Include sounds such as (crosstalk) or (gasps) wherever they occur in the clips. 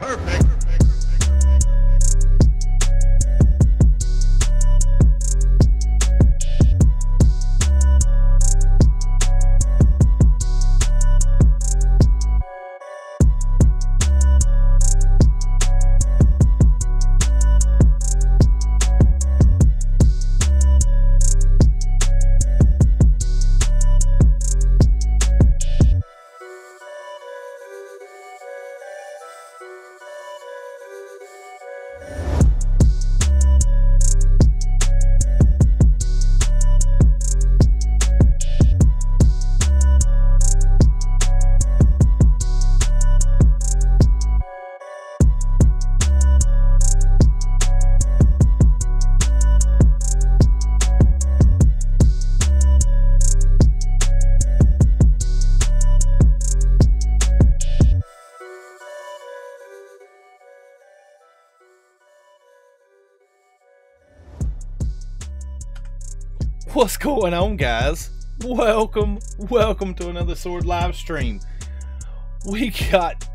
Perfect. What's going on, guys? Welcome, welcome to another Sword live stream. We got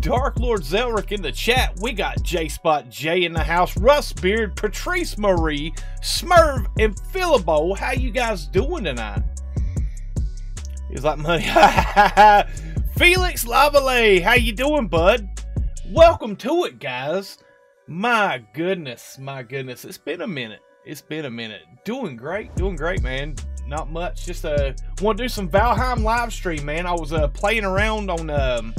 Dark Lord Zelric in the chat. We got J Spot J in the house. Russ Beard, Patrice Marie, Smurf, and Philabo. How you guys doing tonight? He's like money. (laughs) Felix Lavallee, how you doing, bud? Welcome to it, guys. My goodness, my goodness. It's been a minute. It's been a minute. Doing great, doing great, man. Not much. Just uh, want to do some Valheim live stream, man. I was uh playing around on um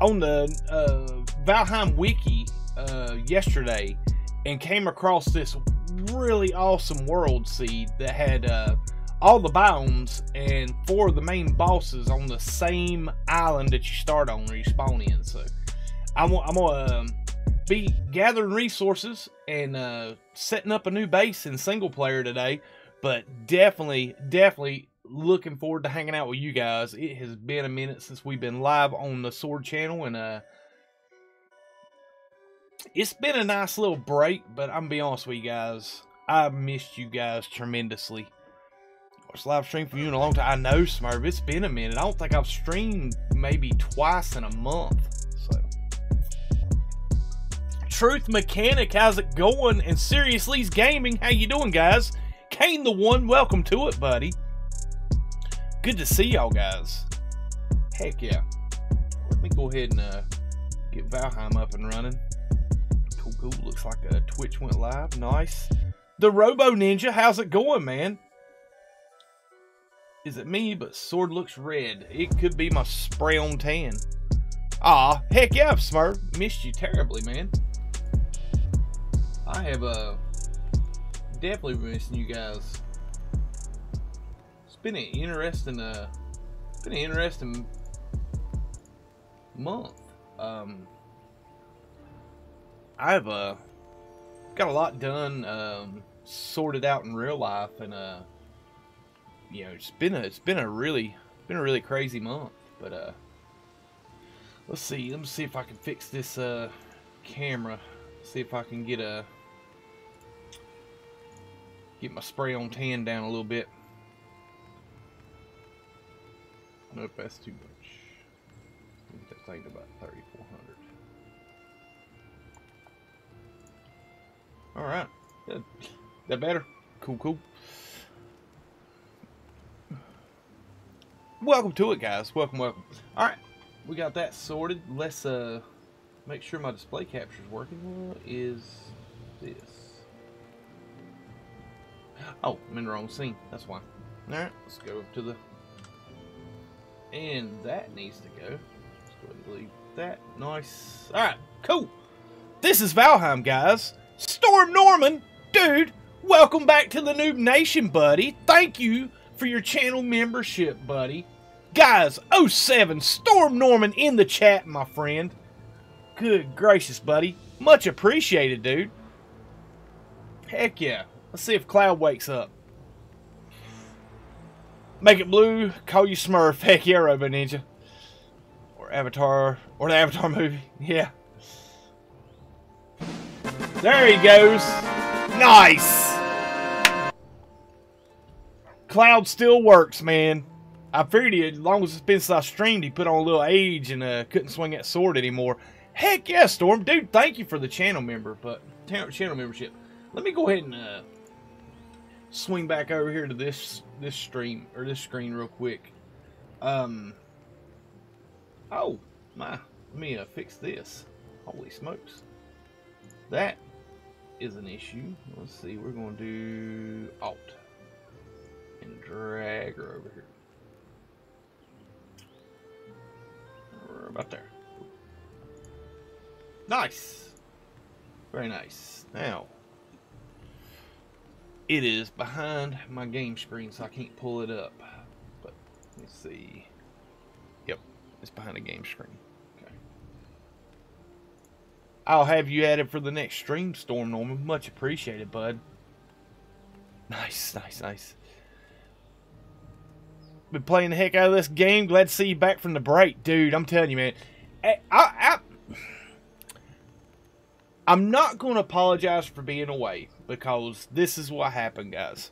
on the uh, Valheim wiki uh yesterday and came across this really awesome world seed that had uh all the biomes and four of the main bosses on the same island that you start on or you spawn in. So I'm, I'm gonna um, be gathering resources and uh, setting up a new base in single player today. But definitely, definitely looking forward to hanging out with you guys. It has been a minute since we've been live on the Sword channel, and uh, it's been a nice little break. But I'm gonna be honest with you guys, I missed you guys tremendously. Watched live stream from you in a long time. I know, Smurf. It's been a minute. I don't think I've streamed maybe twice in a month. Truth Mechanic, how's it going? And Seriously's Gaming, how you doing, guys? Kane the One, welcome to it, buddy. Good to see y'all, guys. Heck yeah. Let me go ahead and uh, get Valheim up and running. Cool, cool. Looks like uh, Twitch went live. Nice. The Robo Ninja, how's it going, man? Is it me? But sword looks red. It could be my spray on tan. Aw, heck yeah, Smurf. Missed you terribly, man. I have uh definitely been missing you guys. It's been an interesting uh it's been an interesting month. Um I've uh got a lot done, um sorted out in real life and uh you know, it's been a it's been a really been a really crazy month. But uh let's see, let me see if I can fix this uh camera. See if I can get a get my spray on tan down a little bit. Nope, that's too much. I think that's like about 3400. Alright. That better? Cool, cool. Welcome to it, guys. Welcome, welcome. Alright. We got that sorted. Let's uh make sure my display capture is working. What is this? Oh, I'm in the wrong scene. That's why. Alright, let's go up to the... And that needs to go. Let's go ahead and delete that. Nice. Alright, cool. This is Valheim, guys. Storm Norman, dude, welcome back to the Noob Nation, buddy. Thank you for your channel membership, buddy. Guys, 07, Storm Norman in the chat, my friend. Good gracious, buddy. Much appreciated, dude. Heck yeah. Let's see if Cloud wakes up. Make it blue, call you Smurf. (laughs) Heck yeah, Robo Ninja. Or Avatar, or the Avatar movie. (laughs) Yeah. There he goes. Nice. Cloud still works, man. I figured he, as long as it's been since I streamed, he put on a little age and uh, couldn't swing that sword anymore. Heck yeah, Storm. Dude, thank you for the channel member, but channel membership. Let me go ahead and uh, swing back over here to this this stream or this screen real quick. Um. Oh my! Let me uh, fix this. Holy smokes! That is an issue. Let's see. We're going to do Alt and drag her over here. We're about there. Nice. Very nice. Now, it is behind my game screen, so I can't pull it up. But let's see. Yep, it's behind the game screen. Okay. I'll have you added for the next stream, Storm Norman. Much appreciated, bud. Nice, nice, nice. Been playing the heck out of this game. Glad to see you back from the break, dude. I'm telling you, man. I, I, I I'm not going to apologize for being away because this is what happened, guys.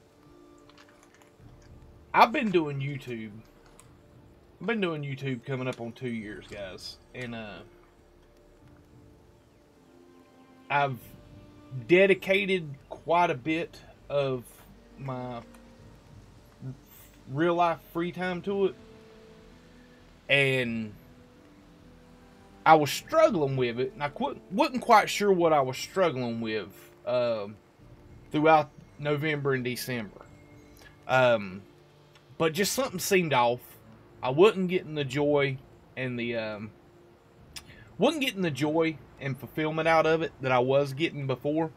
I've been doing YouTube. I've been doing YouTube coming up on two years, guys. And, uh, I've dedicated quite a bit of my real life free time to it. And I was struggling with it, and I wasn't quite sure what I was struggling with um, throughout November and December. Um, but just something seemed off. I wasn't getting the joy and the um, wasn't getting the joy and fulfillment out of it that I was getting before.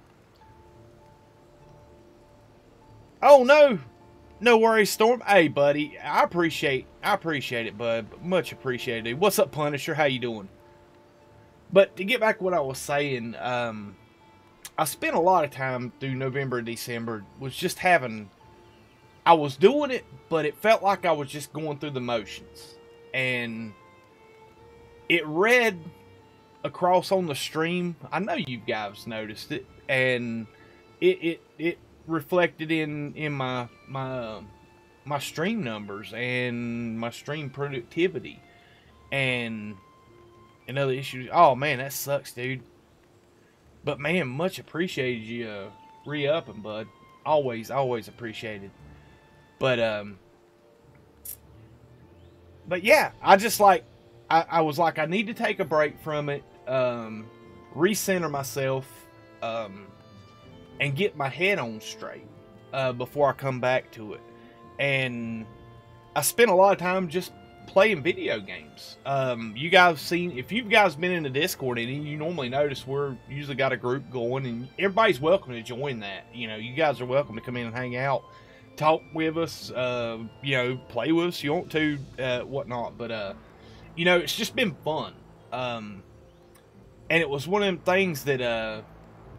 Oh no, no worries, Storm. Hey, buddy, I appreciate I appreciate it, bud. Much appreciated. What's up, Punisher? How you doing? But to get back to what I was saying, um, I spent a lot of time through November and December was just having. I was doing it, but it felt like I was just going through the motions, and it read across on the stream. I know you guys noticed it, and it it it reflected in in my my um, my stream numbers and my stream productivity, and and other issues. Oh man, that sucks, dude. But man, much appreciated you uh, re-upping, bud. Always, always appreciated. But um, but yeah, I just like I, I was like I need to take a break from it, um, recenter myself, um, and get my head on straight uh, before I come back to it. And I spent a lot of time just playing video games. Um, you guys seen if you guys been in the Discord and you normally notice we're usually got a group going and everybody's welcome to join that. You know, you guys are welcome to come in and hang out, talk with us, uh, you know, play with us. You want to, uh, whatnot. But uh, you know, it's just been fun. Um, and it was one of them things that uh,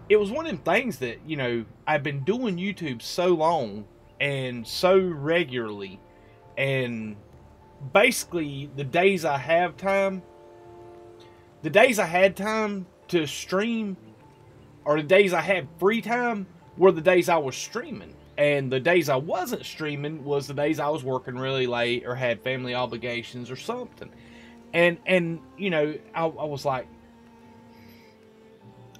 it was one of them things that you know I've been doing YouTube so long and so regularly and basically the days I have time, the days I had time to stream, or the days I had free time, were the days I was streaming. And the days I wasn't streaming was the days I was working really late or had family obligations or something. And and you know, I, I was like,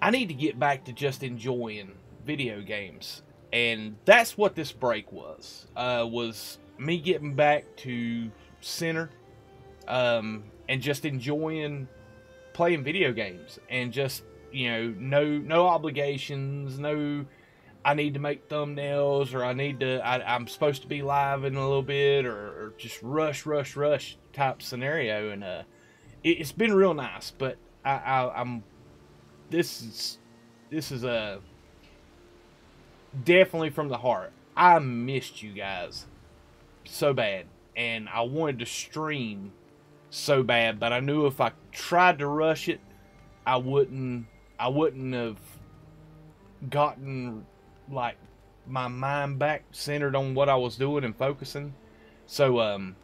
I need to get back to just enjoying video games. And that's what this break was. Uh, was me getting back to center um, and just enjoying playing video games and just you know no no obligations no i need to make thumbnails or i need to I, am supposed to be live in a little bit or, or just rush rush rush type scenario. And uh it, has been real nice but I, I i'm this is this is a uh, definitely from the heart. I missed you guys so bad and I wanted to stream so bad, but I knew if I tried to rush it, I wouldn't I wouldn't have gotten like my mind back centered on what I was doing and focusing. So um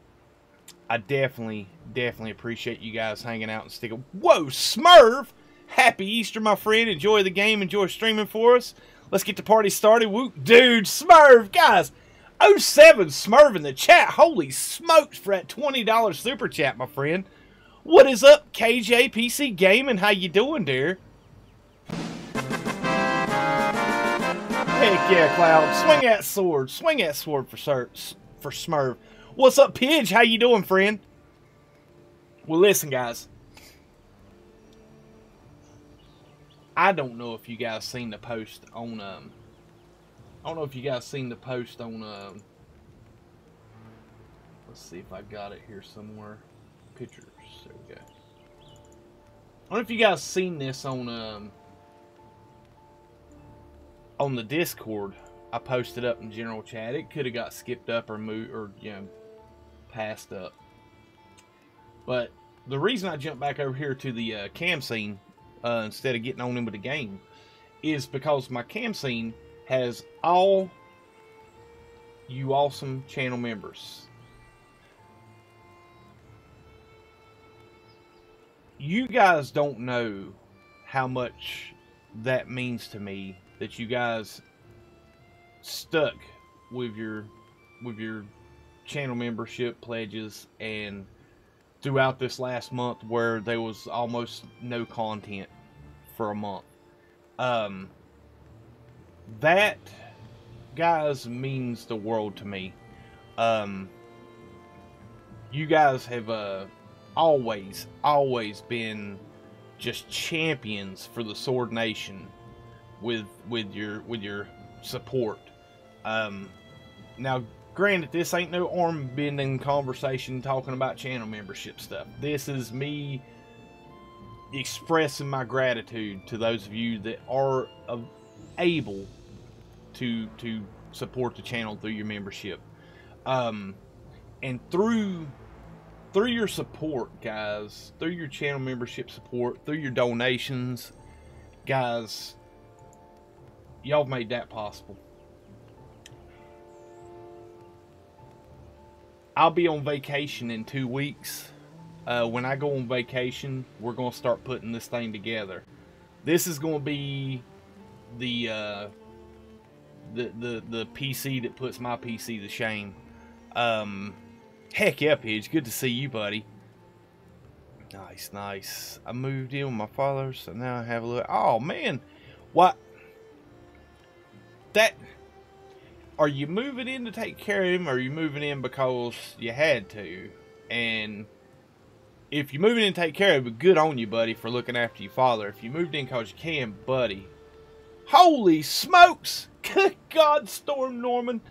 I definitely definitely appreciate you guys hanging out and sticking. Whoa, Smurf! Happy Easter, my friend. Enjoy the game. Enjoy streaming for us. Let's get the party started. Woo, dude, Smurf, guys. 07 Smurf in the chat. Holy smokes for that $20 super chat, my friend. What is up, KJ PC Gaming? How you doing, dear? Heck yeah, Cloud. Swing that sword. Swing that sword for Sir, for Smurf. What's up, Pidge? How you doing, friend? Well, listen, guys. I don't know if you guys seen the post on um don't know if you guys seen the post on um let's see if I got it here somewhere. Pictures. There we go. I don't know if you guys seen this on um on the Discord. I posted up in general chat. It could have got skipped up or moved or you know passed up. But the reason I jumped back over here to the uh, cam scene uh, instead of getting on into the game is because my cam scene has all you awesome channel members. You guys don't know how much that means to me that you guys stuck with your with your channel membership pledges and throughout this last month where there was almost no content for a month. Um, that, guys, means the world to me. Um, you guys have uh, always, always been just champions for the Sword Nation with with your with your support. Um, now, granted, this ain't no arm bending conversation talking about channel membership stuff. This is me expressing my gratitude to those of you that are able to to support the channel through your membership. Um, and through through your support, guys, through your channel membership support, through your donations, guys, y'all made that possible. I'll be on vacation in two weeks. Uh, when I go on vacation, we're going to start putting this thing together. This is going to be the, uh, the the the PC that puts my PC to shame. Um, heck yeah, Pidge. Good to see you, buddy. Nice, nice. I moved in with my father, so now I have a little... Oh man, what? That are you moving in to take care of him or are you moving in because you had to? And if you're moving in to take care of him, good on you, buddy, for looking after your father. If you moved in because you can, buddy. Holy smokes! (laughs) Good God, Storm Norman.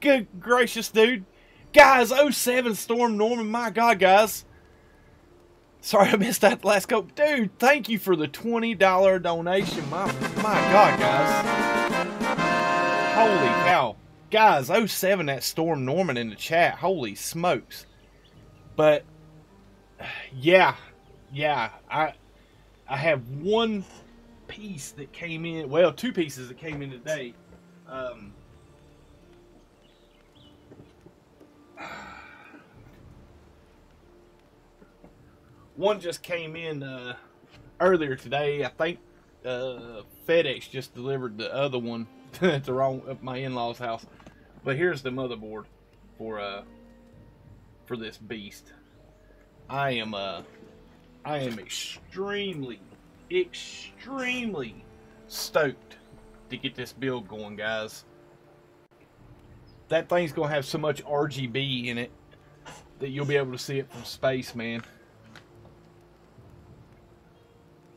Good gracious, dude. Guys, 07 Storm Norman. My God, guys. Sorry I missed that last go. Dude, thank you for the $20 donation. My, my God, guys. Holy cow. Guys, 07 that Storm Norman in the chat. Holy smokes. But (sighs) yeah, yeah, I I have one piece that came in, well, two pieces that came in today. Um, (sighs) one just came in uh, earlier today. I think uh, FedEx just delivered the other one (laughs) at the wrong my in-laws house. But here's the motherboard for uh for this beast. I am uh I am extremely extremely stoked to get this build going, guys. That thing's gonna have so much RGB in it that you'll be able to see it from space, man.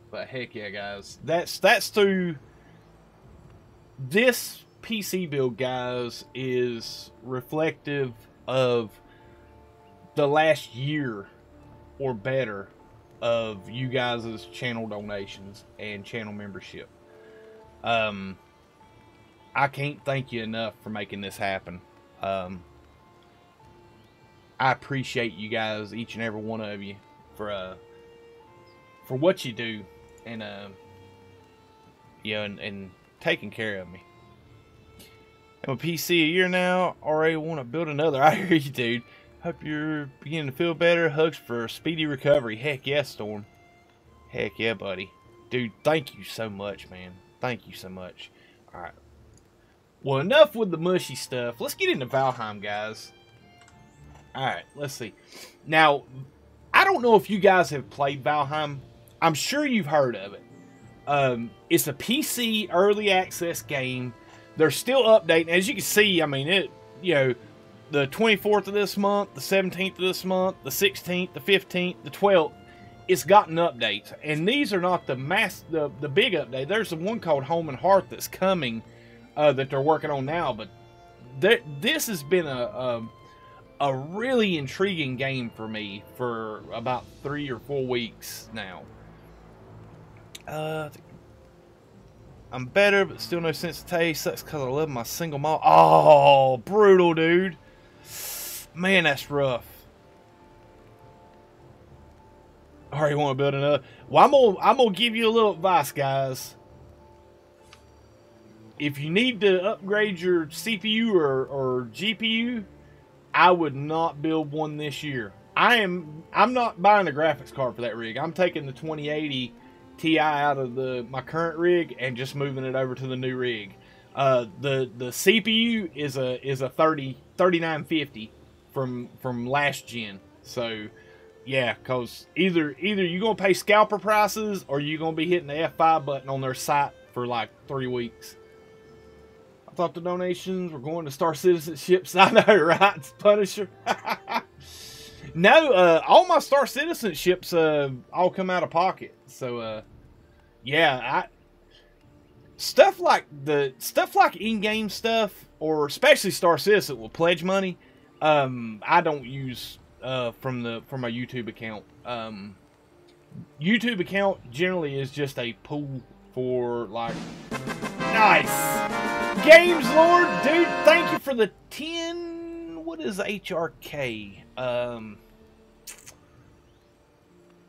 But heck yeah, guys. That's that's through this PC build, guys, is reflective of the last year or better of you guys' channel donations and channel membership. Um, I can't thank you enough for making this happen. Um, I appreciate you guys, each and every one of you, for uh, for what you do, and uh, you know, and, and taking care of me. I'm a PC a year now. Already want to build another. (laughs) I hear you, dude. Hope you're beginning to feel better. Hugs for speedy recovery. Heck yeah, Storm. Heck yeah, buddy. Dude, thank you so much, man. Thank you so much. Alright. Well, enough with the mushy stuff. Let's get into Valheim, guys. Alright, let's see. Now, I don't know if you guys have played Valheim. I'm sure you've heard of it. Um, it's a PC early access game. They're still updating. As you can see, I mean it. You know, the 24th of this month, the 17th of this month, the 16th, the 15th, the 12th. It's gotten updates, and these are not the mass, the the big update. There's the one called Home and Hearth that's coming, uh, that they're working on now. But this has been a, a a really intriguing game for me for about three or four weeks now. Uh, I'm better, but still no sense of taste. That's because I love my single malt. Oh, brutal, dude. Man, that's rough. Already want to build another. Well, I'm gonna I'm gonna give you a little advice, guys. If you need to upgrade your CPU or, or GPU, I would not build one this year. I am I'm not buying a graphics card for that rig. I'm taking the 2080 Ti out of the my current rig and just moving it over to the new rig. Uh, the the CPU is a is a 30 3950 from from last gen. So yeah, cause either either you're gonna pay scalper prices or you're gonna be hitting the F5 button on their site for like three weeks. I thought the donations were going to Star Citizenships. (laughs) I know, right? Punisher. (laughs) no, uh, all my Star Citizenships uh, all come out of pocket. So, uh, yeah, I stuff like the stuff like in-game stuff, or especially Star Citizen will pledge money. Um, I don't use uh, from the from my YouTube account. Um, YouTube account generally is just a pool for like nice. Games Lord, dude, thank you for the 10. What is HRK? Um,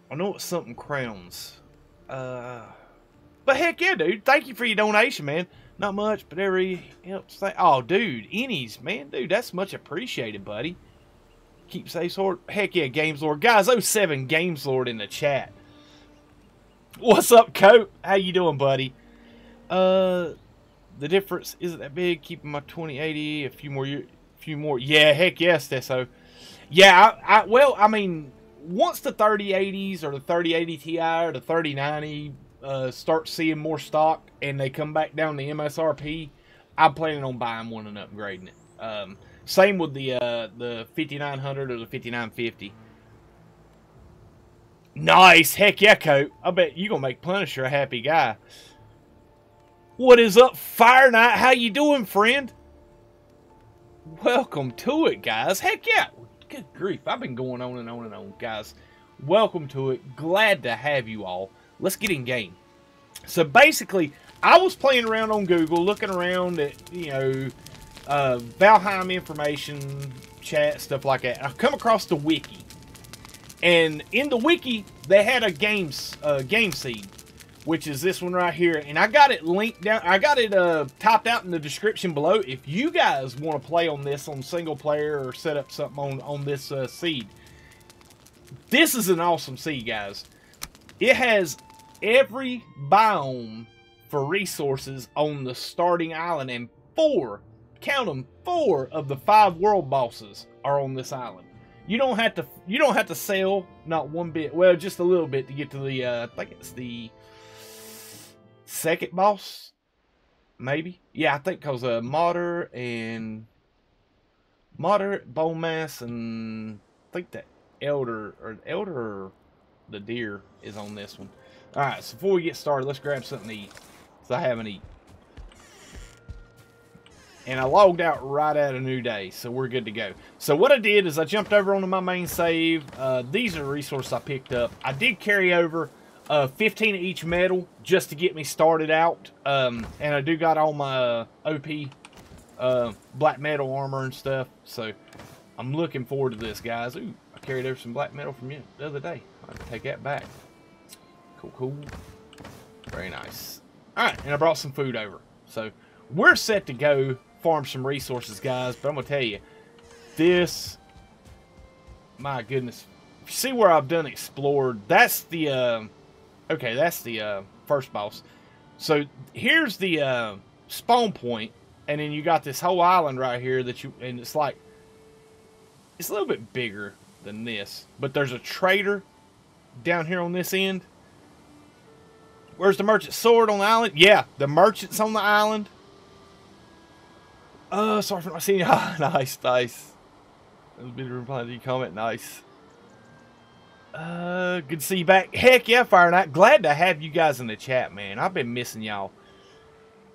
I know it's something crowns. Uh, but heck yeah, dude. Thank you for your donation, man. Not much, but every. Th oh, dude, Ennies, man, dude, that's much appreciated, buddy. Keep safe, sword. Heck yeah, Games Lord, guys. 07 Games Lord in the chat. What's up, Coat? How you doing, buddy? Uh, the difference isn't that big. Keeping my 2080 a few more year, few more. Yeah, heck yes, Tesso. Yeah, I, I, well, I mean, once the 3080s or the 3080 Ti or the 3090 uh, start seeing more stock and they come back down the MSRP, I'm planning on buying one and upgrading it. Um, same with the uh, the 5900 or the 5950. Nice, heck yeah, coat. I bet you gonna make Punisher a happy guy. What is up, Fire Knight? How you doing, friend? Welcome to it, guys. Heck yeah. Good grief. I've been going on and on and on, guys. Welcome to it. Glad to have you all. Let's get in game. So basically, I was playing around on Google, looking around at, you know, uh, Valheim information, chat, stuff like that. I've come across the wiki. And in the wiki, they had a games, uh, game seed which is this one right here. And I got it linked down. I got it uh, typed out in the description below. If you guys want to play on this on single player or set up something on, on this uh, seed, this is an awesome seed, guys. It has every biome for resources on the starting island and four, count them, four of the five world bosses are on this island. You don't have to you don't have to sell not one bit. Well, just a little bit to get to the uh, I think it's the second boss, maybe. Yeah, I think because uh, Martyr and Martyr, Bone Mass, and I think the Elder or Elder or the Deer is on this one. All right, so before we get started, let's grab something to eat. Cause I haven't eaten. And I logged out right at a new day, so we're good to go. So what I did is I jumped over onto my main save. Uh, these are resources I picked up. I did carry over uh, 15 of each metal just to get me started out. Um, and I do got all my uh, OP uh, black metal armor and stuff. So I'm looking forward to this, guys. Ooh, I carried over some black metal from you the other day. I'll take that back. Cool, cool. Very nice. All right, and I brought some food over. So we're set to go farm some resources, guys. But I'm going to tell you, this, my goodness. See where I've done explored, that's the... Uh, Okay, that's the uh, first boss. So here's the uh, spawn point, and then you got this whole island right here that you, and it's like, it's a little bit bigger than this, but there's a trader down here on this end. Where's the merchant sword on the island? Yeah, the merchant's on the island. Uh, sorry for not seeing you. (laughs) Ah, nice, nice. That was a bit of reply to your comment. Nice. Uh, good to see you back. Heck yeah, Fire Knight. Glad to have you guys in the chat, man. I've been missing y'all.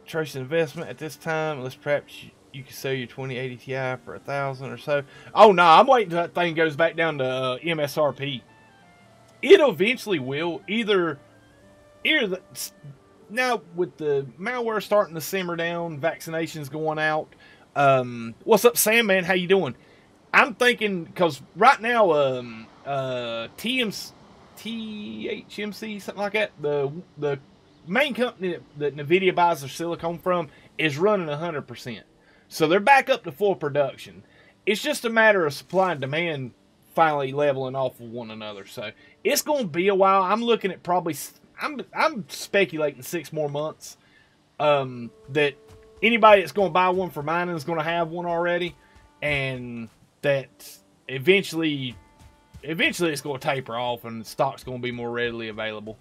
Trace investment at this time, unless perhaps you, you can sell your 2080 Ti for a thousand or so. Oh no, I'm waiting till that thing goes back down to uh, MSRP. It eventually will. Either, either the, now with the malware starting to simmer down, vaccinations going out. Um, what's up, Sam? Man, how you doing? I'm thinking because right now, um, uh, THMC, something like that. The the main company that, that Nvidia buys their silicon from is running 100%. So they're back up to full production. It's just a matter of supply and demand finally leveling off of one another. So it's going to be a while. I'm looking at probably I'm I'm speculating six more months. Um, that anybody that's going to buy one for mining is going to have one already, and that eventually, eventually it's going to taper off, and the stock's going to be more readily available,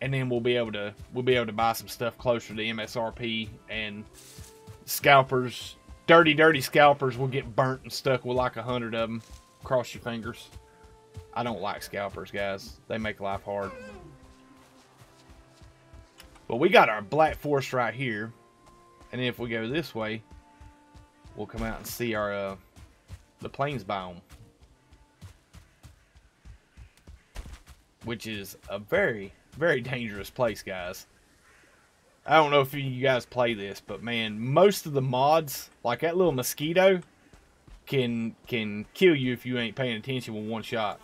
and then we'll be able to we'll be able to buy some stuff closer to MSRP, and scalpers, dirty dirty scalpers, will get burnt and stuck with like a hundred of them. Cross your fingers. I don't like scalpers, guys. They make life hard. But we got our Black Forest right here. And if we go this way, we'll come out and see our uh, the plains biome. Which is a very, very dangerous place, guys. I don't know if you guys play this, but man, most of the mods, like that little mosquito, can can kill you if you ain't paying attention with one shot.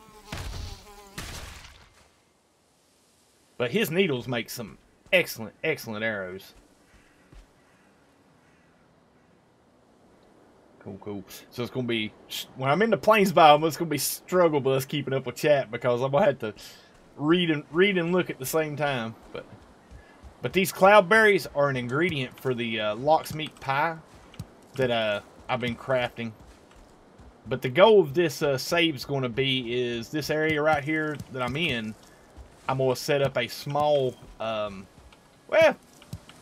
But his needles make some excellent, excellent arrows. Cool, cool. So it's gonna be when I'm in the plains biome, it's gonna be struggle bus keeping up with chat because I'm gonna have to read and read and look at the same time. But but these cloudberries are an ingredient for the uh, lox meat pie that uh, I've been crafting. But the goal of this uh, save is going to be is this area right here that I'm in. I'm going to set up a small um, well,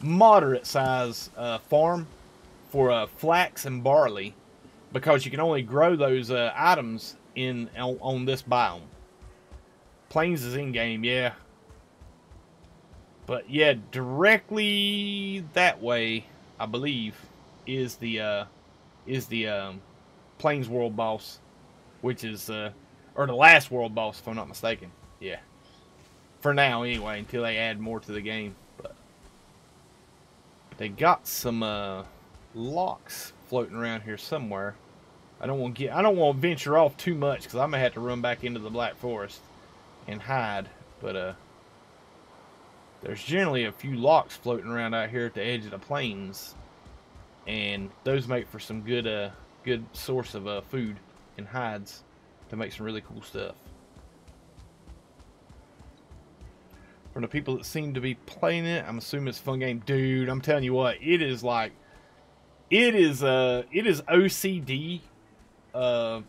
moderate size uh, farm for uh, flax and barley because you can only grow those uh, items in on, on, this biome. Plains is in game, yeah. But yeah, directly that way, I believe, is the uh, is the um, Plains World boss, which is uh, or the last world boss, if I'm not mistaken. Yeah. For now, anyway, until they add more to the game. They got some uh, lox floating around here somewhere. I don't want to get. I don't want to venture off too much because I may have to run back into the Black Forest and hide. But uh, there's generally a few lox floating around out here at the edge of the plains, and those make for some good uh good source of uh, food and hides to make some really cool stuff. From the people that seem to be playing it. I'm assuming it's a fun game. Dude, I'm telling you what, it is like it is uh it is OCD uh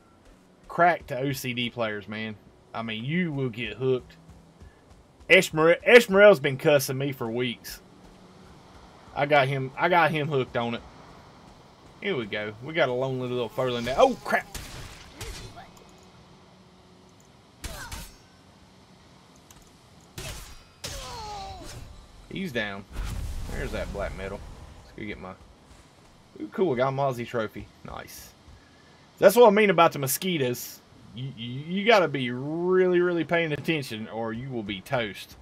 crack to OCD players, man. I mean, you will get hooked. Eshmerel, has been cussing me for weeks. I got him I got him hooked on it. Here we go. We got a lonely little Fuling there. Oh crap. He's down. There's that black metal. Let's go get my... Ooh, cool, I got a Mozzie trophy. Nice. That's what I mean about the mosquitoes. You, you, you got to be really, really paying attention or you will be toast.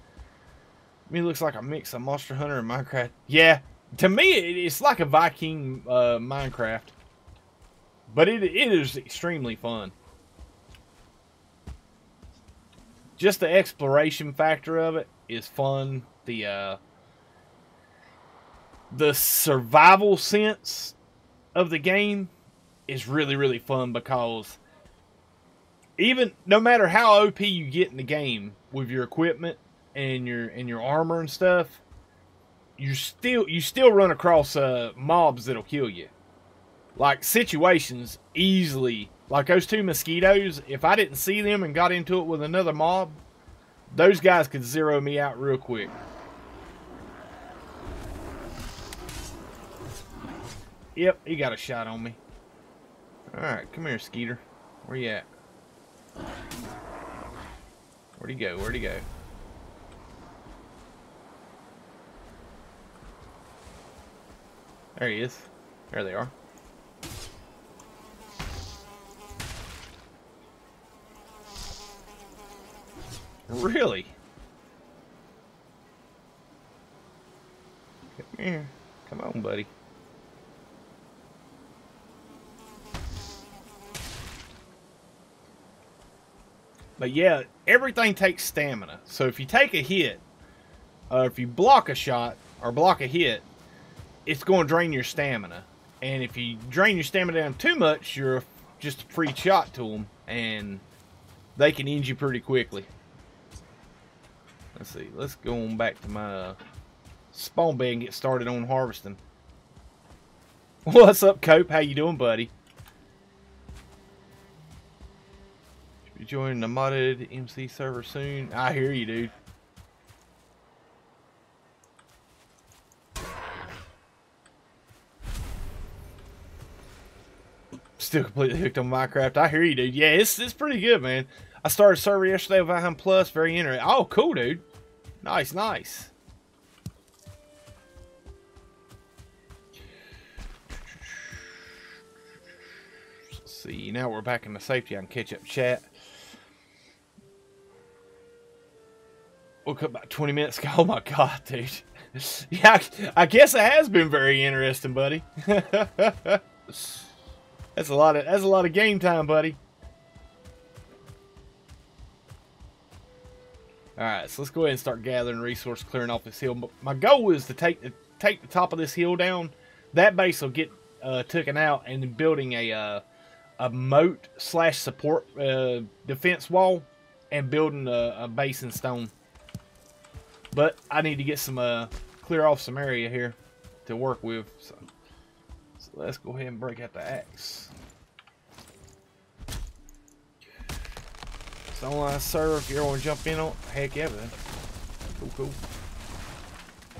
I mean, it looks like a mix of Monster Hunter and Minecraft. Yeah, to me, it's like a Viking uh, Minecraft. But it, it is extremely fun. Just the exploration factor of it is fun the uh, the survival sense of the game is really really fun because even no matter how OP you get in the game with your equipment and your and your armor and stuff, you still you still run across uh, mobs that'll kill you. Like situations easily, like those two mosquitoes. If I didn't see them and got into it with another mob, Those guys could zero me out real quick. Yep, he got a shot on me. Alright, come here, Skeeter. Where you at? Where'd he go? Where'd he go? There he is. There they are. Really? Come here. Come on, buddy. But yeah, everything takes stamina. So if you take a hit, uh, if you block a shot or block a hit, it's going to drain your stamina. And if you drain your stamina down too much, you're just a free shot to them, and they can end you pretty quickly. Let's see. Let's go on back to my spawn bed and get started on harvesting. (laughs) What's up, Cope? How you doing, buddy? Be joining the modded MC server soon. I hear you, dude. Still completely hooked on Minecraft. I hear you, dude. Yeah, it's, it's pretty good, man. I started a server yesterday with Valheim Plus. Very interesting. Oh, cool, dude. Nice, nice. See. Now we're back in the safety. I can catch up chat. Woke up about 20 minutes ago. (laughs) Oh my god, dude. (laughs) yeah, I, guess it has been very interesting, buddy. (laughs) that's a lot of that's a lot of game time, buddy. All right, so let's go ahead and start gathering resource, clearing off this hill. My goal is to take the take the top of this hill down. That base will get uh, taken out, and then building a uh, a moat slash support uh, defense wall, and building a, a base in stone. But I need to get some, uh, clear off some area here to work with. So, so let's go ahead and break out the axe. It's online server. If you want to jump in on, heck yeah, man. Cool, cool.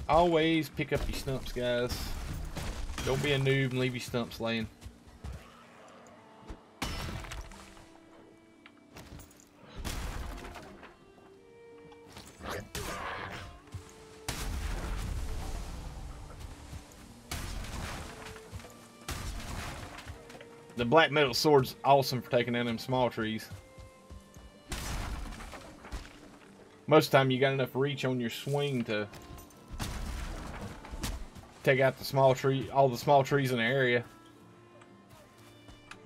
Always pick up your stumps, guys. Don't be a noob and leave your stumps laying. The black metal sword's awesome for taking down them small trees. Most of the time you got enough reach on your swing to take out the small tree, all the small trees in the area.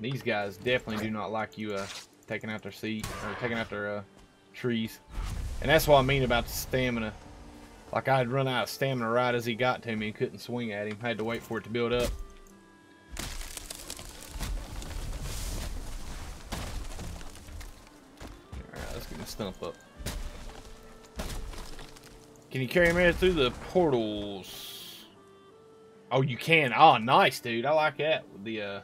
These guys definitely do not like you uh, taking out their seed or taking out their uh, trees. And that's what I mean about the stamina. Like I'd run out of stamina right as he got to me and couldn't swing at him. I had to wait for it to build up. Up. Can you carry me through the portals? Oh, you can. Oh, nice, dude. I like that. The uh,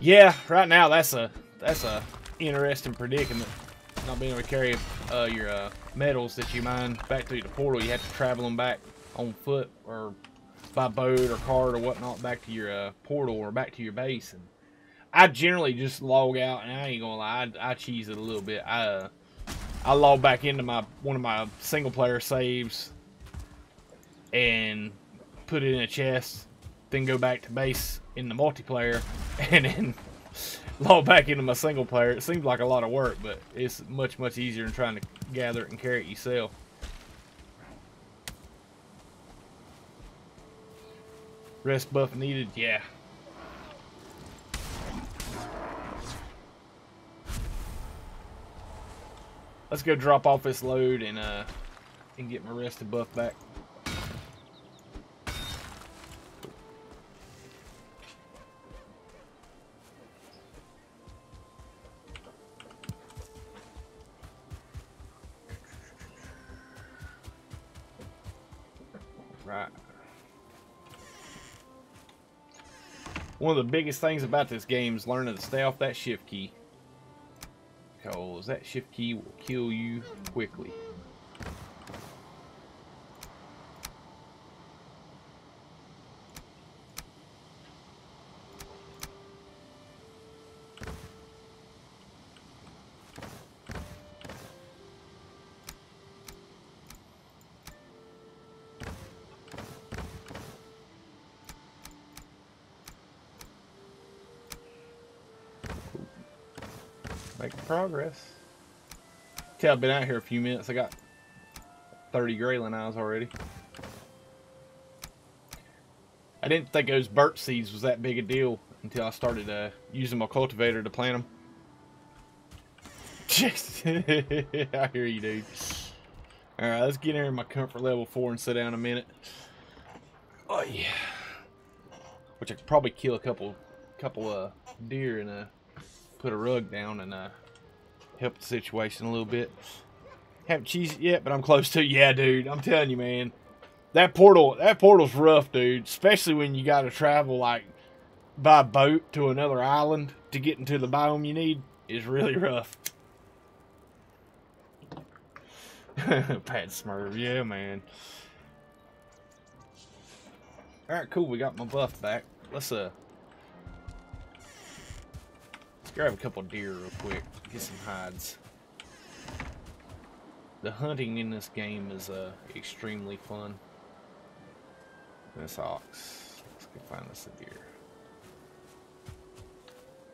yeah, right now that's a that's a interesting predicament. Not being able to carry uh, your uh, metals that you mine back through the portal. You have to travel them back on foot or by boat or cart or whatnot back to your uh, portal or back to your base. And I generally just log out, and I ain't gonna lie, I, I cheese it a little bit. I uh, I log back into my one of my single player saves and put it in a chest, then go back to base in the multiplayer, (laughs) and then log back into my single player. It seems like a lot of work, but it's much much easier than trying to gather it and carry it yourself. Rest buff needed, yeah. Let's go drop off this load and uh and get my rested buff back. Right. One of the biggest things about this game is learning to stay off that shift key. Because that shift key will kill you quickly. Progress. Tell I've been out here a few minutes. I got 30 greydwarf eyes already. I didn't think those birch seeds was that big a deal until I started uh, using my cultivator to plant them. (laughs) I hear you, dude. Alright, let's get in my comfort level 4 and sit down a minute. Oh, yeah. Which I could probably kill a couple couple uh, deer and uh, put a rug down and uh, help the situation a little bit. Haven't cheesed yet, but I'm close to. Yeah, dude, I'm telling you, man. That portal, that portal's rough, dude. Especially when you got to travel like by boat to another island to get into the biome you need. Is really rough. (laughs) Pat Smurf, yeah, man. All right, cool. We got my buff back. Let's uh grab a couple deer real quick. Get some hides. The hunting in this game is uh, extremely fun. This ox. Let's go find us a deer.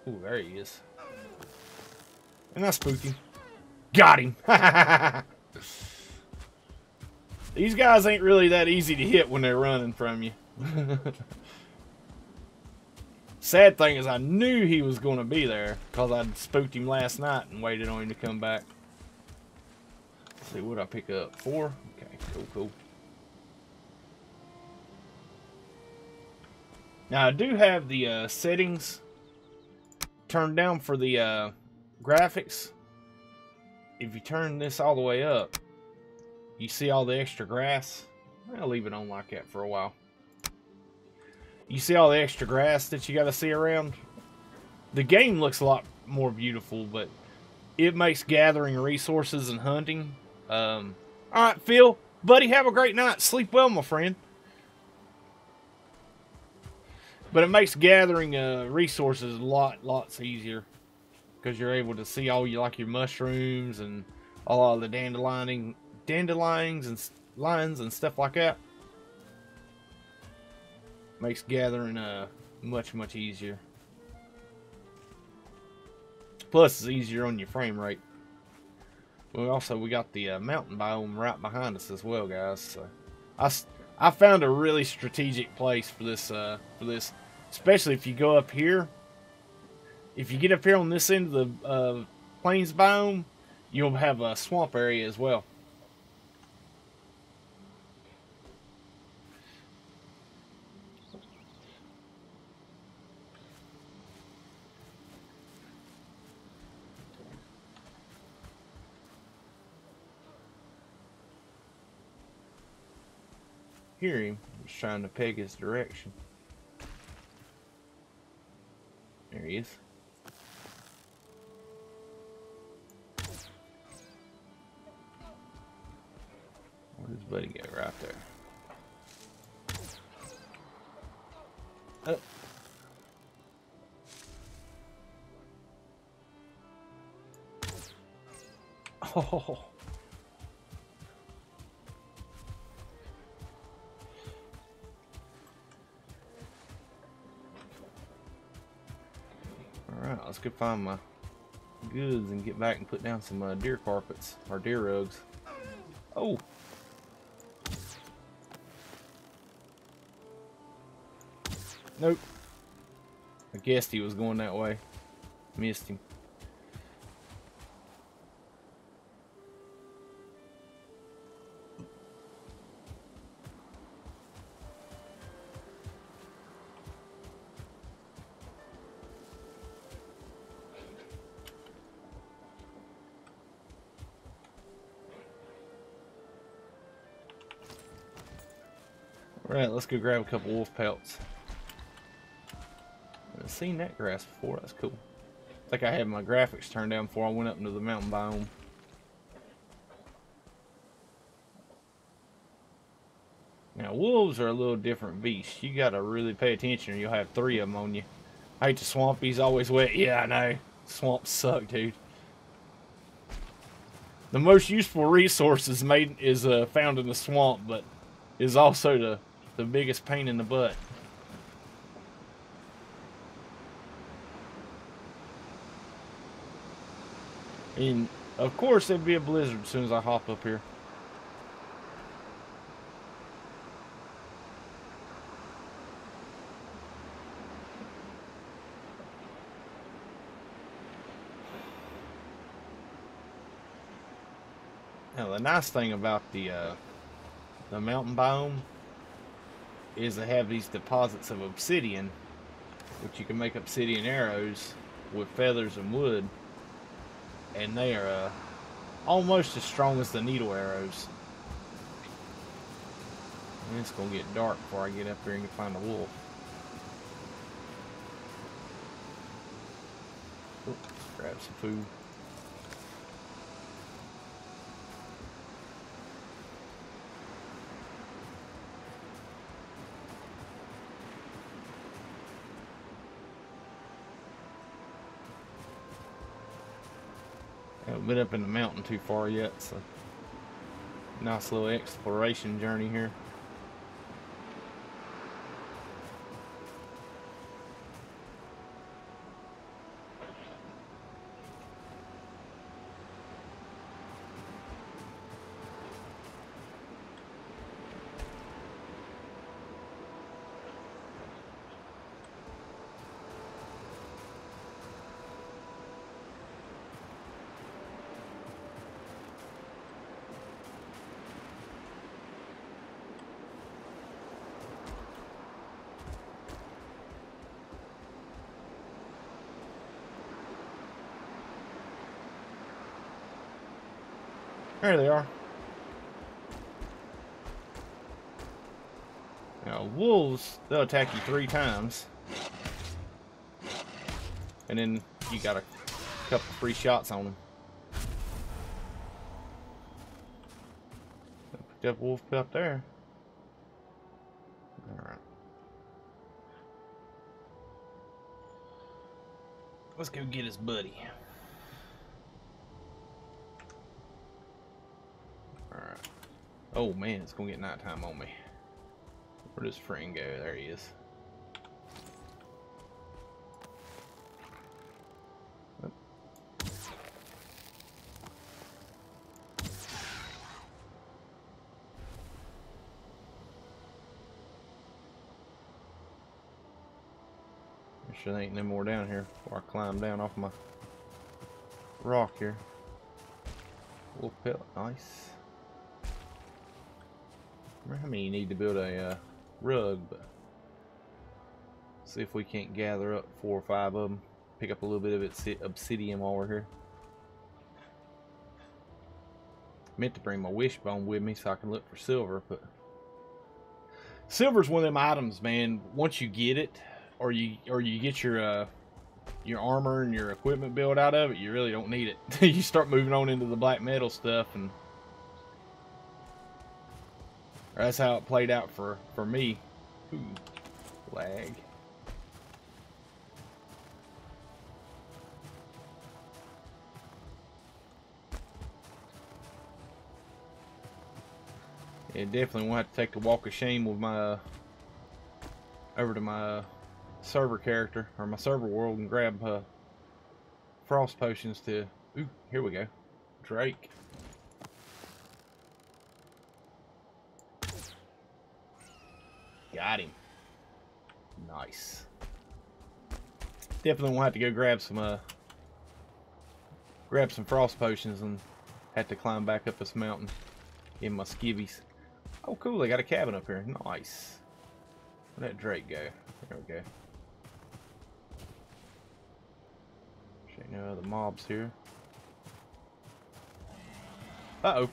Ooh, there he is. And that's spooky. Got him! (laughs) These guys ain't really that easy to hit when they're running from you. (laughs) Sad thing is I knew he was going to be there because I spooked him last night and waited on him to come back. Let's see, what I pick up? Four? Okay, cool, cool. Now, I do have the uh, settings turned down for the uh, graphics. If you turn this all the way up, you see all the extra grass. I'll leave it on like that for a while. You see all the extra grass that you got to see around? The game looks a lot more beautiful, but it makes gathering resources and hunting. Um, all right, Phil, buddy, have a great night. Sleep well, my friend. But it makes gathering uh, resources a lot, lots easier because you're able to see all you like your mushrooms and all the dandelion, dandelions and lines and stuff like that makes gathering uh much much easier. Plus, it's easier on your frame rate. Well, also we got the uh, mountain biome right behind us as well, guys. So I I found a really strategic place for this uh, for this, especially if you go up here. If you get up here on this end of the uh, plains biome, you'll have a swamp area as well. Hear him. He's trying to peg his direction. There he is. Where's his buddy go? Right there. Oh. (laughs) Oh. Let's go find my goods and get back and put down some uh, deer carpets or deer rugs. Oh! Nope. I guessed he was going that way. Missed him. Alright, let's go grab a couple wolf pelts. I've seen that grass before, that's cool. I think I had my graphics turned down before I went up into the mountain biome. Now, wolves are a little different beast. You gotta really pay attention or you'll have three of them on you. I hate the swamp. He's always wet. Yeah, I know. Swamps suck, dude. The most useful resource is made is uh, found in the swamp, but is also the the biggest pain in the butt. And of course, there'd be a blizzard as soon as I hop up here. Now, the nice thing about the uh, the mountain biome is they have these deposits of obsidian, which you can make obsidian arrows with feathers and wood, and they are uh, almost as strong as the needle arrows. And it's gonna get dark before I get up there and can find a wolf. Oops, grab some food. Been up in the mountain too far yet, so nice little exploration journey here. There they are. Now, wolves, they'll attack you three times. And then you got a couple free shots on them. Picked up wolf up there. Alright. Let's go get his buddy. Oh man, it's gonna get nighttime on me. Where does friend go? There he is. Sure there ain't no more down here before I climb down off my rock here. Wolf pelt, nice remember how many you need to build a uh, rug, but see if we can't gather up four or five of them. Pick up a little bit of obsidian while we're here. Meant to bring my wishbone with me so I can look for silver, but silver's one of them items, man. Once you get it, or you or you get your uh, your armor and your equipment built out of it, you really don't need it. (laughs) you start moving on into the black metal stuff and that's how it played out for, for me. Ooh, lag. It definitely won't have to take the walk of shame with my uh, over to my uh, server character or my server world and grab uh, frost potions to. Ooh, here we go, Drake. Got him. Nice. Definitely won't have to go grab some uh grab some frost potions and have to climb back up this mountain in my skivvies. Oh cool, they got a cabin up here. Nice. Where'd that Drake go? There we go. Ain't no other mobs here. Uh-oh.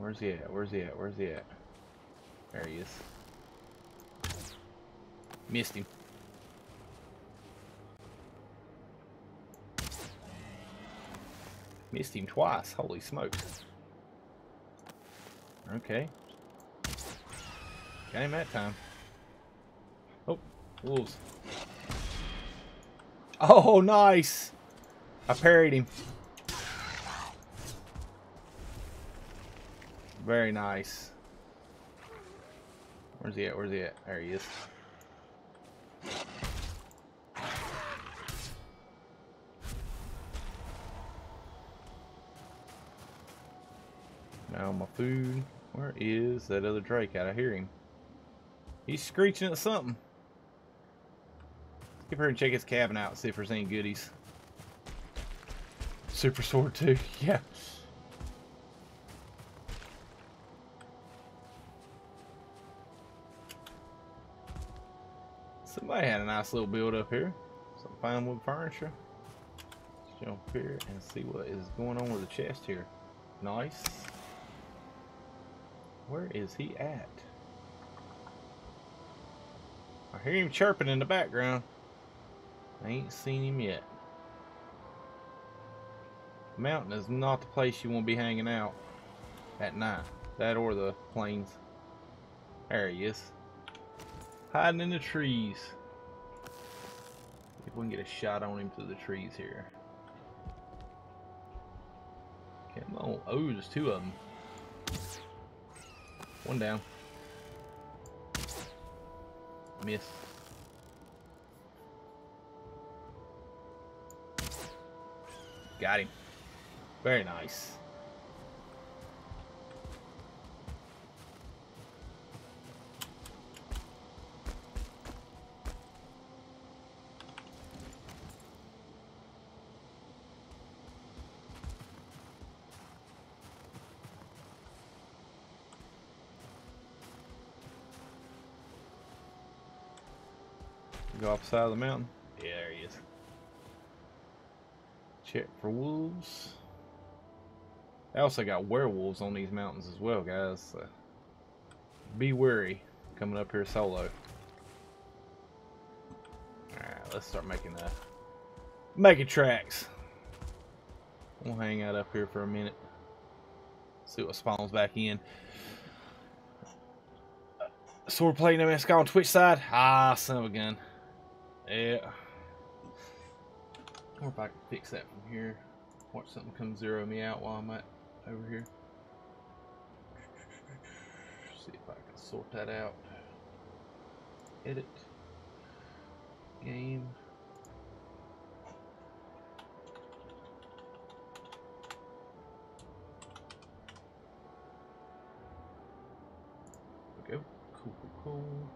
Where's he at? Where's he at? Where's he at? There he is. Missed him. Missed him twice. Holy smokes. Okay. Got him that time. Oh, wolves. Oh, nice. I parried him. Very nice. Where's he at? Where's he at? There he is. Now my food. Where is that other Drake at? I hear him. He's screeching at something. Let's get here and check his cabin out, see if there's any goodies. Super sword too, (laughs) yeah. Somebody had a nice little build up here. Some fine wood furniture. Let's jump here and see what is going on with the chest here. Nice. Where is he at? I hear him chirping in the background. I ain't seen him yet. Mountain is not the place you want to be hanging out at night. That or the plains. There he is. Hiding in the trees. If we can get a shot on him through the trees here. Come on. Oh, there's two of them. One down. Miss. Got him. Very nice. Side of the mountain. Yeah, there he is. Check for wolves. I also got werewolves on these mountains as well, guys. So be wary coming up here solo. Alright, let's start making the making tracks. We'll hang out up here for a minute. See what spawns back in. So we're playing MSK on Twitch side? Ah, son of a gun. Yeah. Or if I can fix that from here. Watch something come zero me out while I'm at over here. See if I can sort that out. Edit. Game. Cool, cool, cool.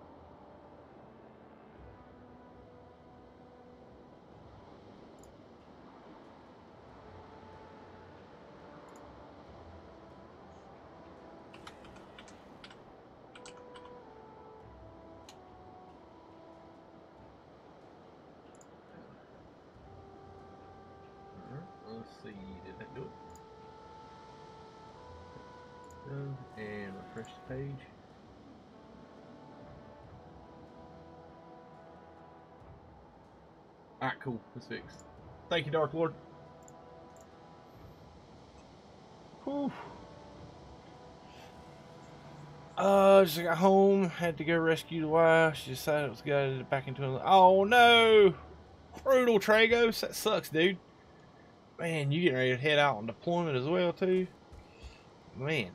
Let's see, did that do it? Done, and refresh the page. Alright, cool. It's fixed. Thank you, Dark Lord. Whew. Uh, just got home, had to go rescue the wife. She decided it was got back into a. Oh no! Brutal Tragos, that sucks, dude. Man, you getting ready to head out on deployment as well, too? Man.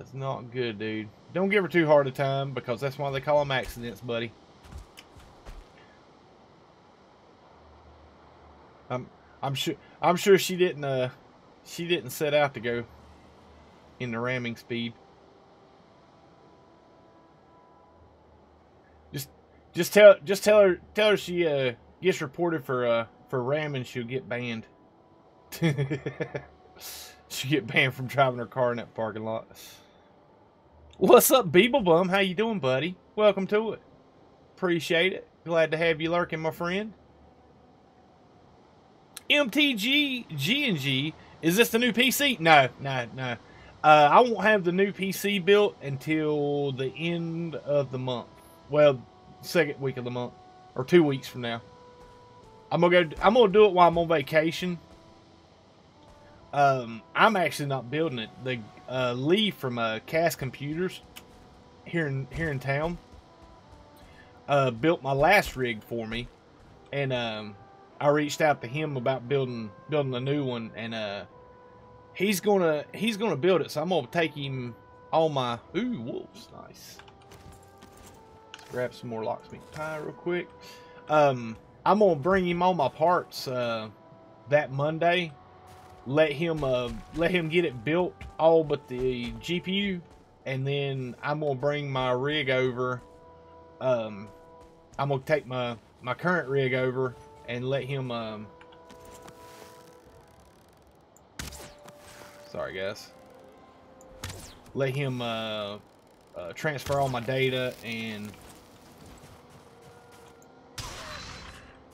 That's not good, dude. Don't give her too hard a time, because that's why they call them accidents, buddy. I'm I'm sure I'm sure she didn't uh she didn't set out to go in the ramming speed. Just just tell just tell her tell her she uh gets reported for uh for ramming, she'll get banned. (laughs) she'll get banned from driving her car in that parking lot. What's up, Beeblebum? How you doing, buddy? Welcome to it. Appreciate it. Glad to have you lurking, my friend. MTG G&G. Is this the new PC? No, no, no. Uh, I won't have the new PC built until the end of the month. Well, second week of the month. Or two weeks from now. I'm gonna go. I'm gonna do it while I'm on vacation. Um, I'm actually not building it. The uh, Lee from uh, Cast Computers here in here in town uh, built my last rig for me, and um, I reached out to him about building building a new one, and uh, he's gonna he's gonna build it. So I'm gonna take him all my ooh wolves, nice. Let's grab some more lox meat pie real quick. Um, I'm gonna bring him all my parts uh, that Monday. Let him uh, let him get it built all but the GPU, and then I'm gonna bring my rig over. Um, I'm gonna take my my current rig over and let him. Um, sorry, guys. Let him uh, uh, transfer all my data and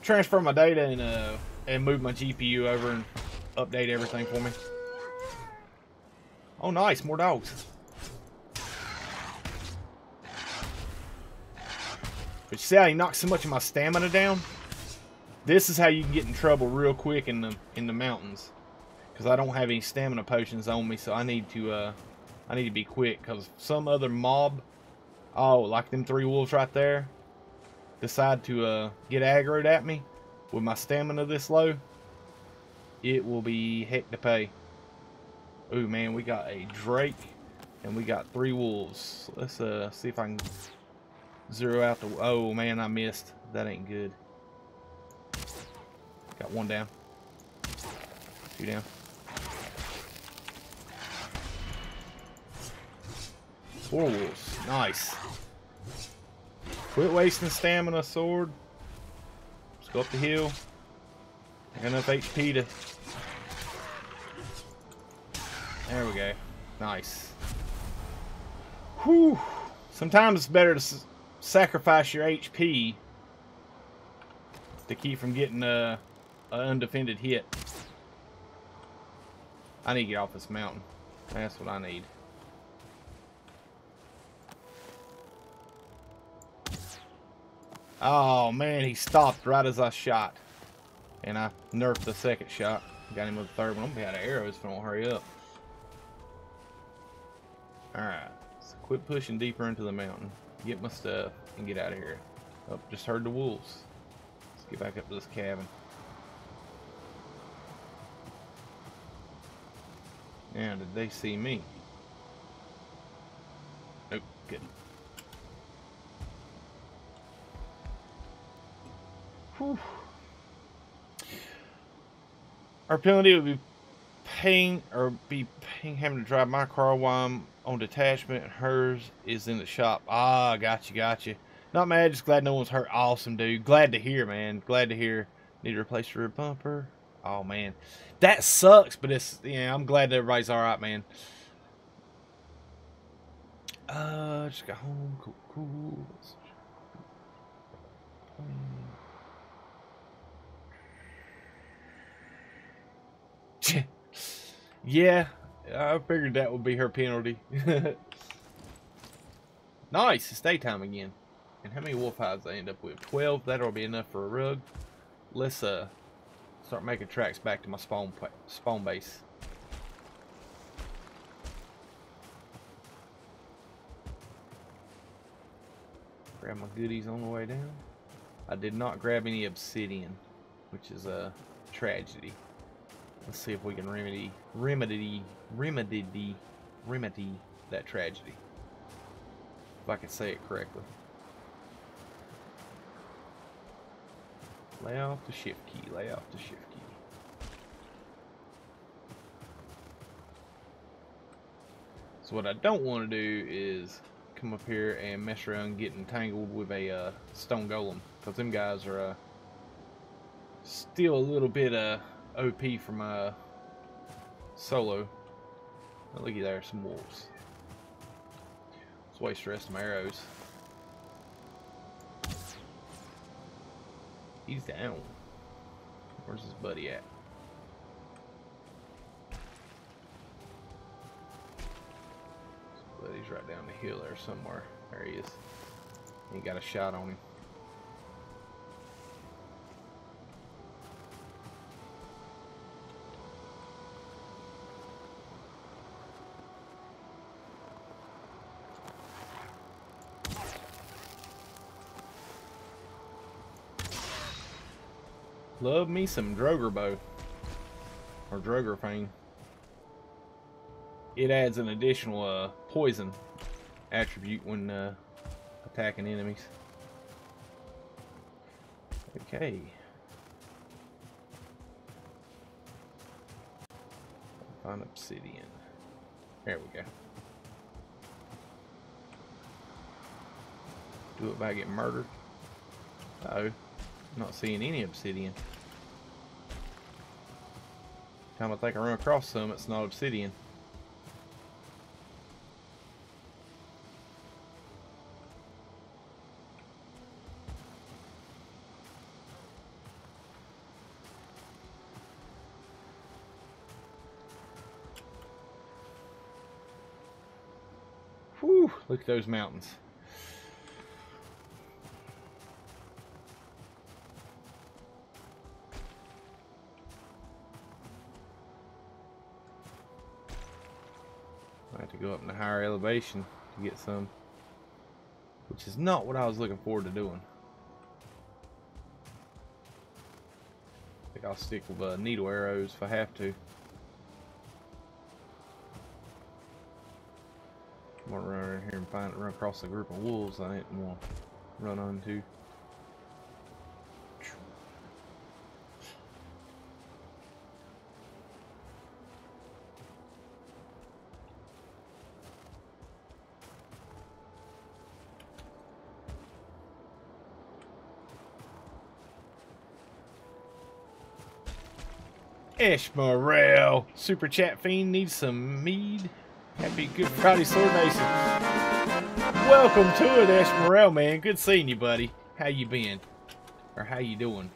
transfer my data and uh, and move my GPU over and update everything for me. Oh, nice, more dogs. But you see how he knocks so much of my stamina down? This is how you can get in trouble real quick in the in the mountains. Because I don't have any stamina potions on me, so I need to uh, I need to be quick. Because some other mob, oh, like them three wolves right there, decide to uh, get aggroed at me with my stamina this low, it will be heck to pay. Ooh, man, we got a Drake and we got three wolves. Let's uh, see if I can zero out the... Oh, man, I missed. That ain't good. Got one down. Two down. Four wolves. Nice. Quit wasting stamina, sword. Let's go up the hill. I got enough HP to... There we go. Nice. Whew. Sometimes it's better to sacrifice your HP to keep from getting a, a undefended hit. I need to get off this mountain. That's what I need. Oh man, he stopped right as I shot. And I nerfed the second shot. Got him with the third one. I'm gonna be out of arrows if I don't hurry up. Alright. So quit pushing deeper into the mountain. Get my stuff and get out of here. Oh, just heard the wolves. Let's get back up to this cabin. Now, did they see me? Nope, good. Whew. Our penalty would be paying or be paying having to drive my car while I'm on detachment. Hers is in the shop. Ah, got you, got you. Not mad, just glad no one's hurt. Awesome, dude. Glad to hear, man. Glad to hear. Need to replace your bumper. Oh man, that sucks. But it's yeah, I'm glad that everybody's all right, man. Uh, just got home. Cool, cool. Yeah, I figured that would be her penalty. (laughs) nice, it's daytime again. And how many wolf hides I end up with? 12, that'll be enough for a rug. Let's uh start making tracks back to my spawn spawn base. Grab my goodies on the way down. I did not grab any obsidian, which is a tragedy. Let's see if we can remedy, remedy, remedy, remedy that tragedy. If I can say it correctly. Lay off the shift key, lay off the shift key. So what I don't want to do is come up here and mess around getting tangled with a uh, stone golem. Because them guys are uh, still a little bit uh, OP from uh, solo. Oh, looky there, some wolves. Let's waste the rest of my arrows. He's down. Where's his buddy at? His buddy's right down the hill there somewhere. There he is. He got a shot on him. Love me some Draugr bow. Or Draugr fang. It adds an additional uh, poison attribute when uh, attacking enemies. Okay. Find obsidian. There we go. Do it by getting murdered. Uh oh. Not seeing any obsidian. Time I think I run across some, it's not obsidian. Whew, look at those mountains. Higher elevation to get some, which is not what I was looking forward to doing. I think I'll stick with uh, needle arrows if I have to. I'm gonna run around here and find run across a group of wolves I didn't want to run onto. Ishmael, Super Chat Fiend needs some mead. Happy Good Friday, Nation. Welcome to it, Ishmael, man. Good seeing you, buddy. How you been? Or how you doing?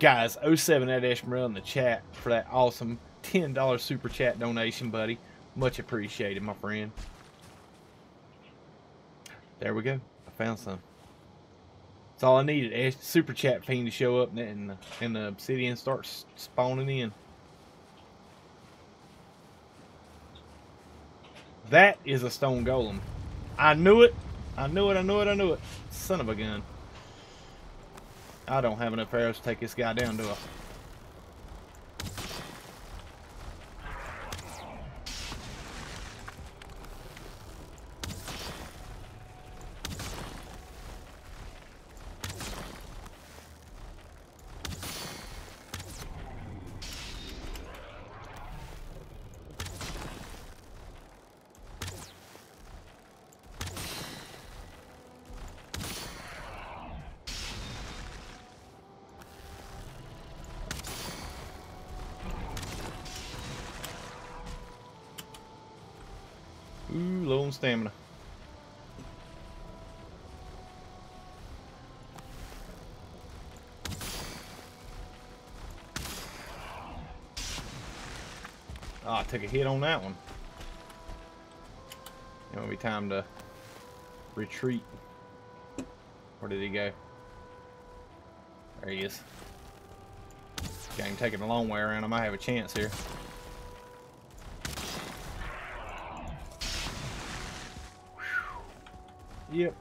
Guys, 07 at Ishmael in the chat for that awesome $10 super chat donation, buddy. Much appreciated, my friend. There we go. I found some. That's all I needed. Super chat fiend to show up and, and the obsidian starts spawning in. That is a stone golem. I knew it. I knew it. I knew it. I knew it. Son of a gun. I don't have enough arrows to take this guy down, do I? Ooh, low on stamina. Oh, I took a hit on that one. It will be time to retreat. Where did he go? There he is. Game taking a long way around. I might have a chance here. Yep.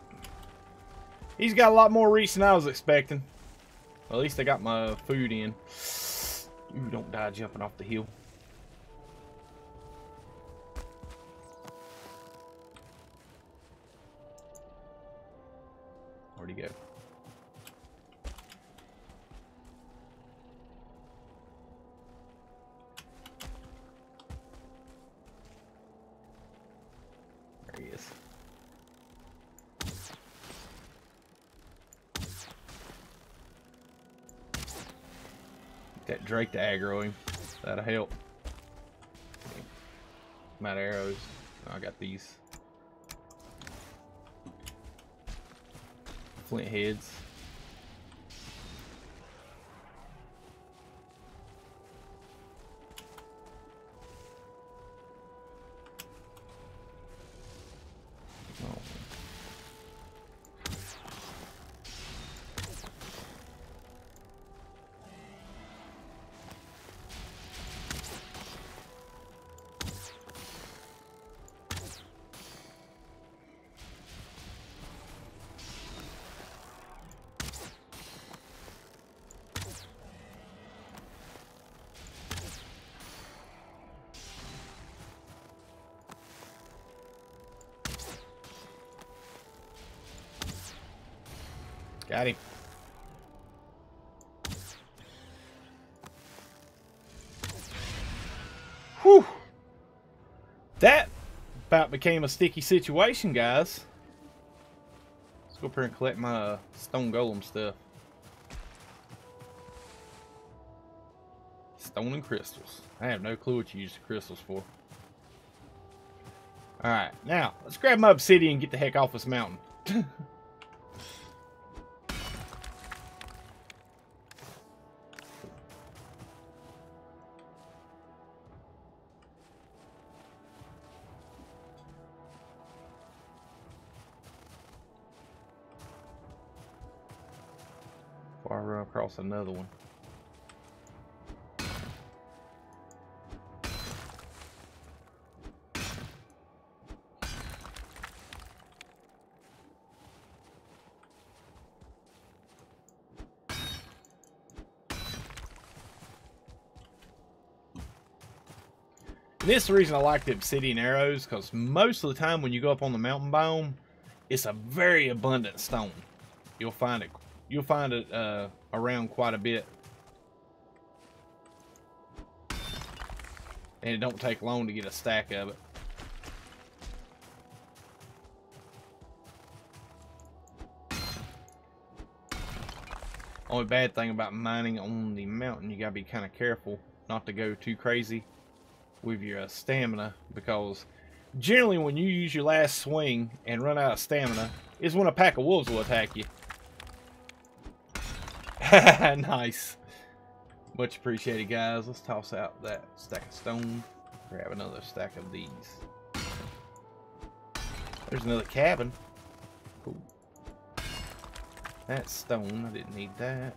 He's got a lot more reach than I was expecting. Well, at least I got my food in. Ooh, don't die jumping off the hill. Drake to aggro him. That'll help. I'm out of arrows. Oh, I got these. Flint heads. Got him. Whew. That about became a sticky situation, guys. Let's go up here and collect my uh, stone golem stuff. Stone and crystals. I have no clue what you use the crystals for. Alright, now, let's grab my obsidian and get the heck off this mountain. (laughs) across another one. This is the reason I like the obsidian arrows, because most of the time when you go up on the mountain biome, it's a very abundant stone. You'll find it you'll find it uh, around quite a bit. And it don't take long to get a stack of it. Only bad thing about mining on the mountain, you gotta be kind of careful not to go too crazy with your uh, stamina because generally when you use your last swing and run out of stamina is when a pack of wolves will attack you. (laughs) nice. Much appreciated, guys. Let's toss out that stack of stone. Grab another stack of these. There's another cabin. Cool. Stone. I didn't need that.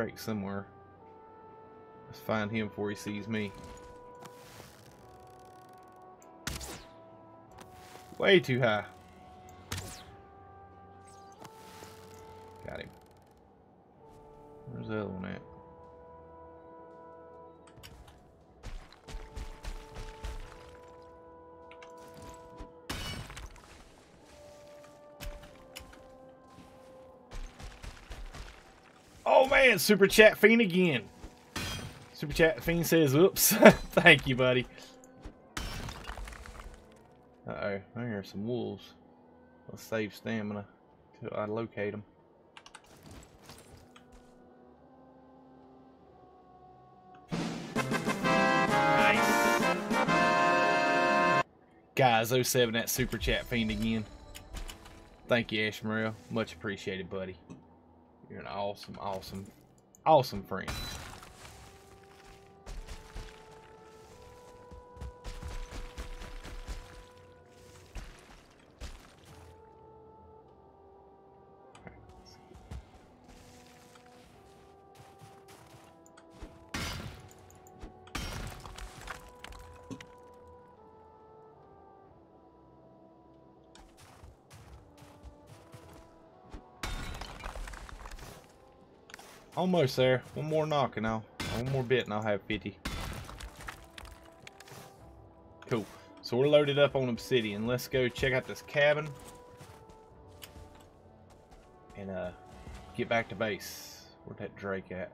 Drake somewhere. Let's find him before he sees me. Way too high. Got him. Where's the other one at? Super Chat Fiend again. Super Chat Fiend says, oops. (laughs) Thank you, buddy. Uh-oh, I hear some wolves. Let's save stamina till I locate them. Nice. Guys, 07 that Super Chat Fiend again. Thank you, Ashmarill. Much appreciated, buddy. You're an awesome, awesome, awesome friend. Almost there. One more knock and I'll, one more bit and I'll have 50. Cool. So we're loaded up on obsidian. Let's go check out this cabin. And uh, get back to base. Where'd that Drake at?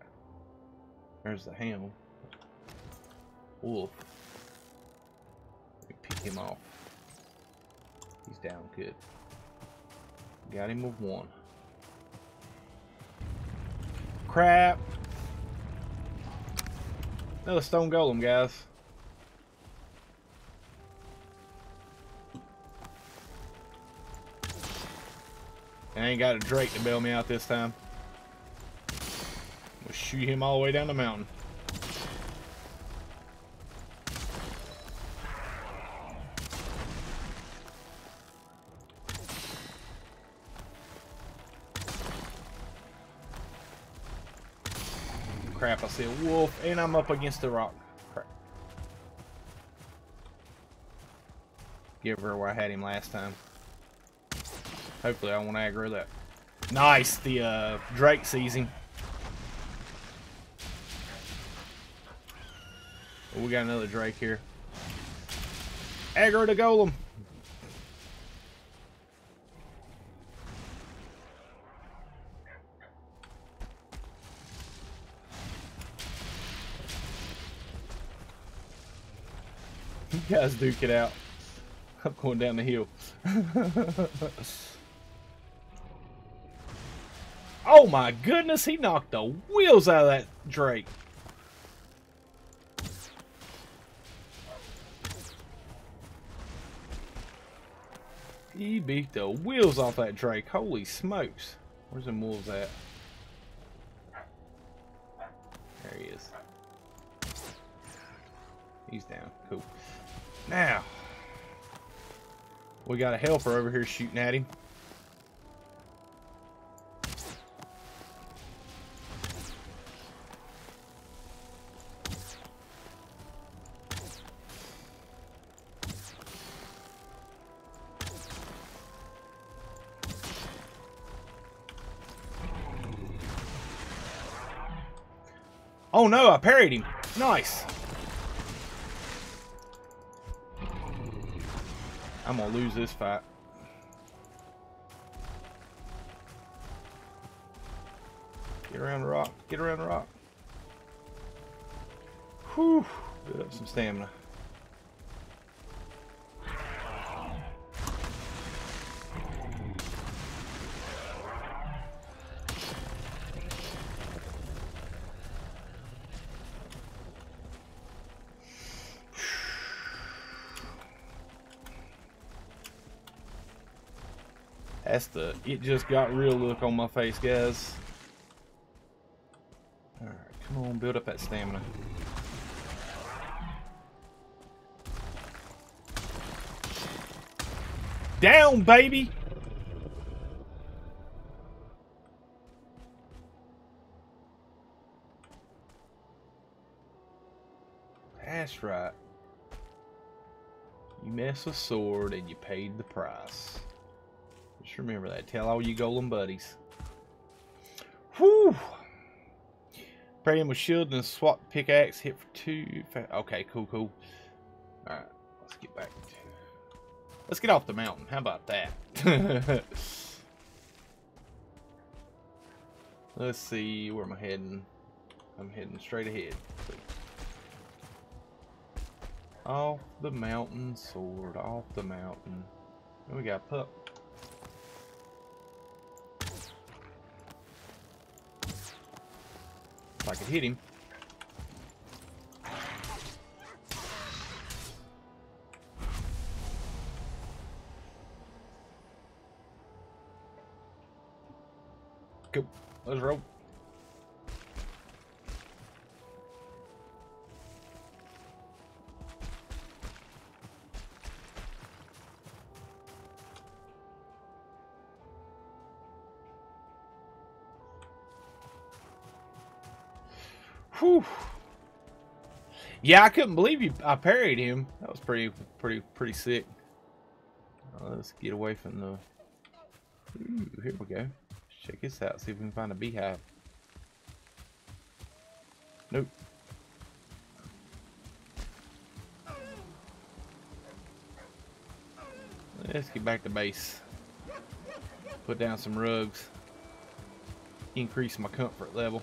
There's the ham. Wolf. pick him off. He's down good. Got him with one crap. Another stone golem, guys. I ain't got a Drake to bail me out this time. We'll shoot him all the way down the mountain. A wolf, and I'm up against the rock. Crap. Give her where I had him last time. Hopefully I won't aggro that. Nice. The uh, Drake sees him. We got another Drake here. Aggro the golem. Guys duke it out. I'm going down the hill. (laughs) oh my goodness, he knocked the wheels out of that Drake. He beat the wheels off that Drake. Holy smokes. Where's the wolves at? There he is. He's down. Cool. Now, we got a helper over here shooting at him. Oh no, I parried him. Nice. I'm gonna lose this fight. Get around the rock. Get around the rock. Whew. Build up some stamina. That's the it just got real look on my face, guys. Alright, come on, build up that stamina. Down, baby! That's right. You mess with sword and you paid the price. Remember that. Tell all you golem buddies. Whew! Pray him with shield and swap pickaxe. Hit for two. Okay, cool, cool. Alright, let's get back. Let's get off the mountain. How about that? (laughs) let's see. Where am I heading? I'm heading straight ahead. Off the mountain, sword. Off the mountain. we got pup. If I could hit him. Go. Let's roll. Yeah, I couldn't believe you. I parried him. That was pretty, pretty, pretty sick. Uh, let's get away from the. Ooh, here we go. Check this out. See if we can find a beehive. Nope. Let's get back to base. Put down some rugs. Increase my comfort level.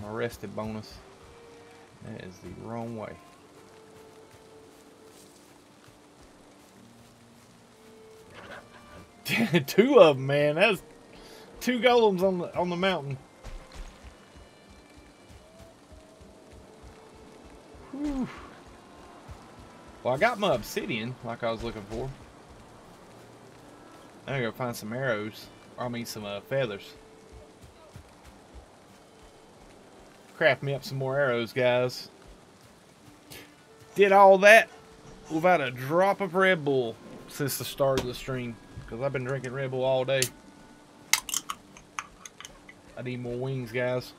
My rested bonus. That is the wrong way. (laughs) two of them, man. That's two golems on the on the mountain. Whew. Well, I got my obsidian like I was looking for. I gotta go find some arrows. Or I mean some uh, feathers. Craft me up some more arrows, guys. Did all that without a drop of Red Bull since the start of the stream. Because I've been drinking Red Bull all day. I need more wings, guys.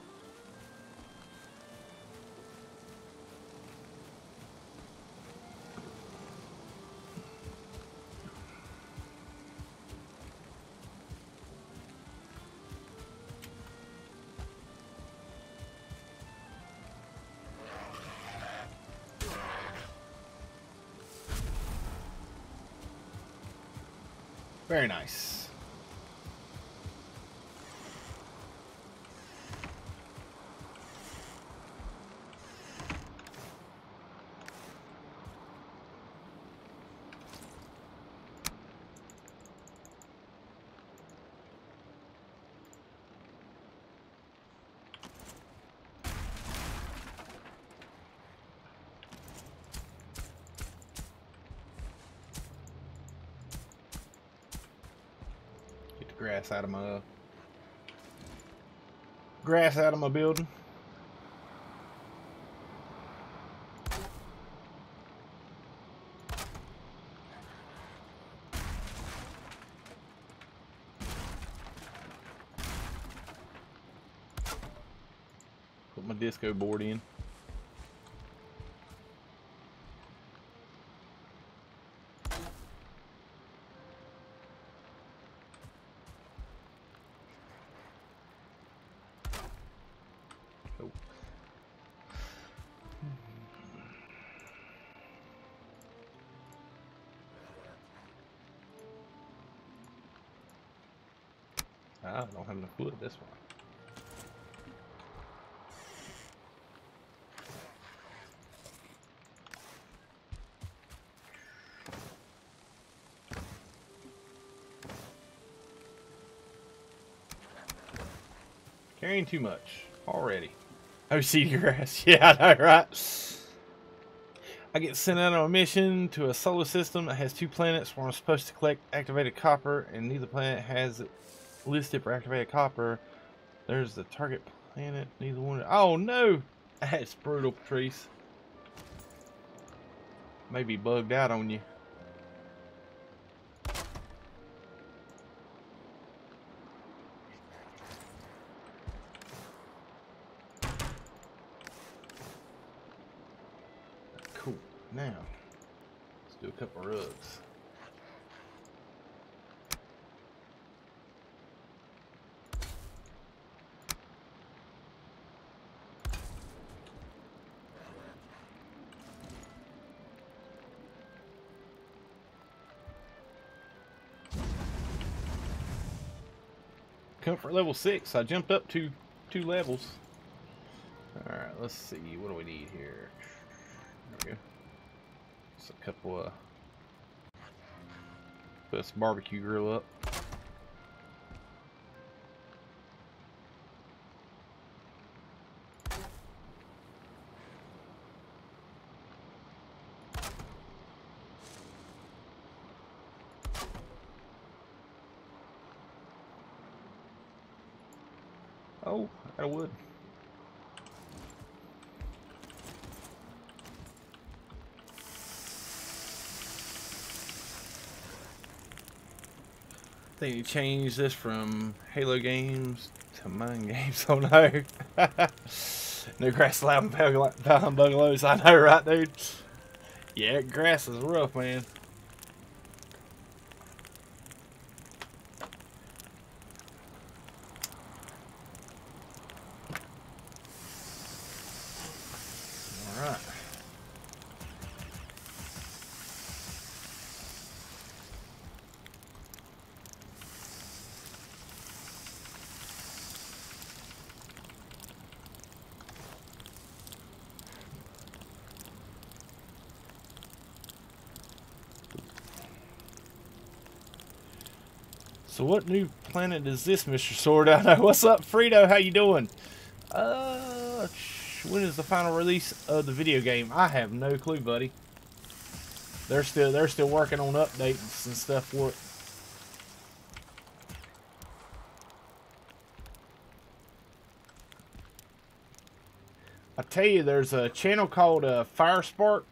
Grass out of my uh, grass out of my building. Put my disco board in. Don't have enough this one. Carrying too much already. Oh, seed grass. Yeah, I right? I get sent out on a mission to a solar system that has two planets where I'm supposed to collect activated copper, and neither planet has it listed for activated copper. There's the target planet. Neither one. Oh no! (laughs) That's brutal, Patrice. Maybe bugged out on you. Comfort level six. I jumped up to two levels. All right, let's see. What do we need here? There we go. Just a couple of put this barbecue grill up. Oh, I think you changed this from Halo games to mine games. (laughs) Oh no. (laughs) no grass allowed in Bungalow- (laughs) bungalows. I know, right, dude? Yeah, grass is rough, man. Alright. What new planet is this, Mr. Sword? I know. (laughs) What's up, Frito? How you doing? Uh, when is the final release of the video game? I have no clue, buddy. They're still they're still working on updates and stuff for it. I tell you, there's a channel called uh, Firespark.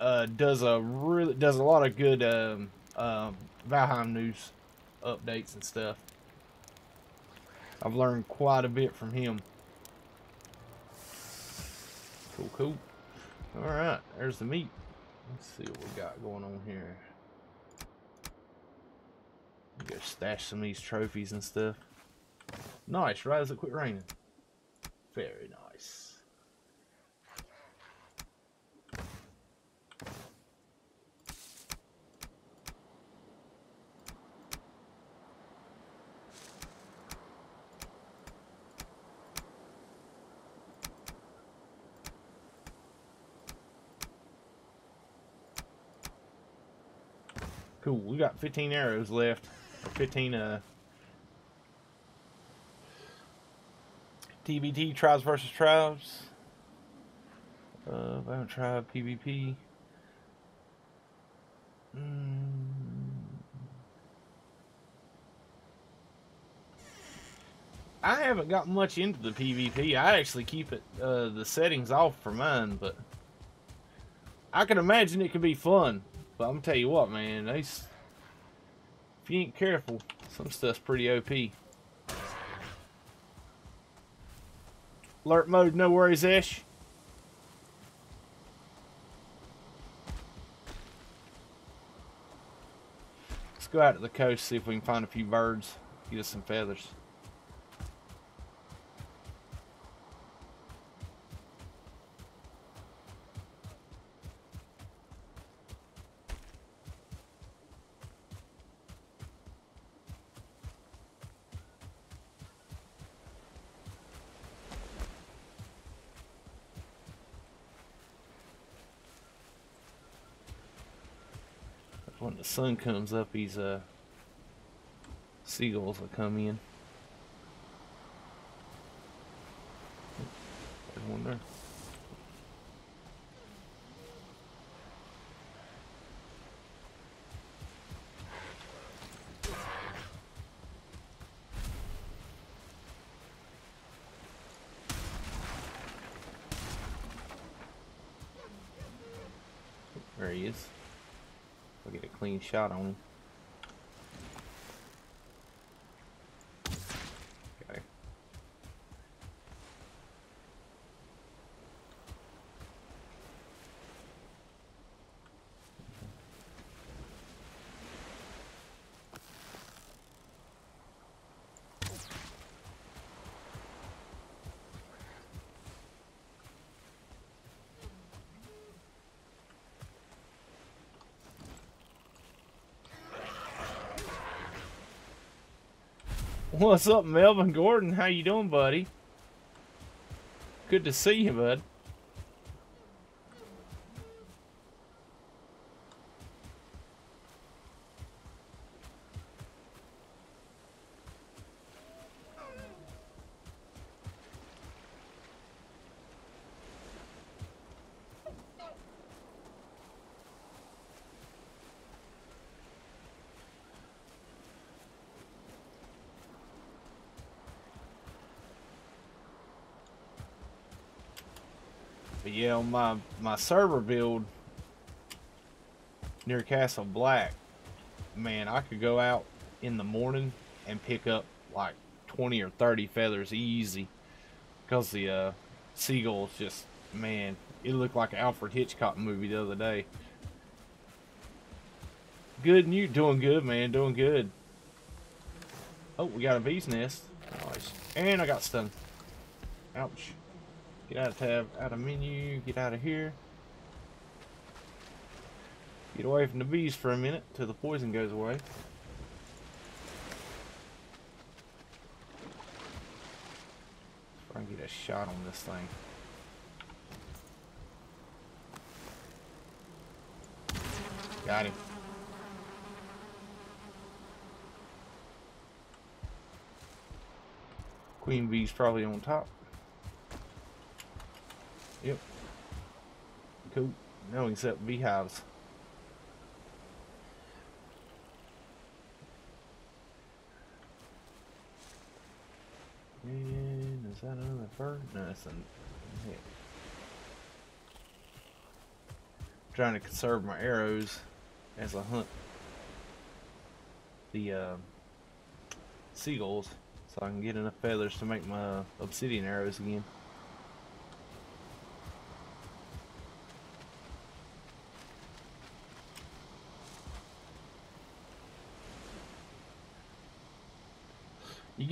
Uh, does a really does a lot of good um, um, Valheim news updates and stuff. I've learned quite a bit from him. Cool, cool. All right, there's the meat. Let's see what we got going on here. Go stash some of these trophies and stuff. Nice, right as it quit raining. Very nice. Cool. We got 15 arrows left. 15 uh TBT tribes versus tribes. Uh, I haven't tried PvP. Mm. I haven't got much into the PvP. I actually keep it uh, the settings off for mine, but I can imagine it could be fun. But I'm gonna tell you what, man, they, if you ain't careful, some stuff's pretty OP. Alert mode, no worries, Ish. Let's go out to the coast, see if we can find a few birds, get us some feathers. when the sun comes up, these uh, seagulls will come in. Shot on him. Okay. What's up, Melvin Gordon? How you doing, buddy? Good to see you, bud. Yeah, my, my server build near Castle Black, man, I could go out in the morning and pick up like 20 or 30 feathers easy. Because the uh, seagulls just, man, it looked like an Alfred Hitchcock movie the other day. Good, and you doing good, man, doing good. Oh, we got a bee's nest. Nice. And I got stung. Ouch. Get out of tab, out of menu, get out of here. Get away from the bees for a minute till the poison goes away. Try and get a shot on this thing. Got him. Queen bee's probably on top. Cool. No, except beehives. And is that another bird? No, it's a. Trying to conserve my arrows as I hunt the uh, seagulls so I can get enough feathers to make my obsidian arrows again.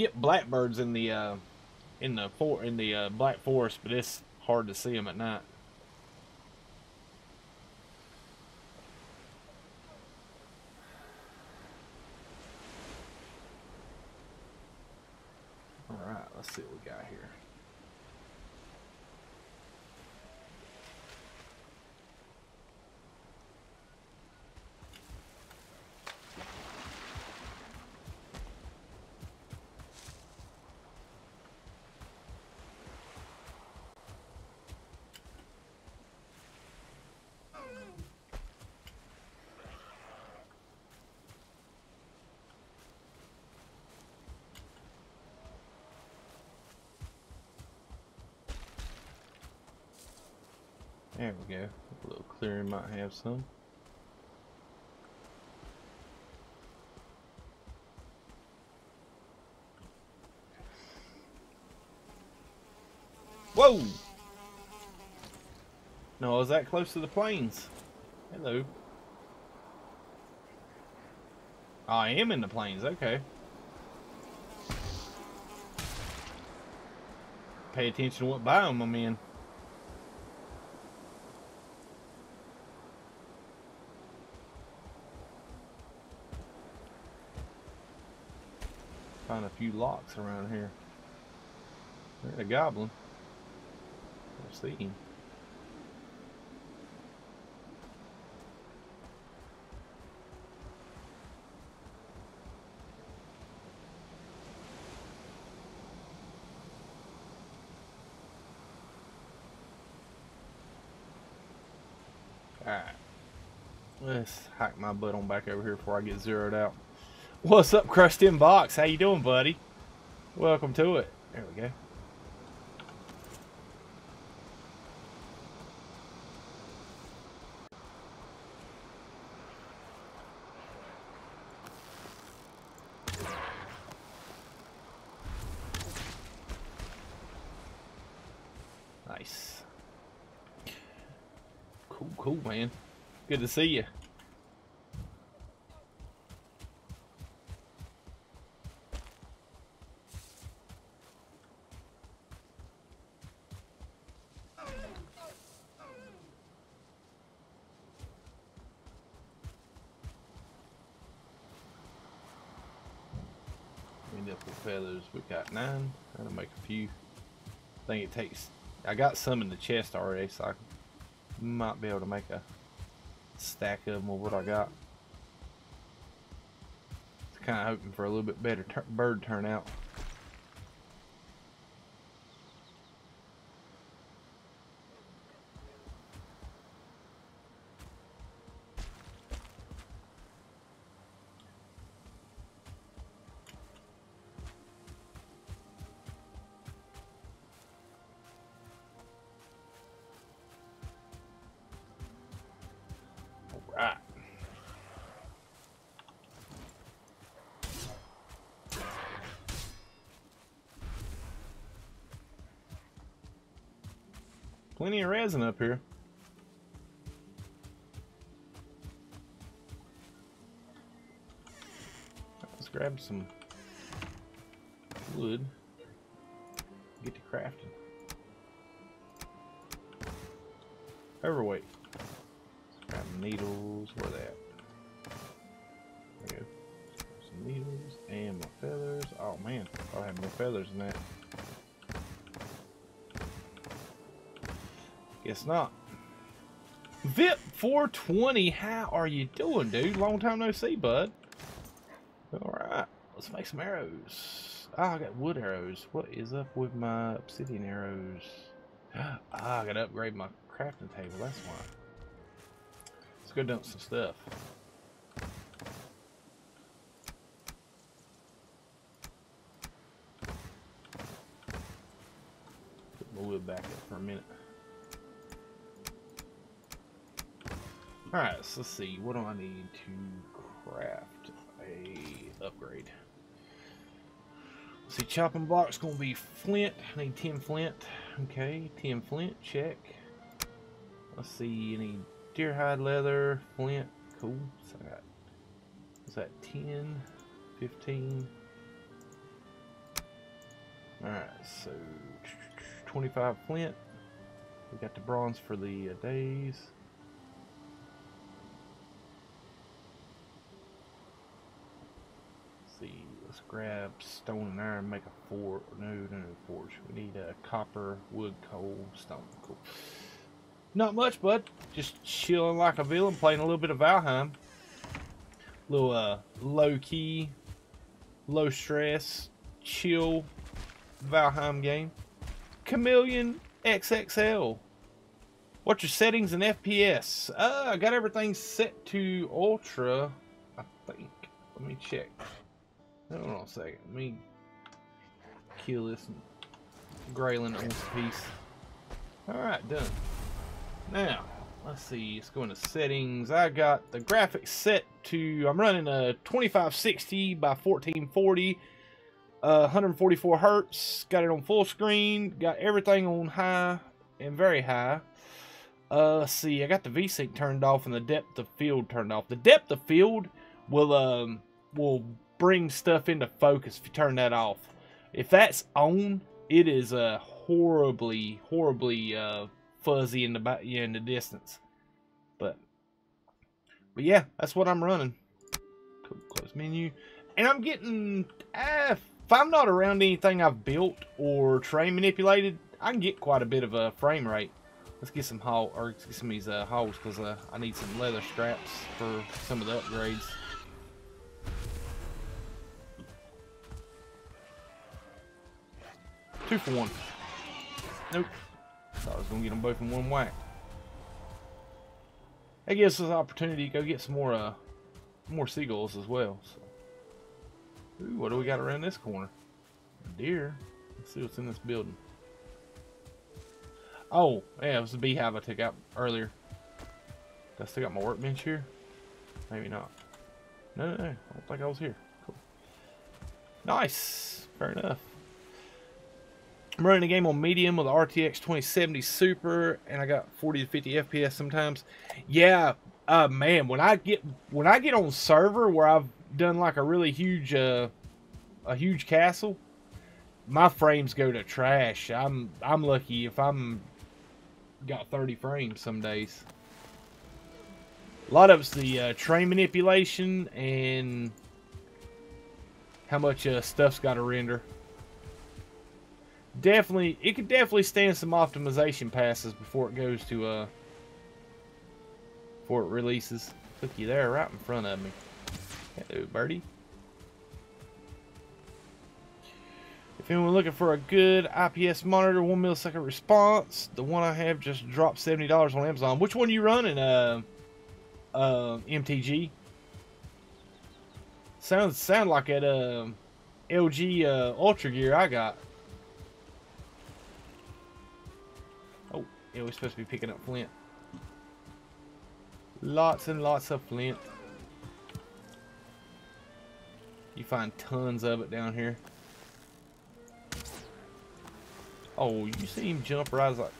Get blackbirds in the uh, in the for in the uh, black forest, but it's hard to see them at night. All right, let's see what we got here. There we go. A little clearing might have some. Whoa! No, I was that close to the plains. Hello. I am in the plains, okay. Pay attention to what biome I'm in. Few lox around here. There's a goblin. I see him. Alright. Let's hack my butt on back over here before I get zeroed out. What's up, Crushed in Box? How you doing, buddy? Welcome to it. There we go. Nice. Cool, cool, man. Good to see you. Nipple feathers, we got nine. That'll make a few. I think it takes. I got some in the chest already, so I might be able to make a stack of them with what I got. Kind of hoping for a little bit better bird turnout. Plenty of resin up here. Let's grab some wood. Get to crafting. Guess not. VIP 420, how are you doing, dude? Long time no see, bud. Alright, let's make some arrows. Ah, I got wood arrows. What is up with my obsidian arrows? (gasps) Ah, I gotta upgrade my crafting table, that's why. Let's go dump some stuff. Put my wood back up for a minute. Alright, so let's see. What do I need to craft a upgrade? Let's see, chopping block's gonna be flint. I need 10 flint. Okay, 10 flint, check. Let's see, I need deer hide leather, flint, cool. So I got, was that 10, 15? Alright, so 25 flint. We got the bronze for the uh, days. Let's see, let's grab stone and iron, make a fort. No, no, no, forge. We need a copper, wood, coal, stone. Cool. Not much, bud. Just chilling like a villain, playing a little bit of Valheim. Little uh, low key, low stress, chill Valheim game. Chameleon XXL. What's your settings and FPS? Uh, I got everything set to ultra. I think. Let me check. Hold on a second. Let me kill this Greyling on this piece. Alright, done. Now, let's see. Let's go into settings. I got the graphics set to. I'm running a 2560 by 1440, uh, 144 hertz. Got it on full screen. Got everything on high and very high. Uh, see. I got the VSync turned off and the depth of field turned off. The depth of field will um will bring stuff into focus if you turn that off. If that's on, it is uh horribly horribly uh fuzzy in the back, yeah, in the distance. But, but yeah, that's what I'm running. Close menu, and I'm getting. Uh, if I'm not around anything I've built or terrain manipulated, I can get quite a bit of a frame rate. Let's get some haul or get some of these uh, hauls because uh, I need some leather scraps for some of the upgrades. Two for one. Nope. Thought I was gonna get them both in one whack. That gives us an opportunity to go get some more uh more seagulls as well. So. Ooh, what do we got around this corner? A deer. Let's see what's in this building. Oh, yeah, it was the beehive I took out earlier. Do I still got my workbench here? Maybe not. No, no, no. I don't think I was here. Cool. Nice. Fair enough. I'm running a game on medium with the RTX 2070 Super, and I got 40 to 50 FPS sometimes. Yeah, uh, man, when I get when I get on server where I've done like a really huge uh, a huge castle, my frames go to trash. I'm I'm lucky if I'm got 30 frames some days. A lot of it's the uh, terrain manipulation and how much uh, stuff's got to render definitely it could definitely stand some optimization passes before it goes to uh before it releases. Look you there right in front of me. Hello, birdie. If anyone looking for a good IPS monitor, one millisecond response, the one I have just dropped seventy dollars on Amazon. Which one you running? Uh, uh, MTG. Sounds sound like that uh, LG uh, Ultra Gear I got. Yeah, we're supposed to be picking up flint. Lots and lots of flint. You find tons of it down here. Oh, you see him jump right like...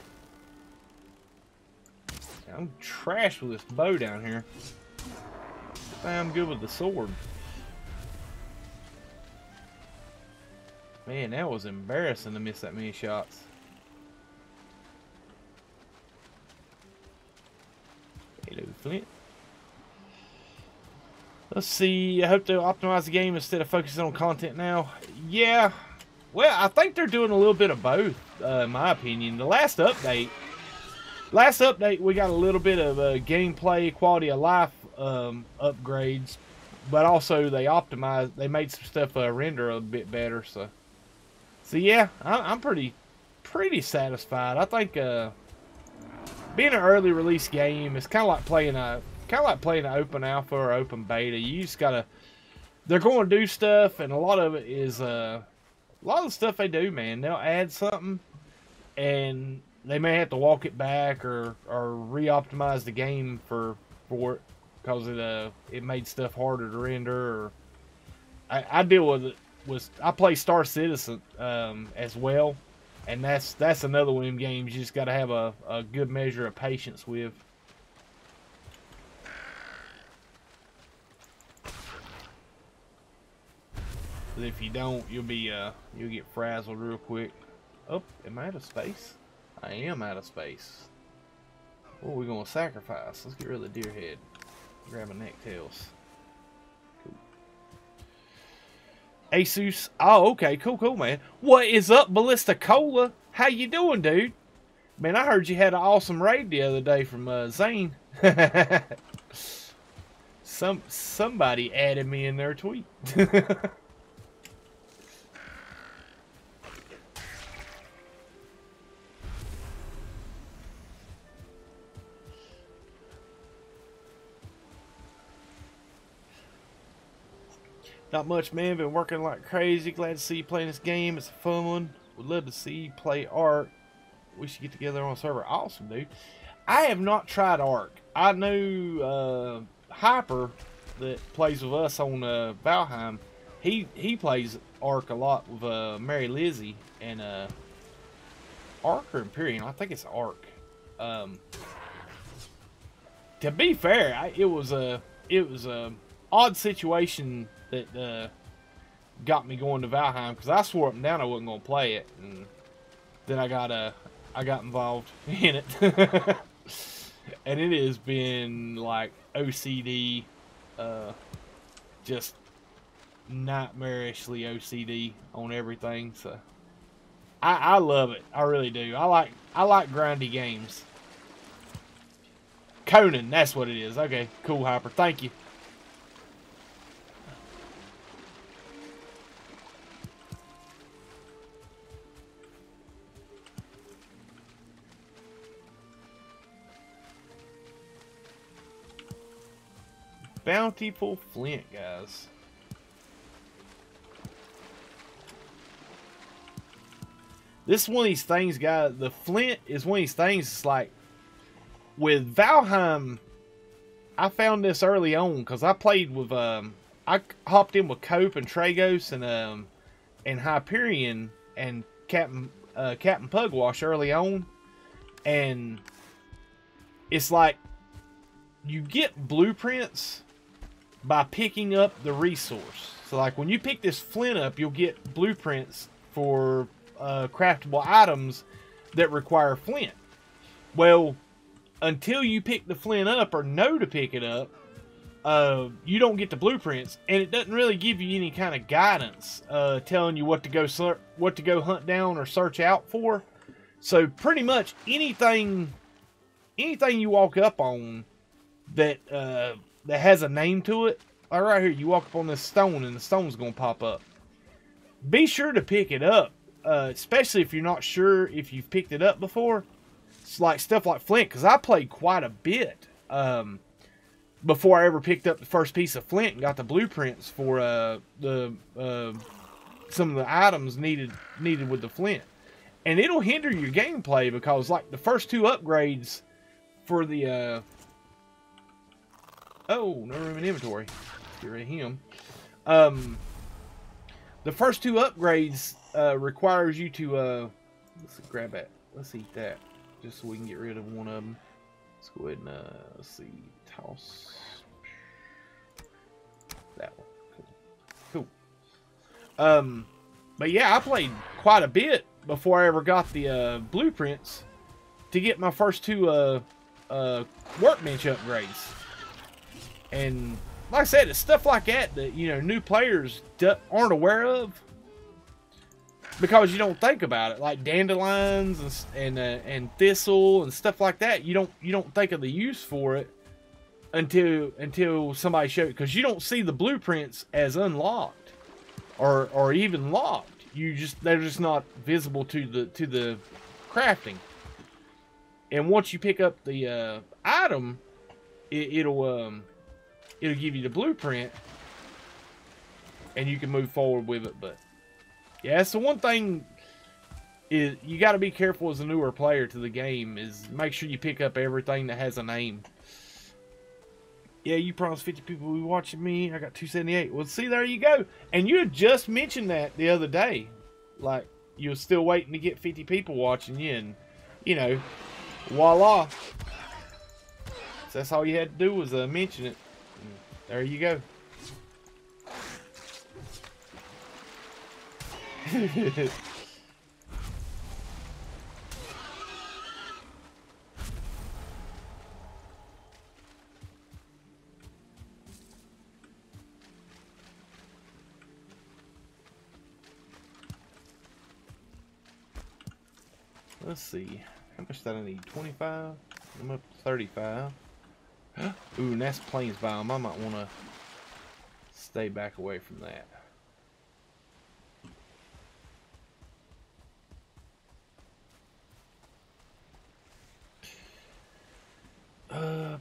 I'm trash with this bow down here. I'm good with the sword. Man, that was embarrassing to miss that many shots. Let's see. I hope to optimize the game instead of focusing on content now. Yeah. Well, I think they're doing a little bit of both, uh, in my opinion. The last update, last update, we got a little bit of uh, gameplay, quality of life um, upgrades, but also they optimized, they made some stuff uh, render a bit better. So, so yeah, I, am pretty, pretty satisfied. I think uh, being an early release game, it's kind of like playing a kind of like playing an open alpha or open beta. You just gotta. They're going to do stuff, and a lot of it is uh, a lot of the stuff they do. Man, they'll add something, and they may have to walk it back or or re-optimize the game for for it because it uh it made stuff harder to render. Or I, I deal with it with I play Star Citizen um, as well and that's that's another one of them games you just got to have a, a good measure of patience with. But if you don't, you'll be uh you'll get frazzled real quick. Oh, am I out of space? I am out of space. What are we gonna sacrifice? Let's get rid of the deer head. Grab a necktails. Asus. Oh, okay. Cool, cool, man. What is up, Ballista Cola? How you doing, dude? Man, I heard you had an awesome raid the other day from uh, Xaine. (laughs) Some somebody added me in their tweet. (laughs) Not much, man. Been working like crazy. Glad to see you playing this game. It's a fun one. Would love to see you play Ark. We should get together on a server. Awesome, dude. I have not tried Ark. I know uh, Hyper that plays with us on uh, Valheim. He he plays Ark a lot with uh, Mary Lizzie and uh, Ark or Imperium. I think it's Ark. Um, to be fair, I, it was a it was a odd situation that uh, got me going to Valheim because I swore up and down I wasn't to play it, and then I got uh, I got involved (laughs) in it, (laughs) and it has been like OCD, uh, just nightmarishly OCD on everything. So I, I love it. I really do. I like I like grindy games. Conan, that's what it is. Okay, cool, Hyper. Thank you. Bountiful Flint, guys. This is one of these things, guys. The Flint is one of these things. It's like with Valheim. I found this early on because I played with. Um, I hopped in with Cope and Tragos and um, and Hyperion and Captain uh, Captain Pugwash early on, and it's like you get blueprints by picking up the resource. So like when you pick this flint up, you'll get blueprints for uh, craftable items that require flint. Well, until you pick the flint up or know to pick it up, uh, you don't get the blueprints, and it doesn't really give you any kind of guidance uh, telling you what to go what to go hunt down or search out for. So pretty much anything anything you walk up on that uh, that has a name to it, like right here, you walk up on this stone and the stone's gonna pop up. Be sure to pick it up uh, especially if you're not sure if you've picked it up before. It's like stuff like Flint, because I played quite a bit um, before I ever picked up the first piece of Flint and got the blueprints for uh, the uh, some of the items needed needed with the Flint. And it'll hinder your gameplay because like the first two upgrades for the uh, oh no room in inventory. Get rid of him. Um, the first two upgrades uh, requires you to, uh, let's grab that. Let's eat that. Just so we can get rid of one of them. Let's go ahead and, uh, let's see, toss. That one. Cool. Cool. Um, but yeah, I played quite a bit before I ever got the, uh, blueprints to get my first two, uh, uh, workbench upgrades. And like I said, it's stuff like that that, you know, new players aren't aware of because you don't think about it like dandelions and and, uh, and thistle and stuff like that you don't you don't think of the use for it until until somebody shows it. because you don't see the blueprints as unlocked or or even locked you just they're just not visible to the to the crafting and once you pick up the uh, item it, will um it'll give you the blueprint and you can move forward with it but yeah, so one thing is you got to be careful as a newer player to the game is make sure you pick up everything that has a name. Yeah, you promised 50 people will be watching me. I got 278. Well, see, there you go. And you had just mentioned that the other day. Like, you were still waiting to get 50 people watching you. And, you know, voila. So that's all you had to do was uh, mention it. There you go. (laughs) Let's see. How much did I need? 25? I'm up to 35. Ooh, and that's plains biome. I might want to stay back away from that. Uh,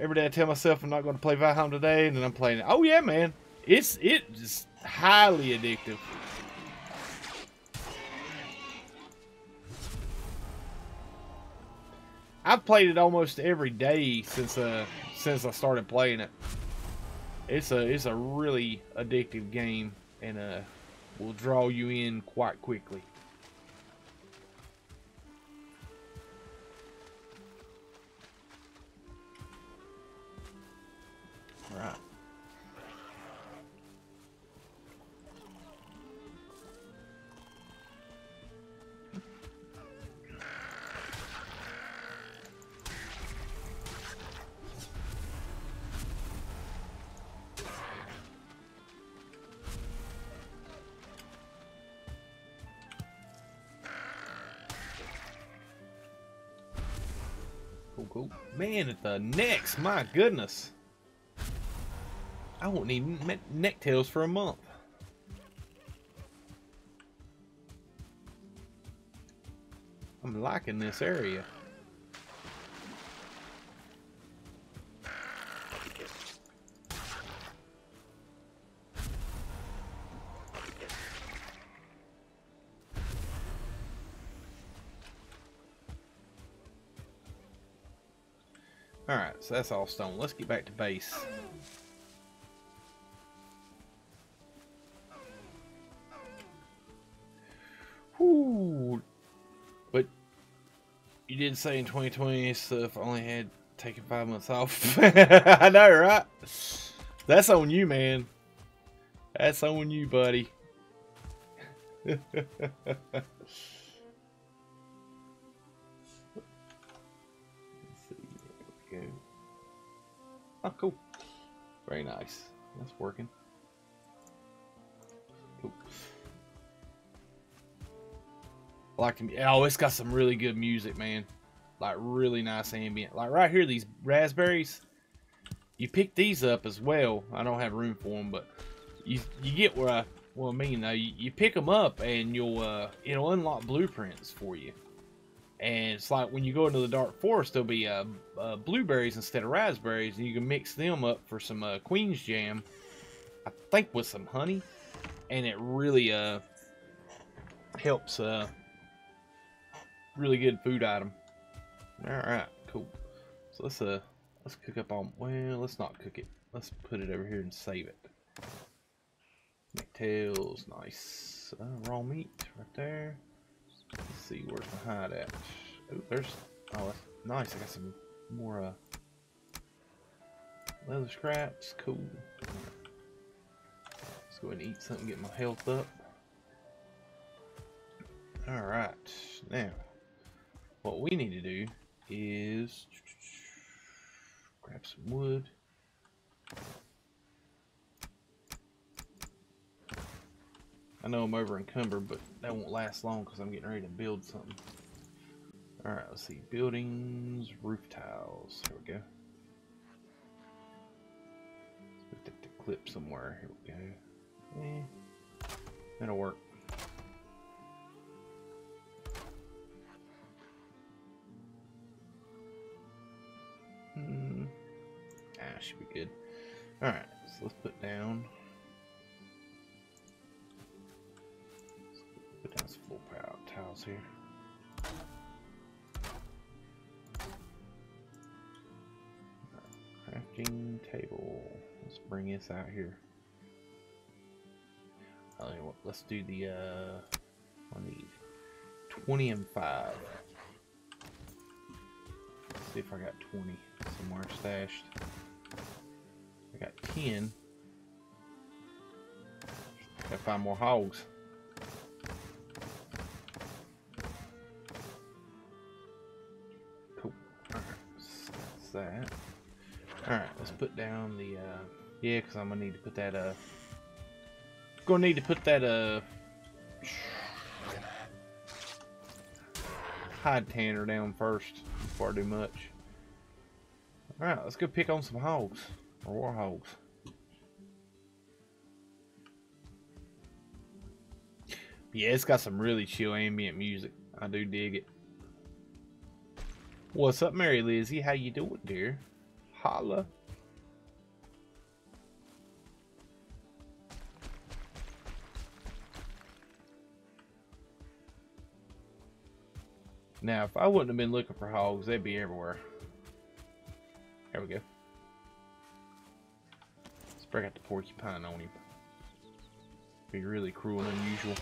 every day I tell myself I'm not going to play Valheim today, and then I'm playing it. Oh yeah, man, it's it's highly addictive. I've played it almost every day since uh since I started playing it. It's a it's a really addictive game and uh will draw you in quite quickly. At the necks, my goodness. I won't need ne neck for a month. I'm liking this area. So that's all stone. Let's get back to base. Whew. But you did say in 2020 stuff only had taken five months off. (laughs) I know, right? That's on you, man. That's on you, buddy. (laughs) Very nice. That's working. I like to, oh, it's got some really good music, man. Like really nice ambient. Like right here, these raspberries. You pick these up as well. I don't have room for them, but you you get where I well I mean though. You, you pick them up and you'll uh, it'll unlock blueprints for you. And it's like when you go into the dark forest, there'll be uh, uh, blueberries instead of raspberries, and you can mix them up for some uh, Queen's jam. I think with some honey, and it really uh helps. Uh, really good food item. All right, cool. So let's uh let's cook up on. Well, let's not cook it. Let's put it over here and save it. Neck tails, nice. Uh, raw meat right there. Let's see where's the hide at. Oh, there's. Oh, that's nice. I got some more uh, leather scraps. Cool. Let's go ahead and eat something, get my health up. All right, now what we need to do is grab some wood. I know I'm over encumbered, but that won't last long because I'm getting ready to build something. Alright, let's see. Buildings, roof tiles. Here we go. Put clip somewhere. Here we go. Eh, that'll work. Hmm. Ah, should be good. Alright, so let's put down Put down some full power tiles here. Crafting table. Let's bring this out here. Oh, let's do the, uh, I need 20 and 5. Let's see if I got 20 somewhere stashed. I got 10. Gotta find more hogs. That. Alright, let's put down the, uh, yeah, because I'm going to need to put that, uh, going to need to put that, uh, hide tanner down first before I do much. Alright, let's go pick on some hogs, or war hogs. Yeah, it's got some really chill ambient music. I do dig it. What's up, Mary Lizzie? How you doing, dear? Holla. Now, if I wouldn't have been looking for hogs, they'd be everywhere. There we go. Let's break out the porcupine on him. Be really cruel and unusual.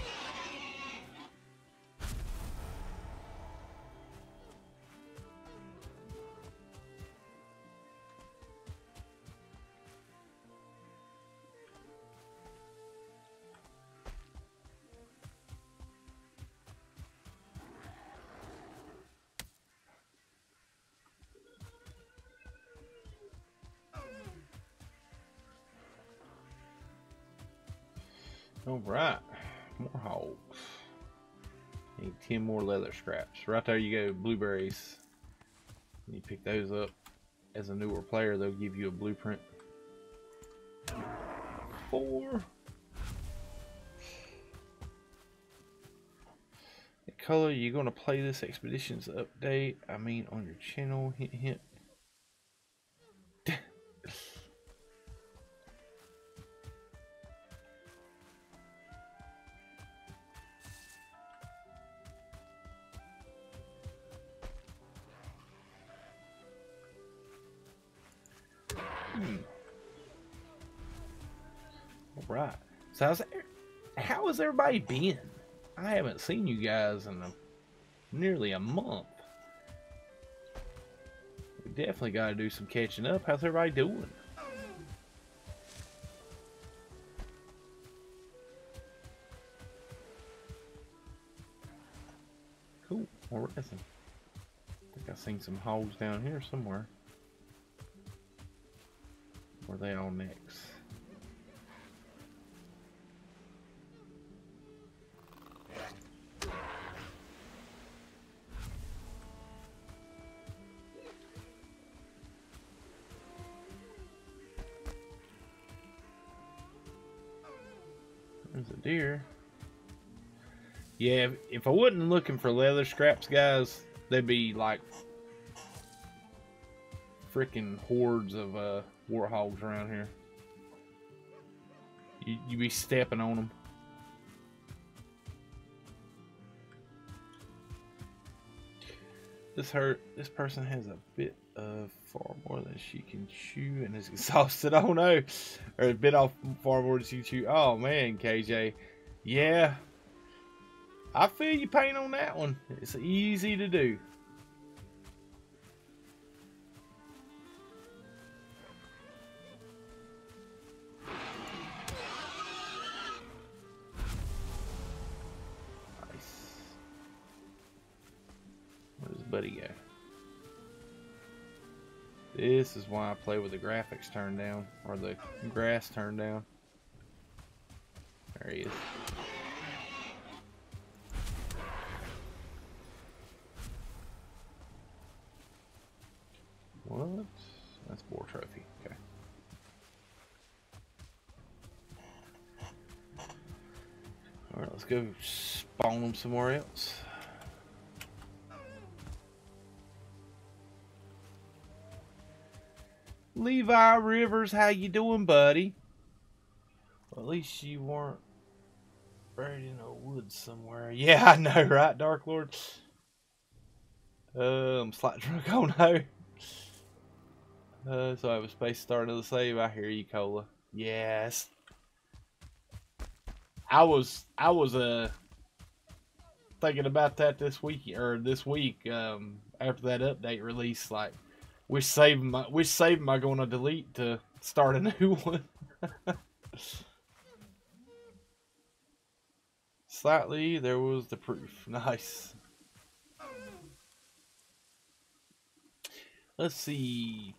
Alright, more hogs. Need 10 more leather scraps. Right there you go, blueberries. You pick those up. As a newer player, they'll give you a blueprint. Four. The color you're going to play this expedition's update. I mean, on your channel. Hint, hint. So how's, how has everybody been? I haven't seen you guys in a, nearly a month. We definitely got to do some catching up. How's everybody doing? Cool. More resin. I think I've seen some holes down here somewhere. Where they all next? Yeah, if I wasn't looking for leather scraps, guys, they'd be like freaking hordes of uh, warthogs around here. You, you be stepping on them. This hurt. This person has a bit of far more than she can chew and is (laughs) exhausted. Oh no, or a bit off far more than she can chew. Oh man, KJ. Yeah, I feel you pain on that one. It's easy to do. Nice. Where's Buddy go? This is why I play with the graphics turned down, or the grass turned down. There he is. Boar trophy. Okay. Alright, let's go spawn them somewhere else. Levi Rivers, how you doing, buddy? Well, at least you weren't buried in a wood somewhere. (laughs) Yeah, I know, right, Dark Lord? Um, I'm slightly drunk. (laughs) Oh no. Uh, so I have a space starting to save. I hear you, Cola. Yes. I was I was uh thinking about that this week or this week um after that update release like which save my which save am I going to delete to start a (laughs) new one? Slightly, there was the proof. (laughs) Nice. Let's see.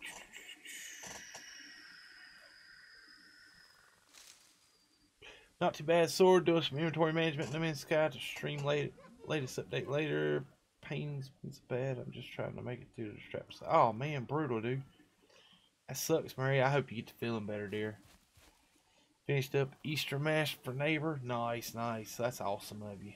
Not too bad. Sword doing some inventory management. No man's sky to stream late, latest update later pains bad. I'm just trying to make it through the straps. Oh man, brutal, dude. That sucks, Mary. I hope you get to feeling better, dear. Finished up Easter mash for neighbor. Nice, nice. That's awesome of you.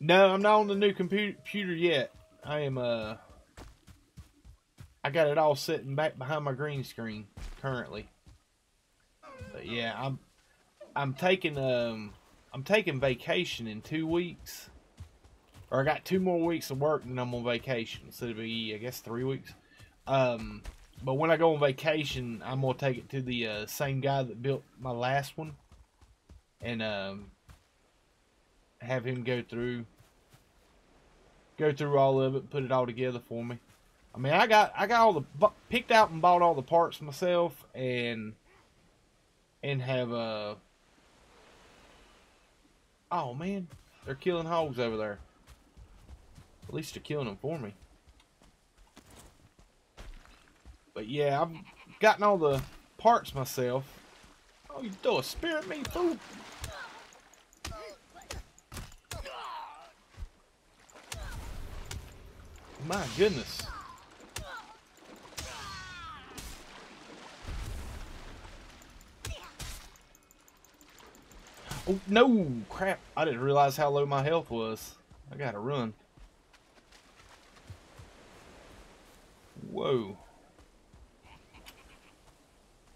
No, I'm not on the new computer yet. I am uh I got it all sitting back behind my green screen currently. But yeah, I'm I'm taking um I'm taking vacation in two weeks. Or I got two more weeks of work and I'm on vacation. So it'll be, I guess, three weeks. Um, but when I go on vacation, I'm gonna take it to the uh, same guy that built my last one, and um, have him go through, go through all of it, put it all together for me. I mean, I got I got all the picked out and bought all the parts myself, and and have uh. Oh man, they're killing hogs over there. At least they're killing them for me. But yeah, I've gotten all the parts myself. Oh, you throw a spear at me, fool! My goodness. Oh, no! Crap. I didn't realize how low my health was. I gotta run. Whoa.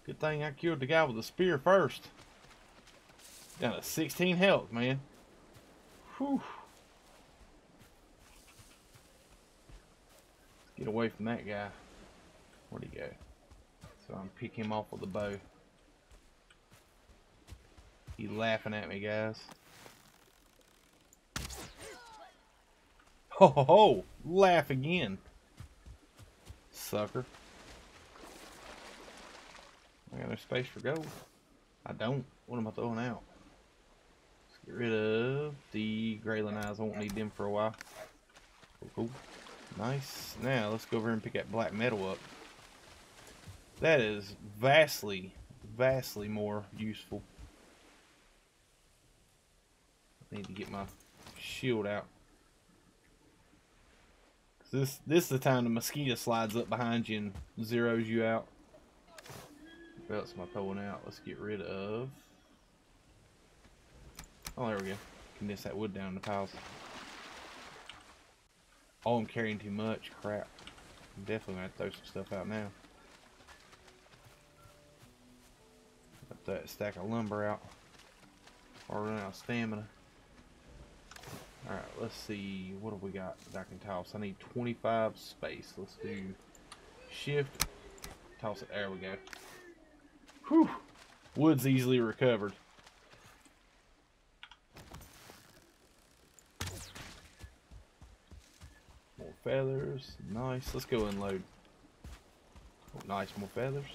Good thing I killed the guy with the spear first. Got a 16 health, man. Whew. Get away from that guy. Where'd he go? So I'm picking him off with the bow. He laughing at me, guys. Ho ho ho! Laugh again. Sucker. I got no space for gold. I don't. What am I throwing out? Let's get rid of the Greyling Eyes. I won't need them for a while. Cool, cool. Nice. Now, let's go over and pick that black metal up. That is vastly, vastly more useful. Need to get my shield out. This this is the time the mosquito slides up behind you and zeroes you out. What else am I throwing out? Let's get rid of... Oh, there we go. Condense that wood down in the piles. Oh, I'm carrying too much. Crap. I'm definitely going to throw some stuff out now. Got that stack of lumber out. Or run out of stamina. Alright, let's see. What have we got that I can toss? I need 25 space. Let's do shift. Toss it. There we go. Whew. Wood's easily recovered. More feathers. Nice. Let's go unload. Oh, nice. More feathers.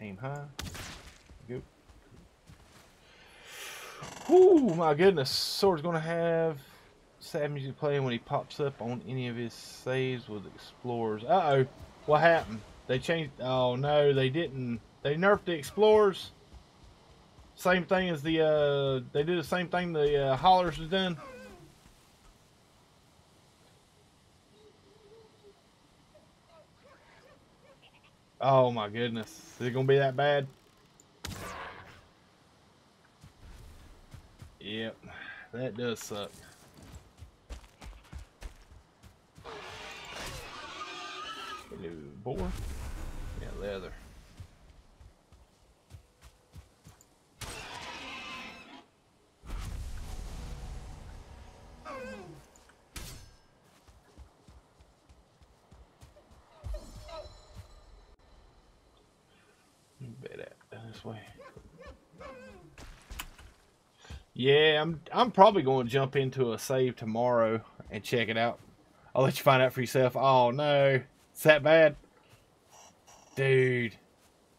Aim high. Go. Whoo, my goodness. Sword's going to have sad music playing when he pops up on any of his saves with explorers. Uh-oh. What happened? They changed. Oh no, they didn't. They nerfed the explorers. Same thing as the. Uh, they did the same thing the uh, haulers has done. Oh my goodness, is it gonna be that bad? Yep, that does suck. Hello, boar Yeah, leather. this way. Yeah, I'm I'm probably going to jump into a save tomorrow and check it out. I'll let you find out for yourself. Oh no, it's that bad. Dude,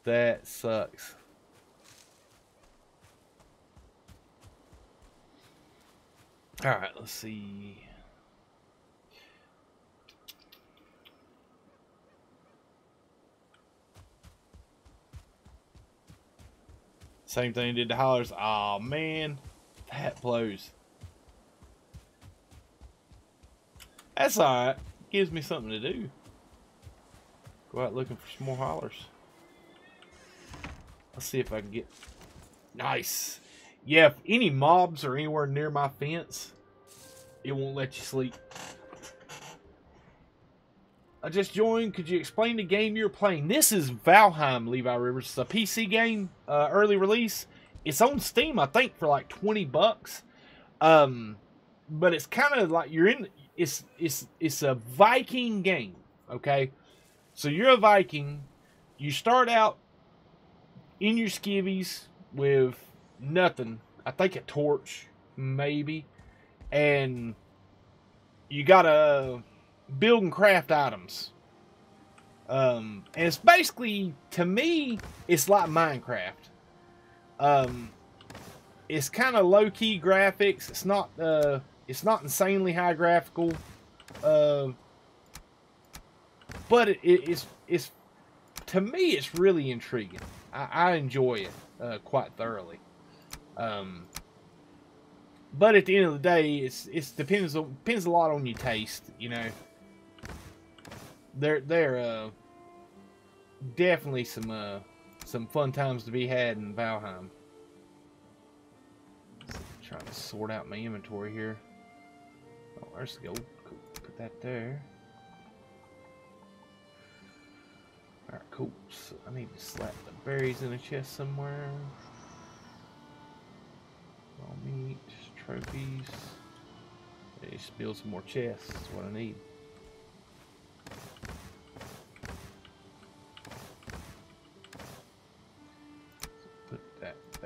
that sucks. Alright, let's see. Same thing did to Haulers. Oh man, that blows. That's alright. Gives me something to do. Go out looking for some more haulers. Let's see if I can get... Nice. Yeah, if any mobs are anywhere near my fence, it won't let you sleep. I just joined. Could you explain the game you're playing? This is Valheim, Levi Rivers. It's a PC game, uh, early release. It's on Steam, I think, for like twenty bucks. Um, but it's kind of like you're in. It's it's it's a Viking game. Okay, so you're a Viking. You start out in your skivvies with nothing. I think a torch, maybe, and you gotta build and craft items. Um, and it's basically, to me, it's like Minecraft. Um, it's kind of low key graphics. It's not, uh, it's not insanely high graphical. Uh, but it, it, it's, it's, to me, it's really intriguing. I, I enjoy it uh, quite thoroughly. Um, but at the end of the day, it's it's depends depends a lot on your taste, you know. There there uh definitely some uh some fun times to be had in Valheim. Trying to sort out my inventory here. Oh, there's the gold. Put that there. Alright, cool. So I need to slap the berries in a chest somewhere. Raw meat, trophies. Just build some more chests. That's what I need.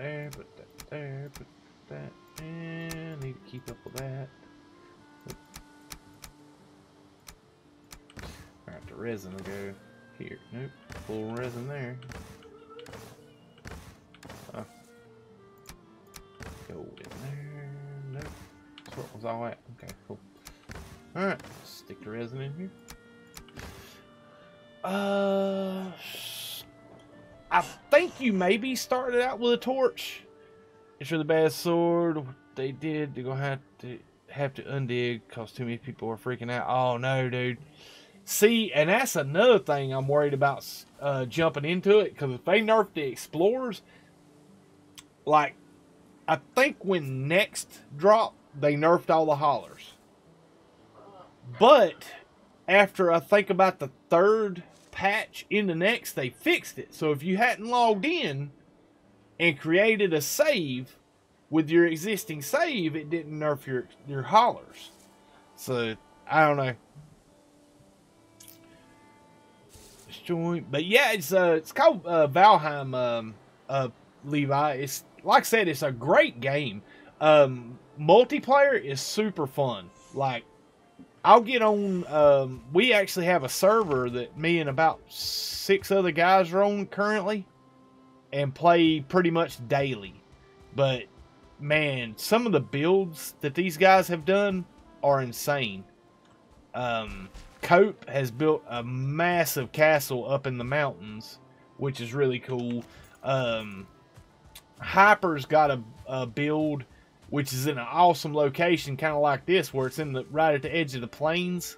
There, put that there, put that, and need to keep up with that. Alright, the resin will go here. Nope, full resin there. Gold in there. Nope. That's what was all that. Okay, cool. Alright, stick the resin in here. Uh, I think you maybe started out with a torch. It's really bad sword. They did. They're gonna have to have to undig because too many people are freaking out. Oh no, dude. See, and that's another thing I'm worried about uh, jumping into it because if they nerf the explorers, like I think when next drop, they nerfed all the haulers, But after I think about the third patch in the next, they fixed it. So if you hadn't logged in and created a save with your existing save, it didn't nerf your your haulers. So I don't know. Joint, but yeah, it's uh, it's called uh, Valheim. Um, uh, Levi, it's like I said, it's a great game. Um, multiplayer is super fun. Like, I'll get on. Um, we actually have a server that me and about six other guys are on currently, and play pretty much daily. But man, some of the builds that these guys have done are insane. Um, Cope has built a massive castle up in the mountains, which is really cool. Um, Hyper's got a, a build which is in an awesome location, kind of like this, where it's in the right at the edge of the plains,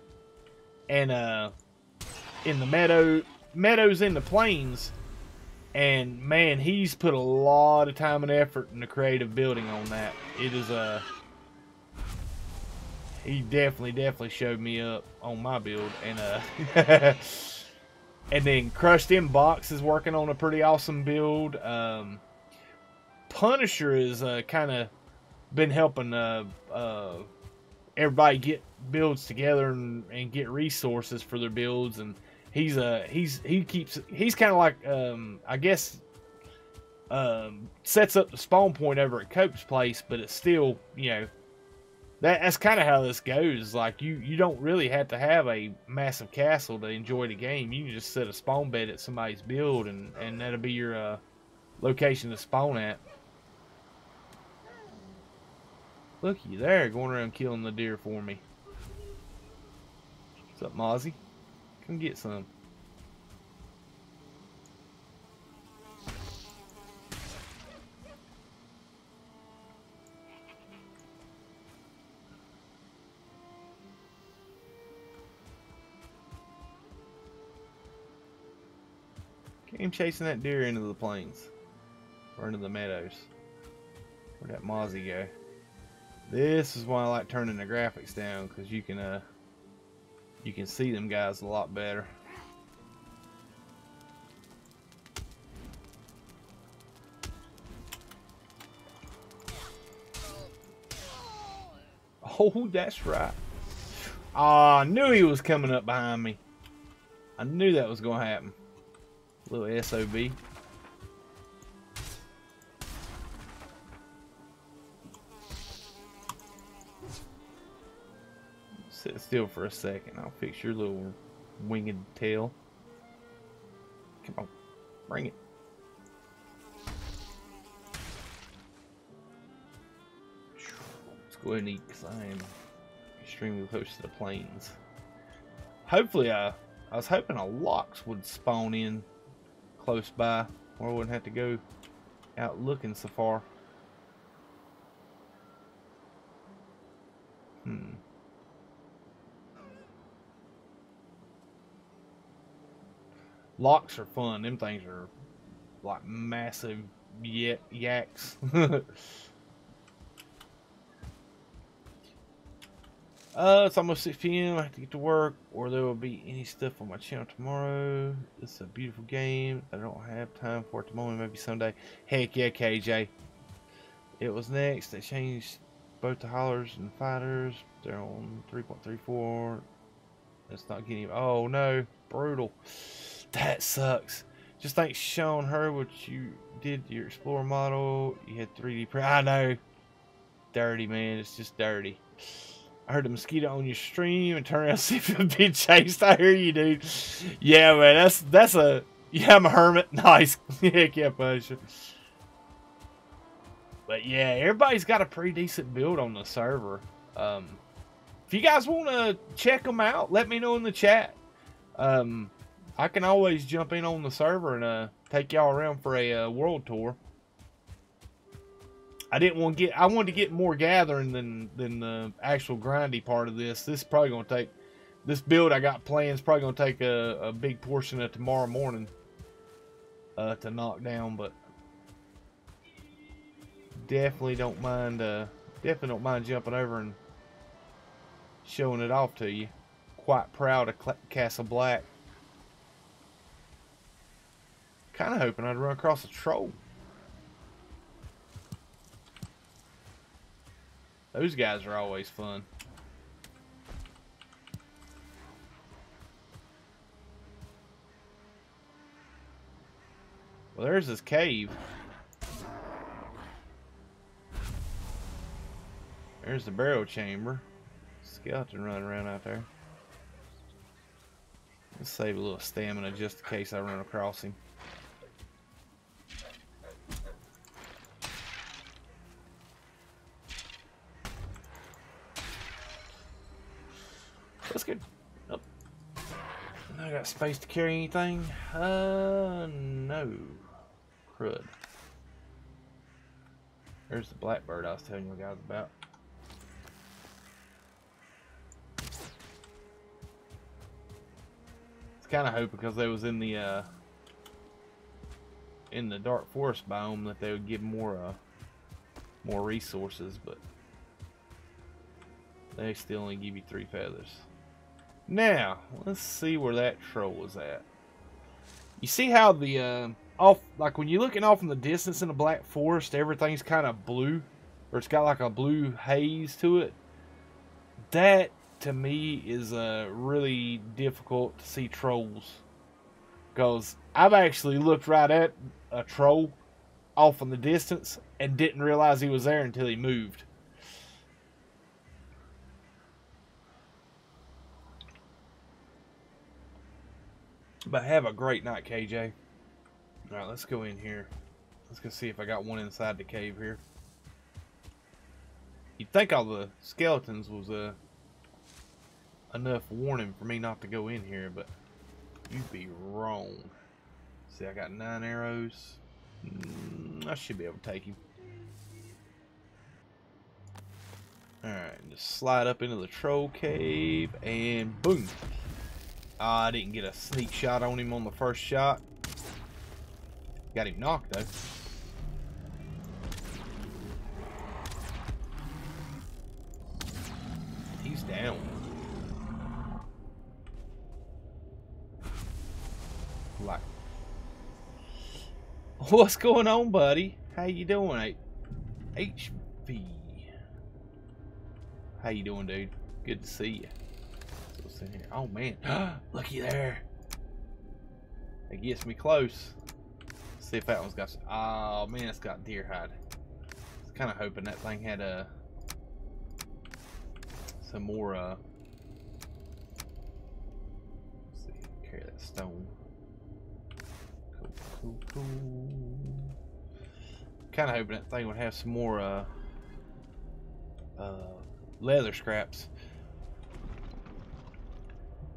and uh, in the meadow, meadows in the plains. And man, he's put a lot of time and effort in the creative building on that. It is a uh, he definitely, definitely showed me up on my build, and uh, (laughs) and then Crushed in Box is working on a pretty awesome build. Um, Punisher is uh, kind of been helping uh, uh, everybody get builds together and, and get resources for their builds, and he's uh he's he keeps he's kind of like um, I guess um, sets up the spawn point over at Cope's place, but it's still you know that that's kind of how this goes. Like you you don't really have to have a massive castle to enjoy the game. You can just set a spawn bed at somebody's build, and and that'll be your uh, location to spawn at. Looky there, going around killing the deer for me. What's up, Mozzie? Come get some. Came chasing that deer into the plains. Or into the meadows. Where'd that Mozzie go? This is why I like turning the graphics down because you can uh, you can see them guys a lot better. Oh, that's right. Ah, I knew he was coming up behind me. I knew that was going to happen. Little SOB. Still for a second. I'll fix your little winged tail. Come on. Bring it. Let's go ahead and eat because I am extremely close to the plains. Hopefully, uh, I was hoping a Lox would spawn in close by where I wouldn't have to go out looking so far. Hmm. Lox are fun. Them things are like massive yaks. (laughs) Uh, it's almost 6 p.m. I have to get to work, or there will be any stuff on my channel tomorrow. It's a beautiful game. I don't have time for it tomorrow. Maybe someday. Heck yeah, KJ. It was next. They changed both the haulers and the fighters. They're on 3.34. It's not getting. Oh no, brutal. That sucks. Just think, showing her what you did to your Explorer model. You had 3D print. I know. Dirty man. It's just dirty. I heard a mosquito on your stream and turn around (laughs) and see if it'd be chased. I hear you, dude. Yeah, man, that's that's a yeah, I'm a hermit. (laughs) Nice. Heck (laughs) yeah, Punisher. But yeah, everybody's got a pretty decent build on the server. Um, if you guys want to check them out, let me know in the chat. Um, I can always jump in on the server and uh, take y'all around for a uh, world tour. I didn't want to get. I wanted to get more gathering than than the actual grindy part of this. This is probably to take. This build I got planned is probably going to take a, a big portion of tomorrow morning uh, to knock down, but definitely don't mind. Uh, definitely don't mind jumping over and showing it off to you. Quite proud of Castle Black. Kind of hoping I'd run across a troll. Those guys are always fun. Well, there's this cave. There's the burial chamber. Skeleton running around out there. Let's save a little stamina just in case I run across him. That's good. Oh. I got space to carry anything? Uh, no. Crud. There's the blackbird I was telling you guys about. It's kind of hope because they was in the uh, in the dark forest biome that they would give more uh, more resources, but they still only give you three feathers. Now, let's see where that troll was at. You see how the, uh, off, like when you're looking off in the distance in the Black Forest, everything's kind of blue, or it's got like a blue haze to it. That, to me, is uh, really difficult to see trolls. Because I've actually looked right at a troll off in the distance and didn't realize he was there until he moved. But have a great night, KJ. Alright, let's go in here. Let's go see if I got one inside the cave here. You'd think all the skeletons was uh, enough warning for me not to go in here, but you'd be wrong. See, I got nine arrows. Mm, I should be able to take him. Alright, just slide up into the troll cave, and boom. Uh, I didn't get a sneak shot on him on the first shot. Got him knocked though. He's down. Like, what's going on, buddy? How you doing, HV? How you doing, dude? Good to see you. So here. Oh man, (gasps) looky there. It gets me close. Let's see if that one's got. Oh man, it's got deer hide. I was kind of hoping that thing had a uh, some more. Uh, let's see, carry that stone. Cool, cool, cool. Kind of hoping that thing would have some more. Uh, uh, leather scraps.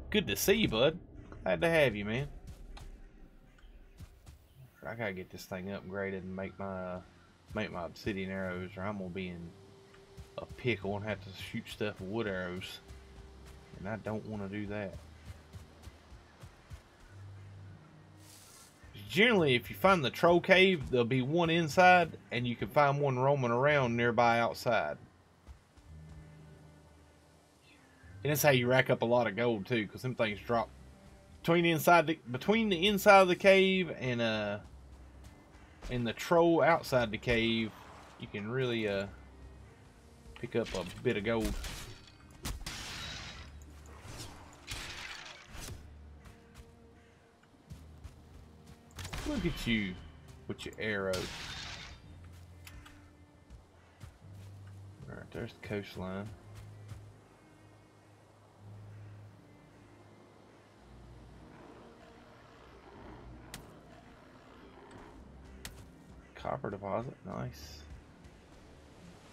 Good to see you, bud. Glad to have you, man. I gotta get this thing upgraded and make my make my obsidian arrows, or I'm gonna be in a pickle and have to shoot stuff with wood arrows, and I don't want to do that. Generally, if you find the troll cave, there'll be one inside, and you can find one roaming around nearby outside. And that's how you rack up a lot of gold too, because them things drop between the inside the between the inside of the cave and uh and the troll outside the cave. You can really uh pick up a bit of gold. Look at you with your arrow. Alright, there's the coastline. Copper deposit, nice.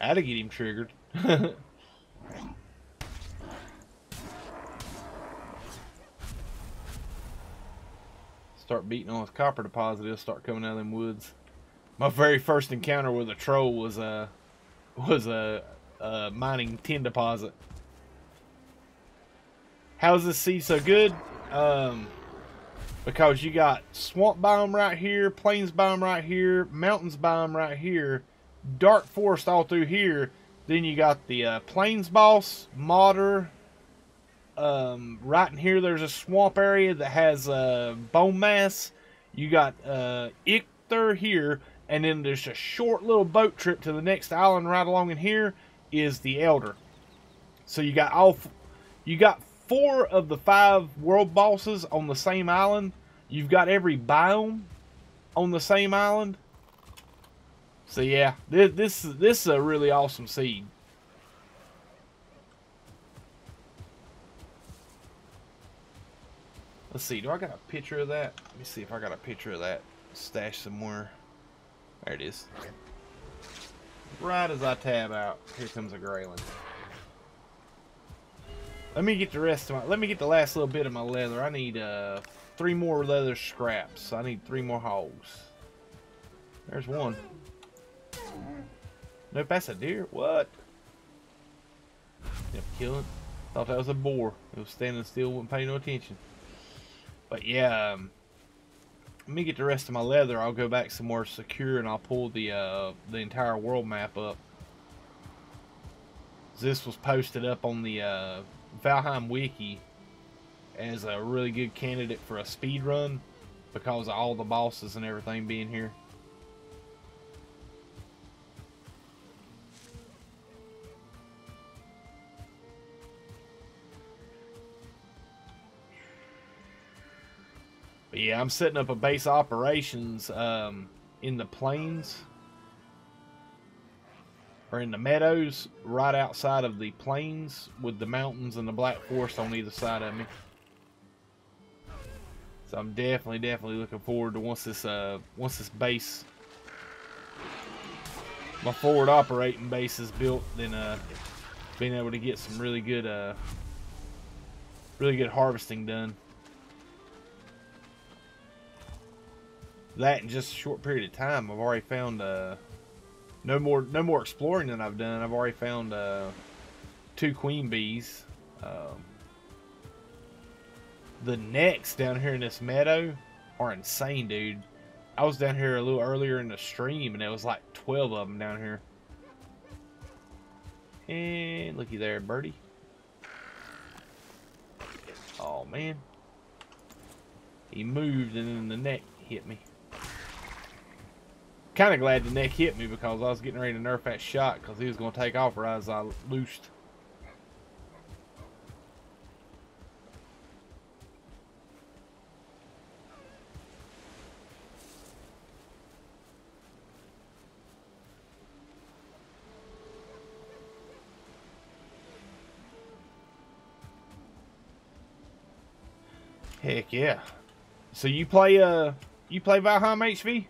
Had to get him triggered. (laughs) start beating on his copper deposit, he'll start coming out of them woods. My very first encounter with a troll was a was a, a mining tin deposit. How's this seed so good? Um, because you got swamp biome right here, plains biome right here, mountains biome right here, dark forest all through here. Then you got the uh, plains boss, Moder. Um, right in here, there's a swamp area that has uh, Bonemass. You got uh, here, and then there's a short little boat trip to the next island right along in here is the Elder. So you got all, you got four of the five world bosses on the same island. You've got every biome on the same island. So yeah, this this, this is a really awesome seed. Let's see, do I got a picture of that? Let me see if I got a picture of that stashed somewhere. There it is. Right as I tab out, here comes a Greyling. Let me get the rest of my, let me get the last little bit of my leather. I need uh, three more leather scraps. I need three more hogs. There's one. Nope, that's a deer. What? Yep, killing. Thought that was a boar. It was standing still, wouldn't pay no attention. But yeah, um, let me get the rest of my leather. I'll go back some more secure and I'll pull the uh, the entire world map up. This was posted up on the uh, Valheim Wiki as a really good candidate for a speed run because of all the bosses and everything being here. But yeah, I'm setting up a base operations um, in the plains or in the meadows right outside of the plains with the mountains and the black forest on either side of me. So I'm definitely, definitely looking forward to once this, uh, once this base, my forward operating base is built, then uh, being able to get some really good, uh, really good harvesting done. That in just a short period of time, I've already found uh, no more, no more exploring than I've done. I've already found uh, two queen bees. Um, the necks down here in this meadow are insane, dude. I was down here a little earlier in the stream, and it was like 12 of them down here. And looky there, birdie. Oh, man. He moved, and then the neck hit me kind of glad the neck hit me because I was getting ready to nerf that shot because he was going to take off right as I loosed. Heck yeah. So you play uh you play Valheim HV?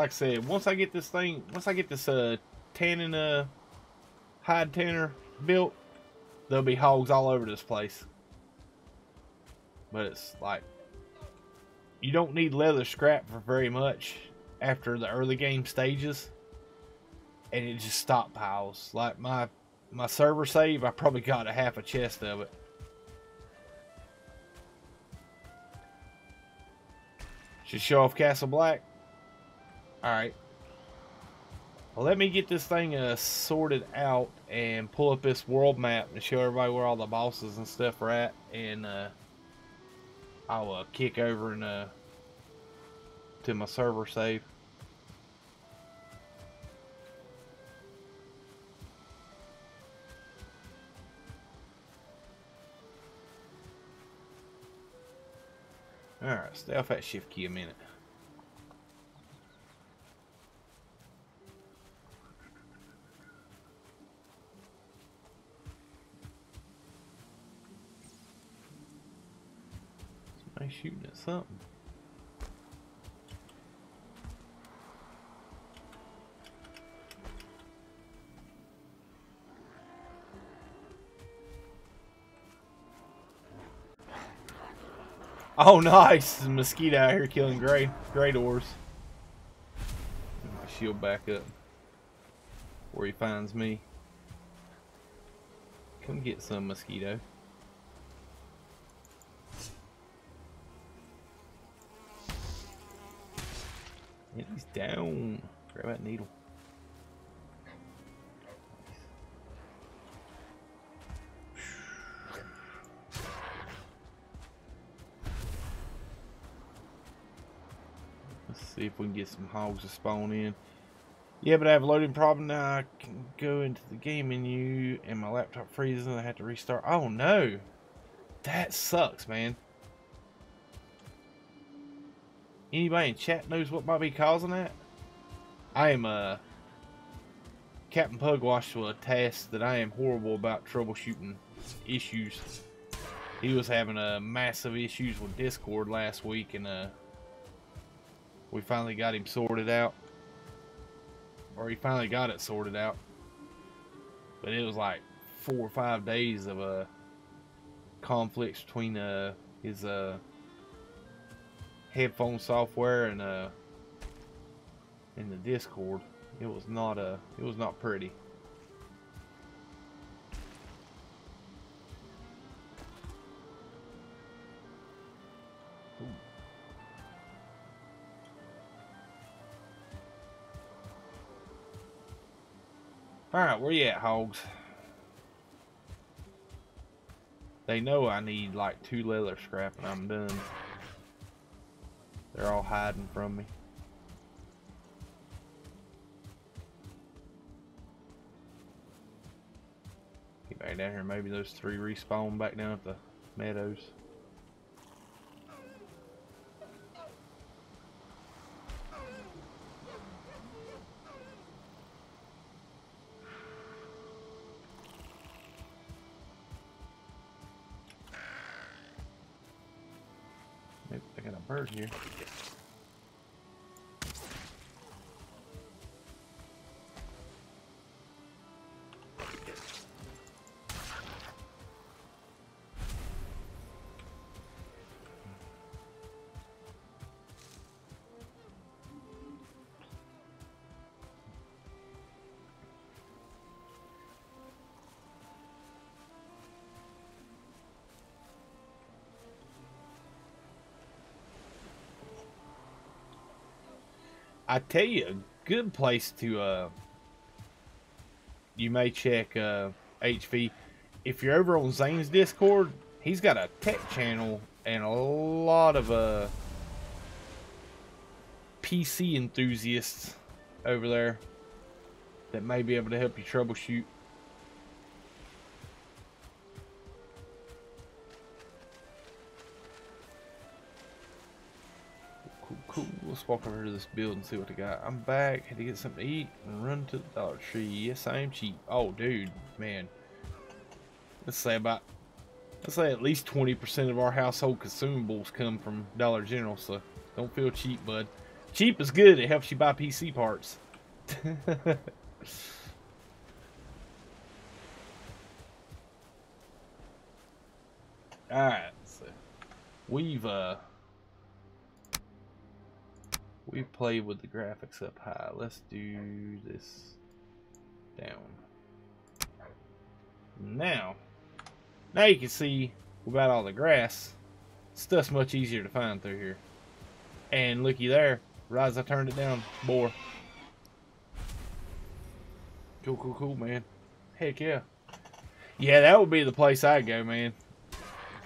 Like I said, once I get this thing, once I get this uh tanning uh hide tanner built, there'll be hogs all over this place. But it's like you don't need leather scrap for very much after the early game stages. And it just stockpiles. Like my my server save, I probably got a half a chest of it. Should show off Castle Black. Alright. Well, let me get this thing uh, sorted out and pull up this world map and show everybody where all the bosses and stuff are at. And uh, I'll uh, kick over and uh, to my server save. Alright, stay off that shift key a minute. Somebody shooting at something. Oh, nice! A mosquito out here killing gray greydwarfs. Shield back up where he finds me. Come get some mosquito. Down. Grab that needle. Let's see if we can get some hogs to spawn in. Yeah, but I have a loading problem now. I can go into the game menu and my laptop freezes and I have to restart. Oh no! That sucks, man. Anybody in chat knows what might be causing that? I am, uh... Captain Pugwash will attest that I am horrible about troubleshooting issues. He was having uh, massive issues with Discord last week, and uh, we finally got him sorted out. Or he finally got it sorted out. But it was like four or five days of uh, conflicts between uh, his uh, headphone software and uh in the Discord. It was not uh it was not pretty. Alright, where you at, hogs? They know I need like two leather scrap and I'm done. They're all hiding from me. Get back down here. Maybe those three respawn back down at the meadows. I got a bird here. I tell you, a good place to uh, you may check uh, HV. If you're over on Xaine's Discord, he's got a tech channel and a lot of uh, PC enthusiasts over there that may be able to help you troubleshoot. Walk over to this building and see what they got. I'm back. Had to get something to eat and run to the Dollar Tree. Yes, I am cheap. Oh, dude, man. Let's say about, let's say at least 20% of our household consumables come from Dollar General, so don't feel cheap, bud. Cheap is good. It helps you buy PC parts. (laughs) Alright, so we've uh we've played with the graphics up high. Let's do this down. Now now you can see without all the grass, stuff's much easier to find through here. And looky there, right as I turned it down, boar. Cool, cool, cool, man. Heck yeah. Yeah, that would be the place I'd go, man.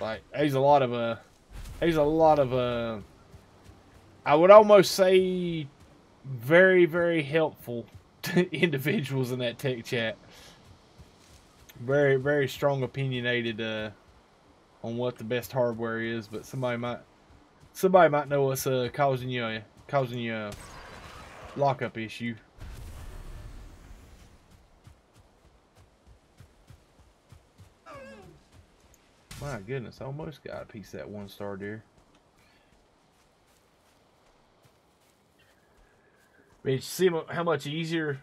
Like, there's a lot of, uh, there's a lot of, uh, I would almost say very, very helpful (laughs) to individuals in that tech chat. Very, very strong opinionated, uh, on what the best hardware is, but somebody might, somebody might know what's, uh, causing you, a, causing you a lockup issue. My goodness, almost got a piece that one star deer. But you see how much easier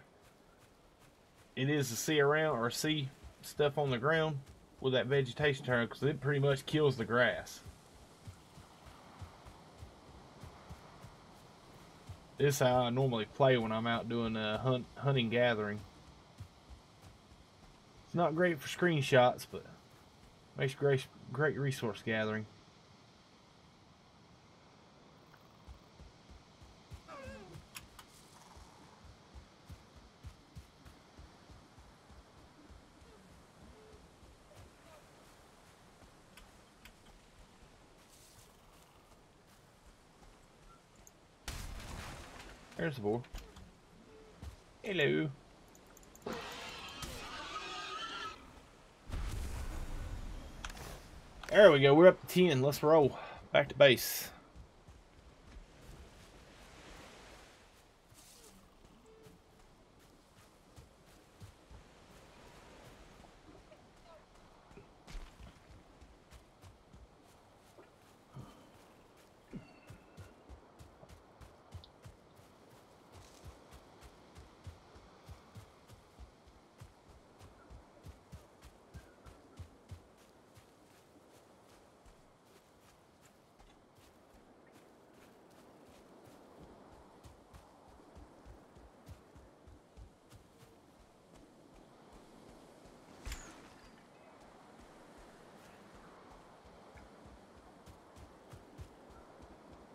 it is to see around or see stuff on the ground with that vegetation turn because it pretty much kills the grass. This is how I normally play when I'm out doing a hunt, hunting gathering. It's not great for screenshots, but Makes great, great resource gathering. There's the boar. Hello. There we go. We're up to 10. Let's roll. Back to base.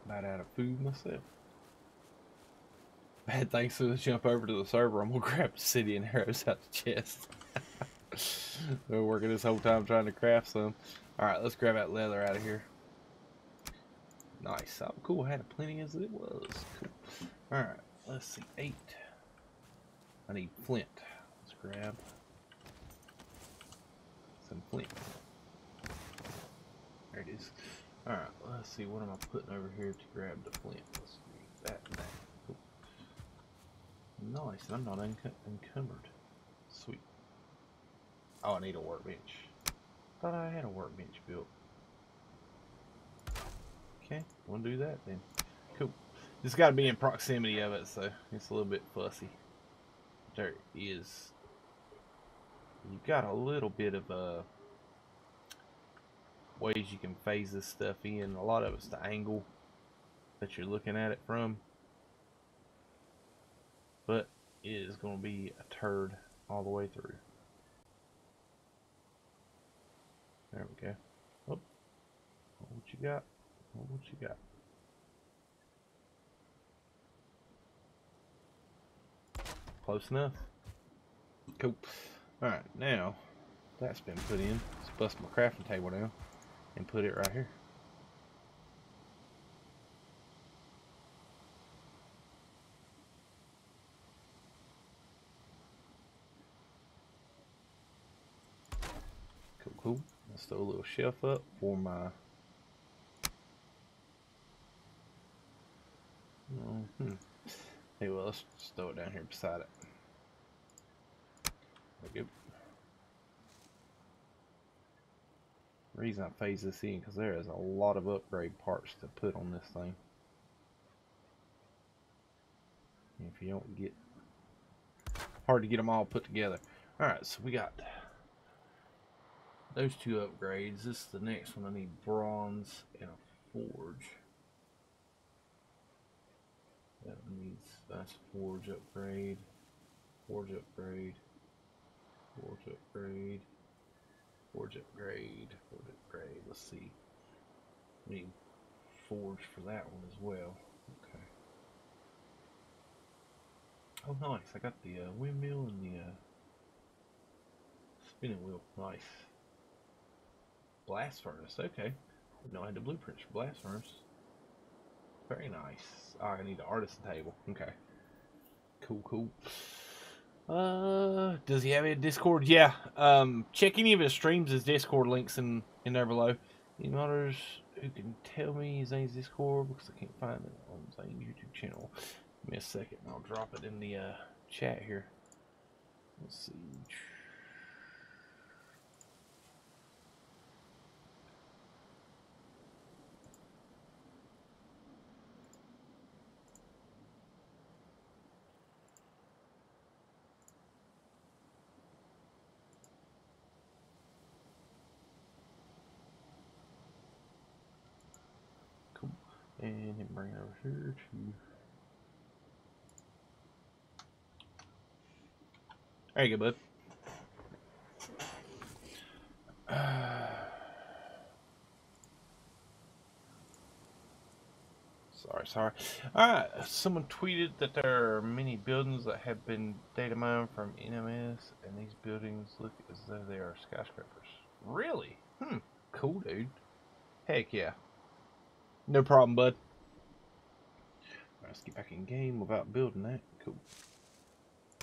About out of food myself. Bad things so let's jump over to the server. I'm gonna (laughs) grab obsidian arrows out the chest. (laughs) Been working this whole time trying to craft some. Alright, let's grab that leather out of here. Nice. Oh, cool. I had plenty as it was. Cool. Alright, let's see. Eight. I need flint. Let's grab some flint. There it is. Alright, let's see, what am I putting over here to grab the flint? Let's do that. Cool. Nice, I'm not encumbered. Sweet. Oh, I need a workbench. Thought I had a workbench built. Okay, we'll do that then. Cool. Just got to be in proximity of it, so it's a little bit fussy. There is. You've got a little bit of a. Uh, ways you can phase this stuff in. A lot of it's the angle that you're looking at it from. But it is going to be a turd all the way through. There we go. Oh, what you got? What you got? Close enough. Cool. Alright, now that's been put in. Let's bust my crafting table down. And put it right here. Cool, cool. Let's throw a little shelf up for my Mm hmm. Hey, well, let's just throw it down here beside it. There. Reason I phase this in because there is a lot of upgrade parts to put on this thing. If you don't get hard to get them all put together. Alright, so we got those two upgrades. This is the next one. I need bronze and a forge. That needs that's forge upgrade, forge upgrade, forge upgrade, forge upgrade, forge upgrade. Let's see. We need forge for that one as well. Okay. Oh, nice. I got the uh, windmill and the uh, spinning wheel. Nice. Blast furnace. Okay. No, I had the blueprints for blast furnace. Very nice. Oh, I need the artisan table. Okay. Cool, cool. Uh, does he have a Discord? Yeah. Um, check any of his streams. His Discord links in in there below. Any modders who can tell me his Xaine's Discord because I can't find it on Xaine's YouTube channel. Give me a second, and I'll drop it in the uh, chat here. Let's see. and then bring it over here There you go, bud. (sighs) sorry, sorry. Alright, someone tweeted that there are many buildings that have been data mined from NMS, and these buildings look as though they are skyscrapers. Really? Hmm. Cool, dude. Heck yeah. No problem, bud. Let's get back in game without building that. Cool.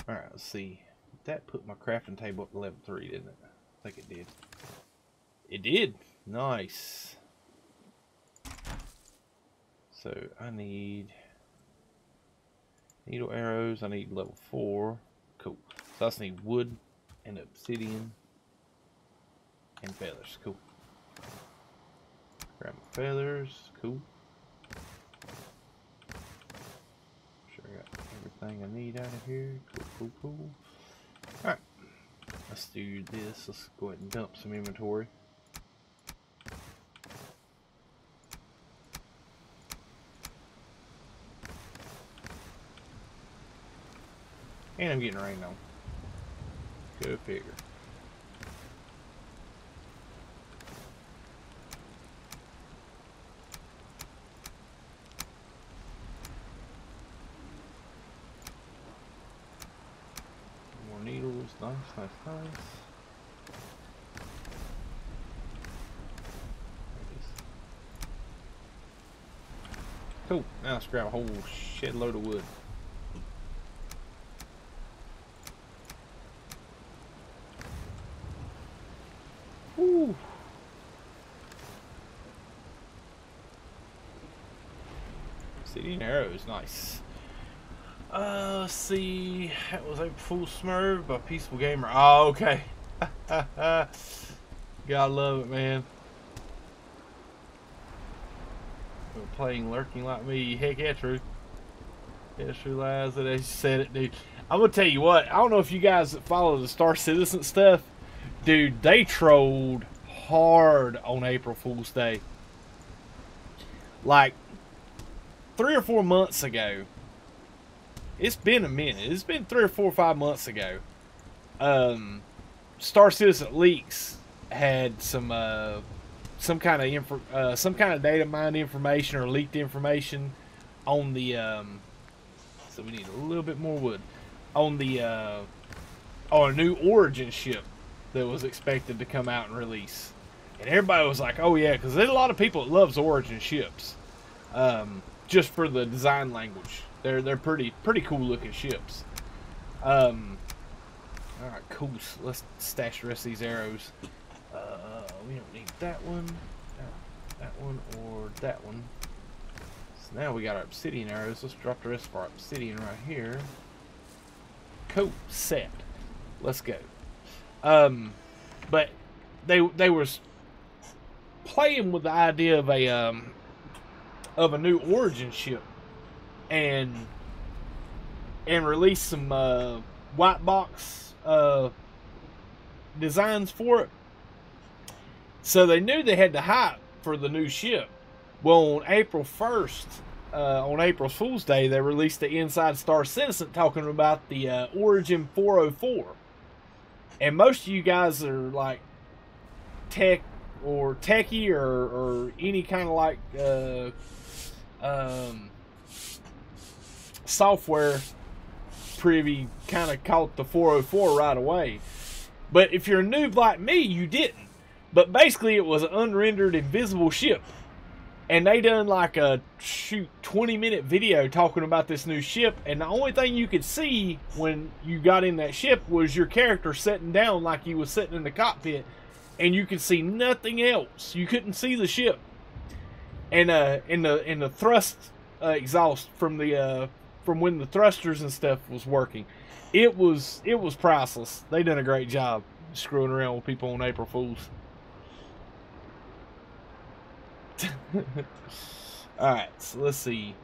Alright, let's see. That put my crafting table up to level 3, didn't it? I think it did. It did! Nice. So, I need needle arrows. I need level 4. Cool. So, I just need wood and obsidian and feathers. Cool. Grab my feathers. Cool. Sure I got everything I need out of here. Cool, cool, cool. Alright. Let's do this. Let's go ahead and dump some inventory. And I'm getting rained on. Go figure. Nice, nice. Cool. Now let's grab a whole shed load of wood. Woo. Obsidian arrows, nice. Uh, see. That was a full smurf by Peaceful Gamer. Oh, okay. (laughs) Gotta love it, man. playing lurking like me. Heck yeah, true. Yeah, true lies that they said it, dude. I'm gonna tell you what. I don't know if you guys follow the Star Citizen stuff, dude. They trolled hard on April Fool's Day. Like three or four months ago, it's been a minute. It's been three or four or five months ago. Um, Star Citizen Leaks had some uh, some kind of info, uh, some kind of data mine information or leaked information on the. Um, so we need a little bit more wood on the uh, on a new Origin ship that was expected to come out and release. and everybody was like, "Oh yeah," because there's a lot of people that loves Origin ships, um, just for the design language. They're they're pretty pretty cool looking ships. Um, all right, cool. Let's stash the rest of these arrows. Uh, we don't need that one, that one, or that one. So now we got our obsidian arrows. Let's drop the rest of our obsidian right here. Cool, set. Let's go. Um, but they they was playing with the idea of a um of a new origin ship and and release some uh, white box uh, designs for it. So they knew they had the hype for the new ship. Well, on April 1st, uh, on April Fool's Day, they released the Inside Star Citizen talking about the uh, Origin 404. And most of you guys are like tech or techie or, or any kind of like uh, um, software privy kind of caught the 404 right away. But if you're a noob like me, you didn't. But basically, it was an unrendered invisible ship. And they done like a shoot 20 minute video talking about this new ship. And the only thing you could see when you got in that ship was your character sitting down like he was sitting in the cockpit. And you could see nothing else. You couldn't see the ship. And uh, in the in the thrust uh, exhaust from the uh, from when the thrusters and stuff was working. It was it was priceless. They done a great job screwing around with people on April Fools. (laughs) Alright, so let's see.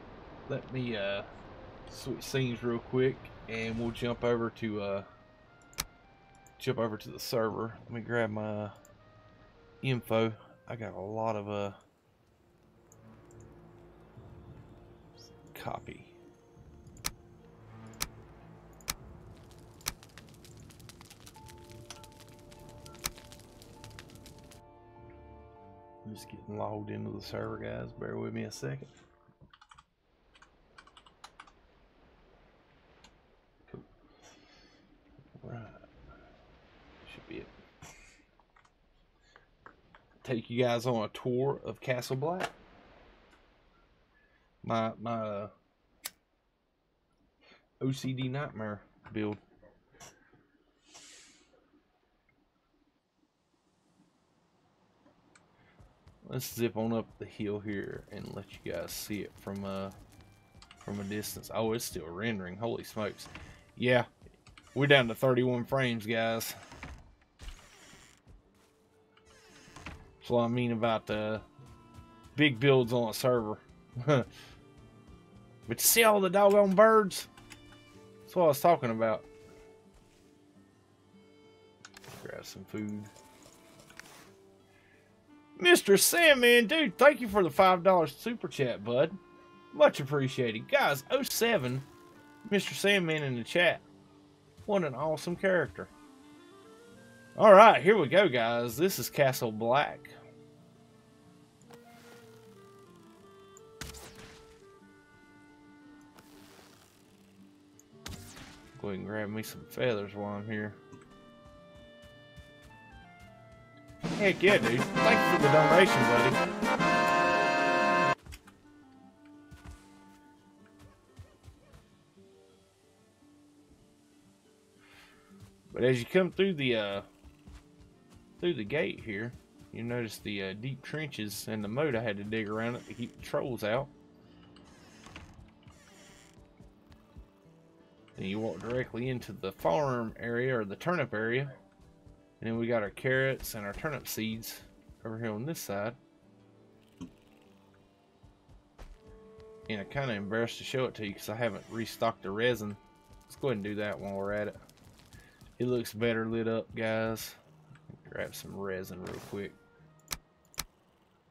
Let me uh switch scenes real quick and we'll jump over to uh jump over to the server. Let me grab my info. I got a lot of uh copy. I'm just getting logged into the server, guys. Bear with me a second. Right. Should be it. Take you guys on a tour of Castle Black. My my uh, OCD nightmare build. Let's zip on up the hill here and let you guys see it from uh from a distance. Oh, it's still rendering. Holy smokes. Yeah, we're down to 31 frames, guys. That's what I mean about the uh, big builds on a server. (laughs) but see all the doggone birds? That's what I was talking about. Grab some food. Mr. Sandman, dude, thank you for the $5 super chat, bud. Much appreciated. Guys, 07, Mr. Sandman in the chat. What an awesome character. All right, here we go, guys. This is Castle Black. Go ahead and grab me some feathers while I'm here. Heck yeah, dude. Thank you for the donation, buddy. But as you come through the uh, through the gate here, you notice the uh, deep trenches and the moat I had to dig around it to keep the trolls out. Then you walk directly into the farm area or the turnip area. And then we got our carrots and our turnip seeds over here on this side. And I'm kind of embarrassed to show it to you because I haven't restocked the resin. Let's go ahead and do that while we're at it. It looks better lit up, guys. Grab some resin real quick.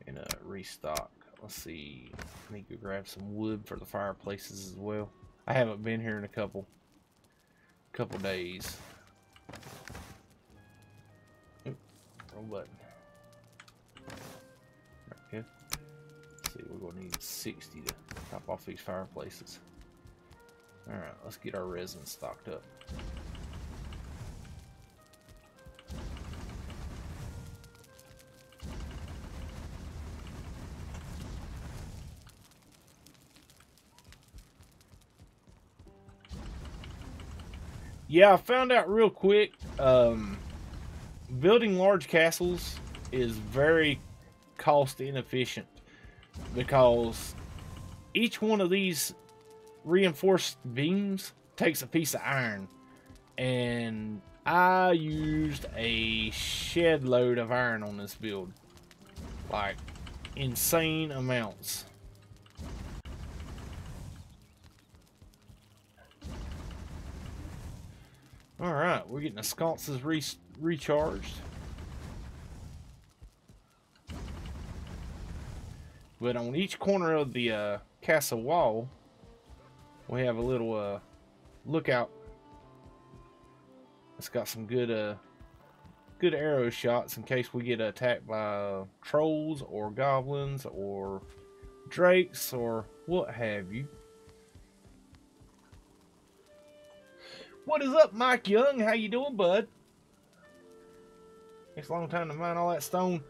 And uh, restock. Let's see. I need to grab some wood for the fireplaces as well. I haven't been here in a couple couple days wrong button. Right here. see, we're gonna need 60 to top off these fireplaces. Alright, let's get our resin stocked up. yeah, I found out real quick. Um, building large castles is very cost inefficient because each one of these reinforced beams takes a piece of iron. And I used a shed load of iron on this build. Like insane amounts. Alright, we're getting the sconces re recharged. But on each corner of the uh, castle wall, we have a little uh, lookout. It's got some good uh, good arrow shots in case we get attacked by uh, trolls or goblins or drakes or what have you. What is up, Mike Young? How you doing, bud? It's a long time to mine all that stone.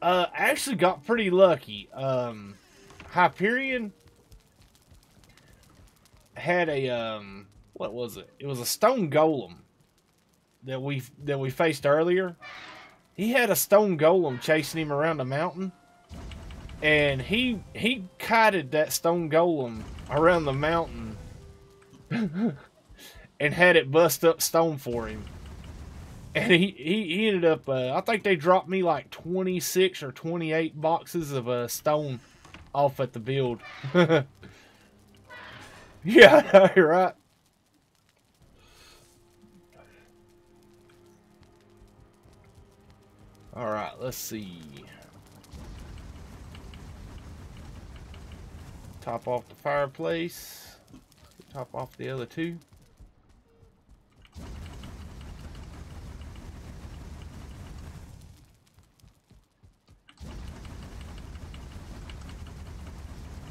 Uh, actually got pretty lucky. Um, Hyperion had a um, what was it? It was a stone golem that we that we faced earlier. He had a stone golem chasing him around the mountain, and he he kited that stone golem around the mountain. (laughs) and had it bust up stone for him. And he, he, he ended up, uh, I think they dropped me like 26 or 28 boxes of uh, stone off at the build. (laughs) yeah, right. All right, let's see. Top off the fireplace. Top off the other two.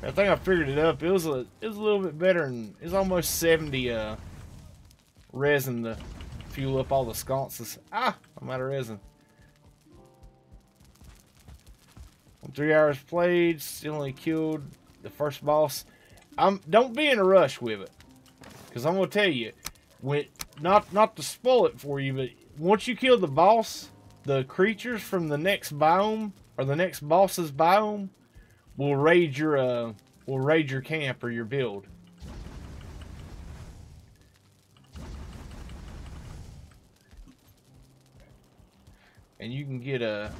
I think I figured it up. It was a it was a little bit better and it's almost 70 uh resin to fuel up all the sconces. Ah, I'm out of resin. Three hours played, still only killed the first boss. I'm don't be in a rush with it. Cause I'm gonna tell you, when not not to spoil it for you, but once you kill the boss, the creatures from the next biome or the next boss's biome will raid your uh will raid your camp or your build. And you can get a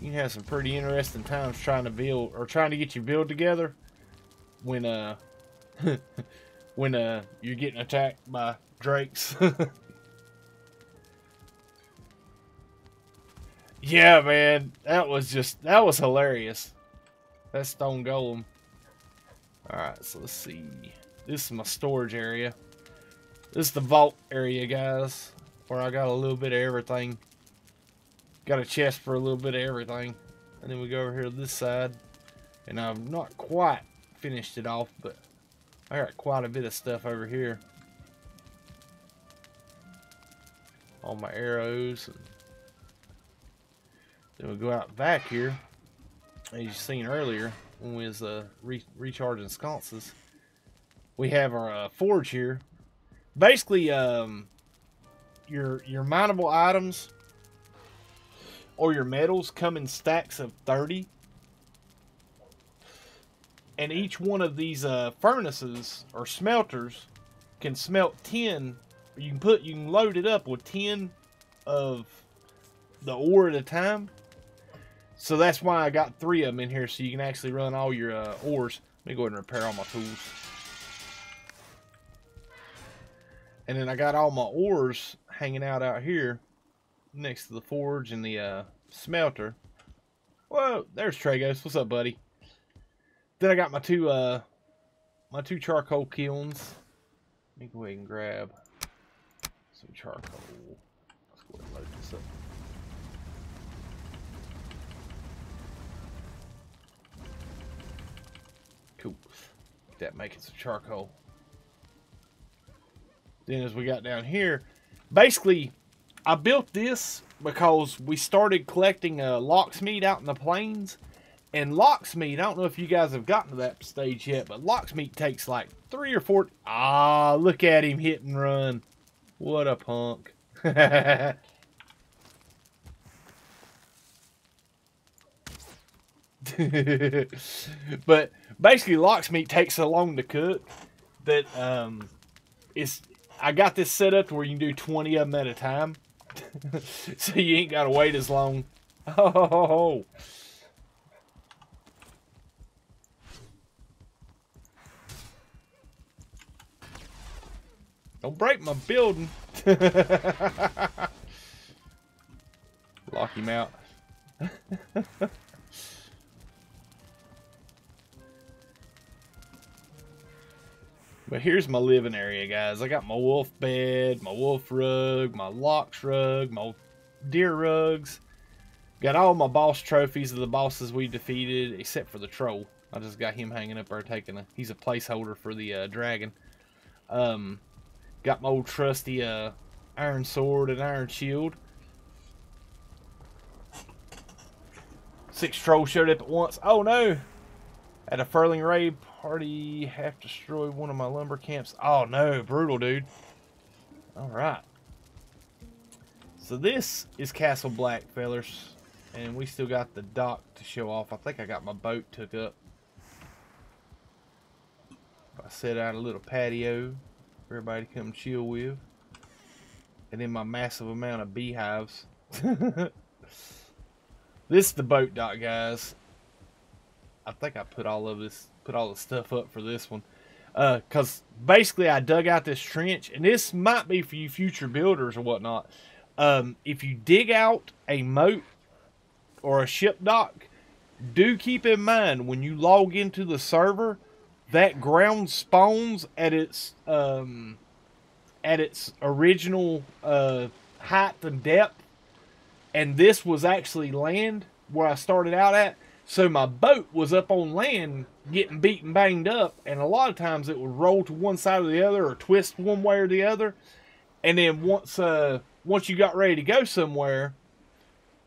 you can have some pretty interesting times trying to build or trying to get your build together when uh (laughs) when uh you're getting attacked by drakes. (laughs) yeah, man, that was just that was hilarious. That stone golem. Alright, so let's see. This is my storage area. This is the vault area, guys. Where I got a little bit of everything. Got a chest for a little bit of everything. And then we go over here to this side. And I've not quite finished it off, but I got quite a bit of stuff over here. All my arrows. And then we go out back here as you seen earlier when we was uh, re recharging sconces, we have our uh, forge here. Basically, um, your your mineable items or your metals come in stacks of 30. And each one of these uh, furnaces or smelters can smelt 10. You can put you can load it up with 10 of the ore at a time so that's why I got three of them in here so you can actually run all your uh, ores. Let me go ahead and repair all my tools. And then I got all my ores hanging out out here next to the forge and the uh, smelter. Whoa, there's Tragos. What's up, buddy? Then I got my two uh my two charcoal kilns. Let me go ahead and grab some charcoal. Let's go ahead and load this up. That making some charcoal. Then as we got down here, basically, I built this because we started collecting uh, lox meat out in the plains. And lox meat, I don't know if you guys have gotten to that stage yet, but lox meat takes like three or four. Ah, look at him hit and run. What a punk. (laughs) (laughs) but basically lox meat takes so long to cook that um it's I got this set up where you can do 20 of them at a time. (laughs) so you ain't got to wait as long. (laughs) Oh. Don't break my building. Lock him out. But here's my living area, guys. I got my wolf bed, my wolf rug, my lox rug, my deer rugs. Got all my boss trophies of the bosses we defeated, except for the troll. I just got him hanging up there taking a... He's a placeholder for the uh, dragon. Um, got my old trusty uh, iron sword and iron shield. Six trolls showed up at once. Oh no! At a Fuling raid party, have destroyed one of my lumber camps. Oh no, brutal, dude. Alright. So this is Castle Black, fellers. And we still got the dock to show off. I think I got my boat took up. I set out a little patio for everybody to come chill with. And then my massive amount of beehives. (laughs) this is the boat dock, guys. I think I put all of this, put all the stuff up for this one. Because uh, basically I dug out this trench, and this might be for you future builders or whatnot. Um, if you dig out a moat or a ship dock, do keep in mind when you log into the server, that ground spawns at its um, at its original uh, height and depth, and this was actually land where I started out at. So my boat was up on land getting beaten banged up, and a lot of times it would roll to one side or the other or twist one way or the other. And then once uh, once you got ready to go somewhere,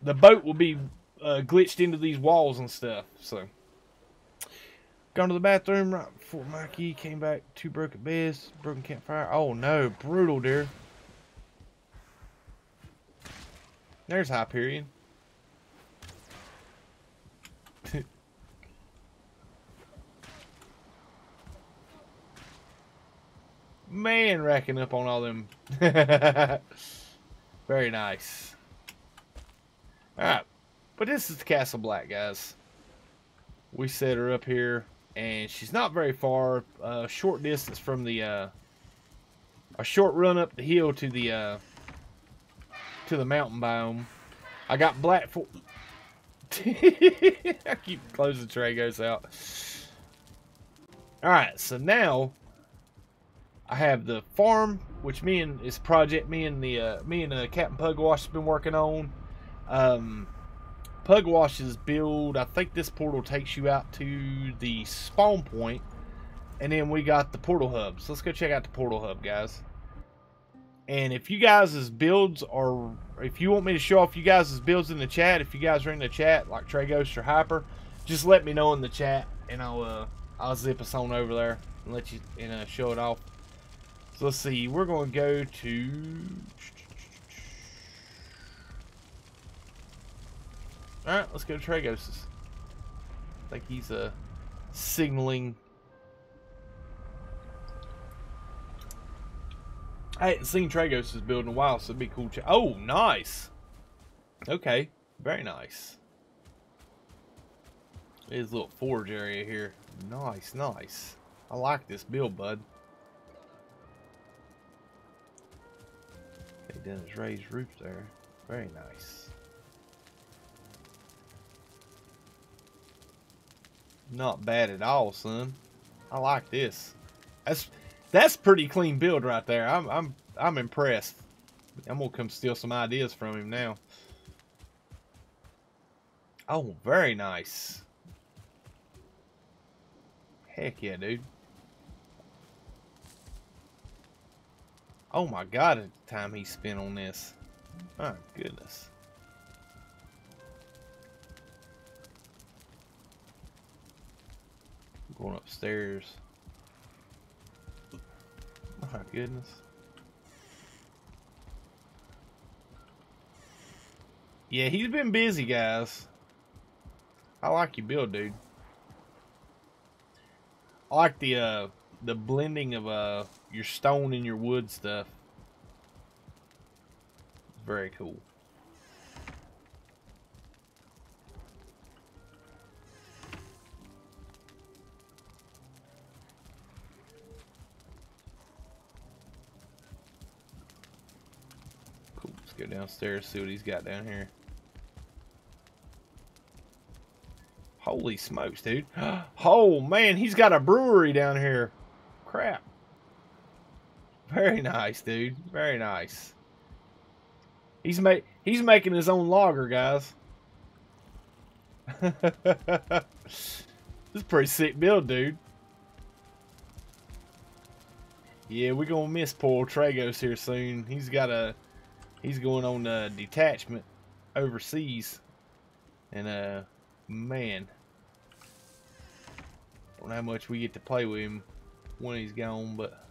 the boat will be uh, glitched into these walls and stuff. So gone to the bathroom right before Mikey came back. Two broken beds, broken campfire. Oh no, brutal, dear. There's Hyperion. (laughs) Man, racking up on all them. (laughs) Very nice. Alright. But this is the Castle Black, guys. We set her up here. And she's not very far. A uh, short distance from the... Uh, a short run up the hill to the... Uh, to the mountain biome. I got black... For (laughs) I keep closing Tragos out. Alright, so now I have the farm, which me and this project me and the uh, me and uh, Captain Pugwash has been working on. Um, Pugwash's build, I think this portal takes you out to the spawn point, and then we got the portal hub. So let's go check out the portal hub, guys. And if you guys' builds are, if you want me to show off you guys' builds in the chat, if you guys are in the chat, like Trey Ghost or Hyper, just let me know in the chat, and I'll uh, I'll zip us on over there and let you and uh, show it off. So let's see, we're going to go to... Alright, let's go to Tragos. I think he's uh, signaling... I hadn't seen Tragos' build in a while, so it'd be cool. To... Oh, nice! Okay, very nice. There's a little forge area here. Nice, nice. I like this build, bud. They done his raised roof there. Very nice. Not bad at all, son. I like this. That's that's pretty clean build right there. I'm I'm I'm impressed. I'm gonna come steal some ideas from him now. Oh, very nice. Heck yeah, dude. Oh my god, the time he spent on this. My goodness. Going upstairs. My goodness. Yeah, he's been busy, guys. I like your build, dude. I like the uh, the blending of uh your stone and your wood stuff. Very cool. Cool. Let's go downstairs see what he's got down here. Holy smokes, dude. (gasps) Oh, man, he's got a brewery down here. Crap. Very nice, dude. Very nice. He's ma he's making his own lager, guys. (laughs) this is pretty sick build, dude. Yeah, we're gonna miss poor Tragos here soon. He's got a he's going on a detachment overseas. And uh man. Don't know how much we get to play with him when he's gone, but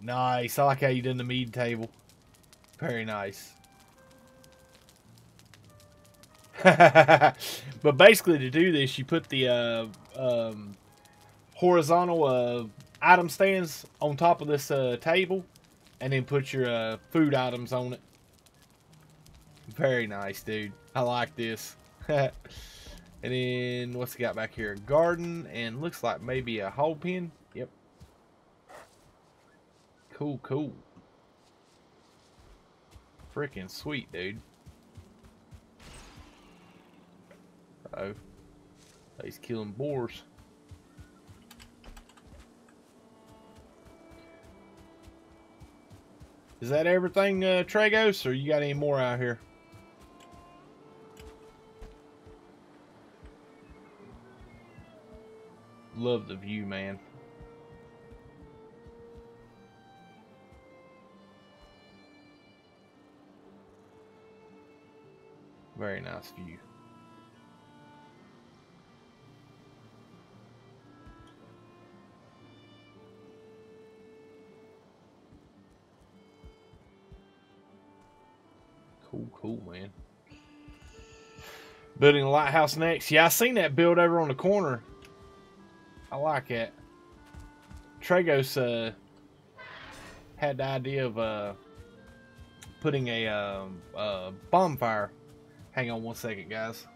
nice. I like how you done the mead table. Very nice. (laughs) but basically, to do this, you put the uh, um, horizontal uh, item stands on top of this uh, table, and then put your uh, food items on it. Very nice, dude. I like this. (laughs) And then what's he got back here? Garden and looks like maybe a hog pen. Yep. Cool, cool. Freaking sweet, dude. Uh oh. He's killing boars. Is that everything, uh, Tragos, or you got any more out here? Love the view, man. Very nice view. Cool, cool, man. Building a lighthouse next. Yeah, I seen that build over on the corner. I like it. Tragos uh, had the idea of uh, putting a uh, bonfire. Hang on one second, guys.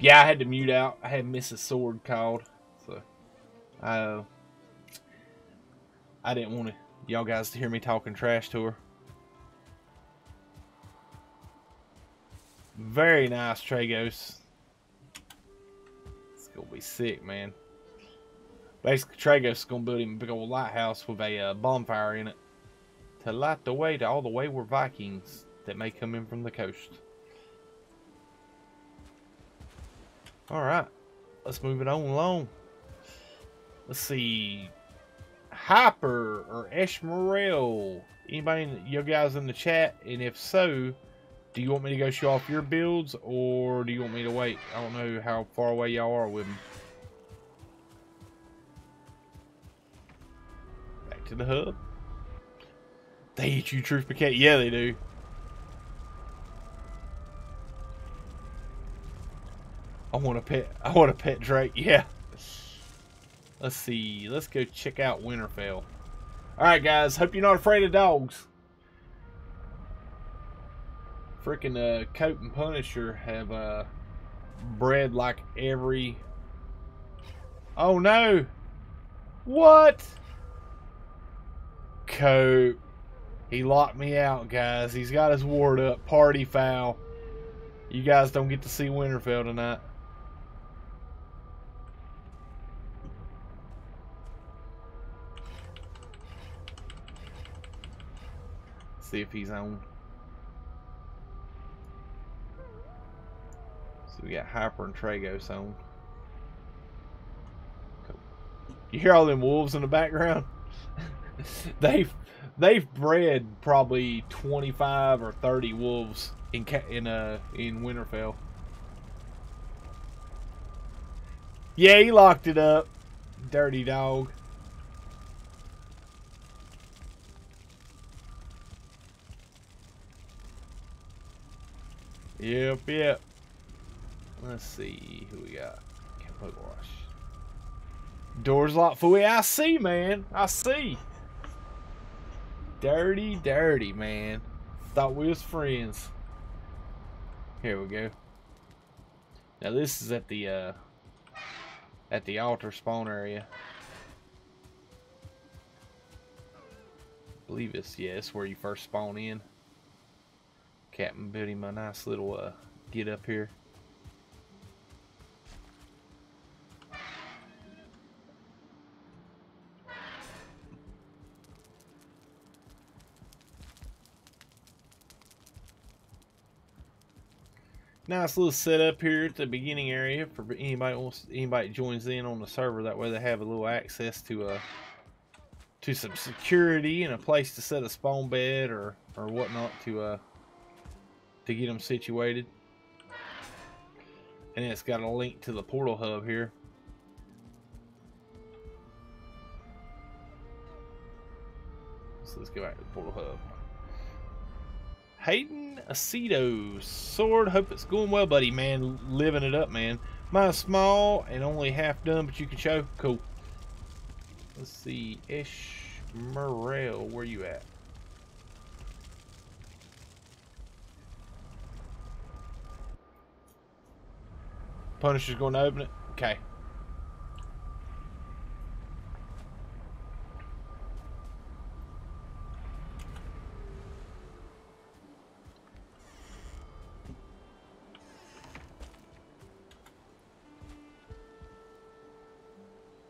Yeah, I had to mute out. I had Mrs. Sword called, so uh, I didn't want to y'all guys to hear me talking trash to her. Very nice, Tragos. It's gonna be sick, man. Basically, Tragos is gonna build him a big old lighthouse with a uh, bonfire in it to light the way to all the wayward Vikings that may come in from the coast. Alright. Let's move it on along. Let's see. Hyper or Eshmerel. Anybody, you guys in the chat? And if so, do you want me to go show off your builds or do you want me to wait? I don't know how far away y'all are with me. Back to the hub. They eat you, Truth Cat. Yeah, they do. I want a pet. I want a pet Drake. Yeah. Let's see. Let's go check out Winterfell. Alright, guys. Hope you're not afraid of dogs. Freaking uh, Cope and Punisher have uh, bred like every... Oh, no. What? Cope. He locked me out, guys. He's got his ward up. Party foul. You guys don't get to see Winterfell tonight. See if he's on. So we got Hyper and Tragos on. You hear all them wolves in the background? (laughs) they've they've bred probably 25 or 30 wolves in in uh in Winterfell. Yeah, he locked it up. Dirty dog. Yep, yep. Let's see who we got. Wash. Doors locked. Fooey, I see, man. I see. Dirty, dirty, man. Thought we was friends. Here we go. Now this is at the uh at the altar spawn area. I believe it's yeah, it's where you first spawn in. Captain him a nice little uh get up here. nice little setup here at the beginning area for anybody wants anybody joins in on the server that way they have a little access to a to some security and a place to set a spawn bed or or whatnot to uh to get them situated and it's got a link to the portal hub here so let's go back to the portal hub Hayden Aceto. Sword, hope it's going well, buddy, man. Living it up, man. Mine's small and only half done, but you can show. Cool. Let's see. Ish Morel, where you at? Punisher's going to open it? Okay.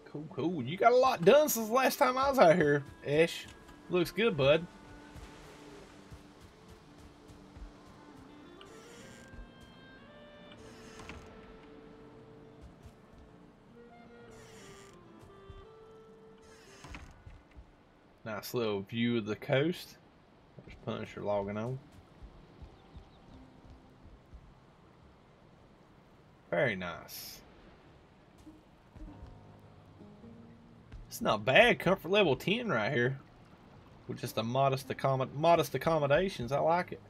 Cool, cool. You got a lot done since the last time I was out here, Ish. Looks good, bud. Nice little view of the coast. There's Punisher logging on. Very nice. It's not bad. Comfort level 10 right here. With just a modest, accommod modest accommodations. I like it.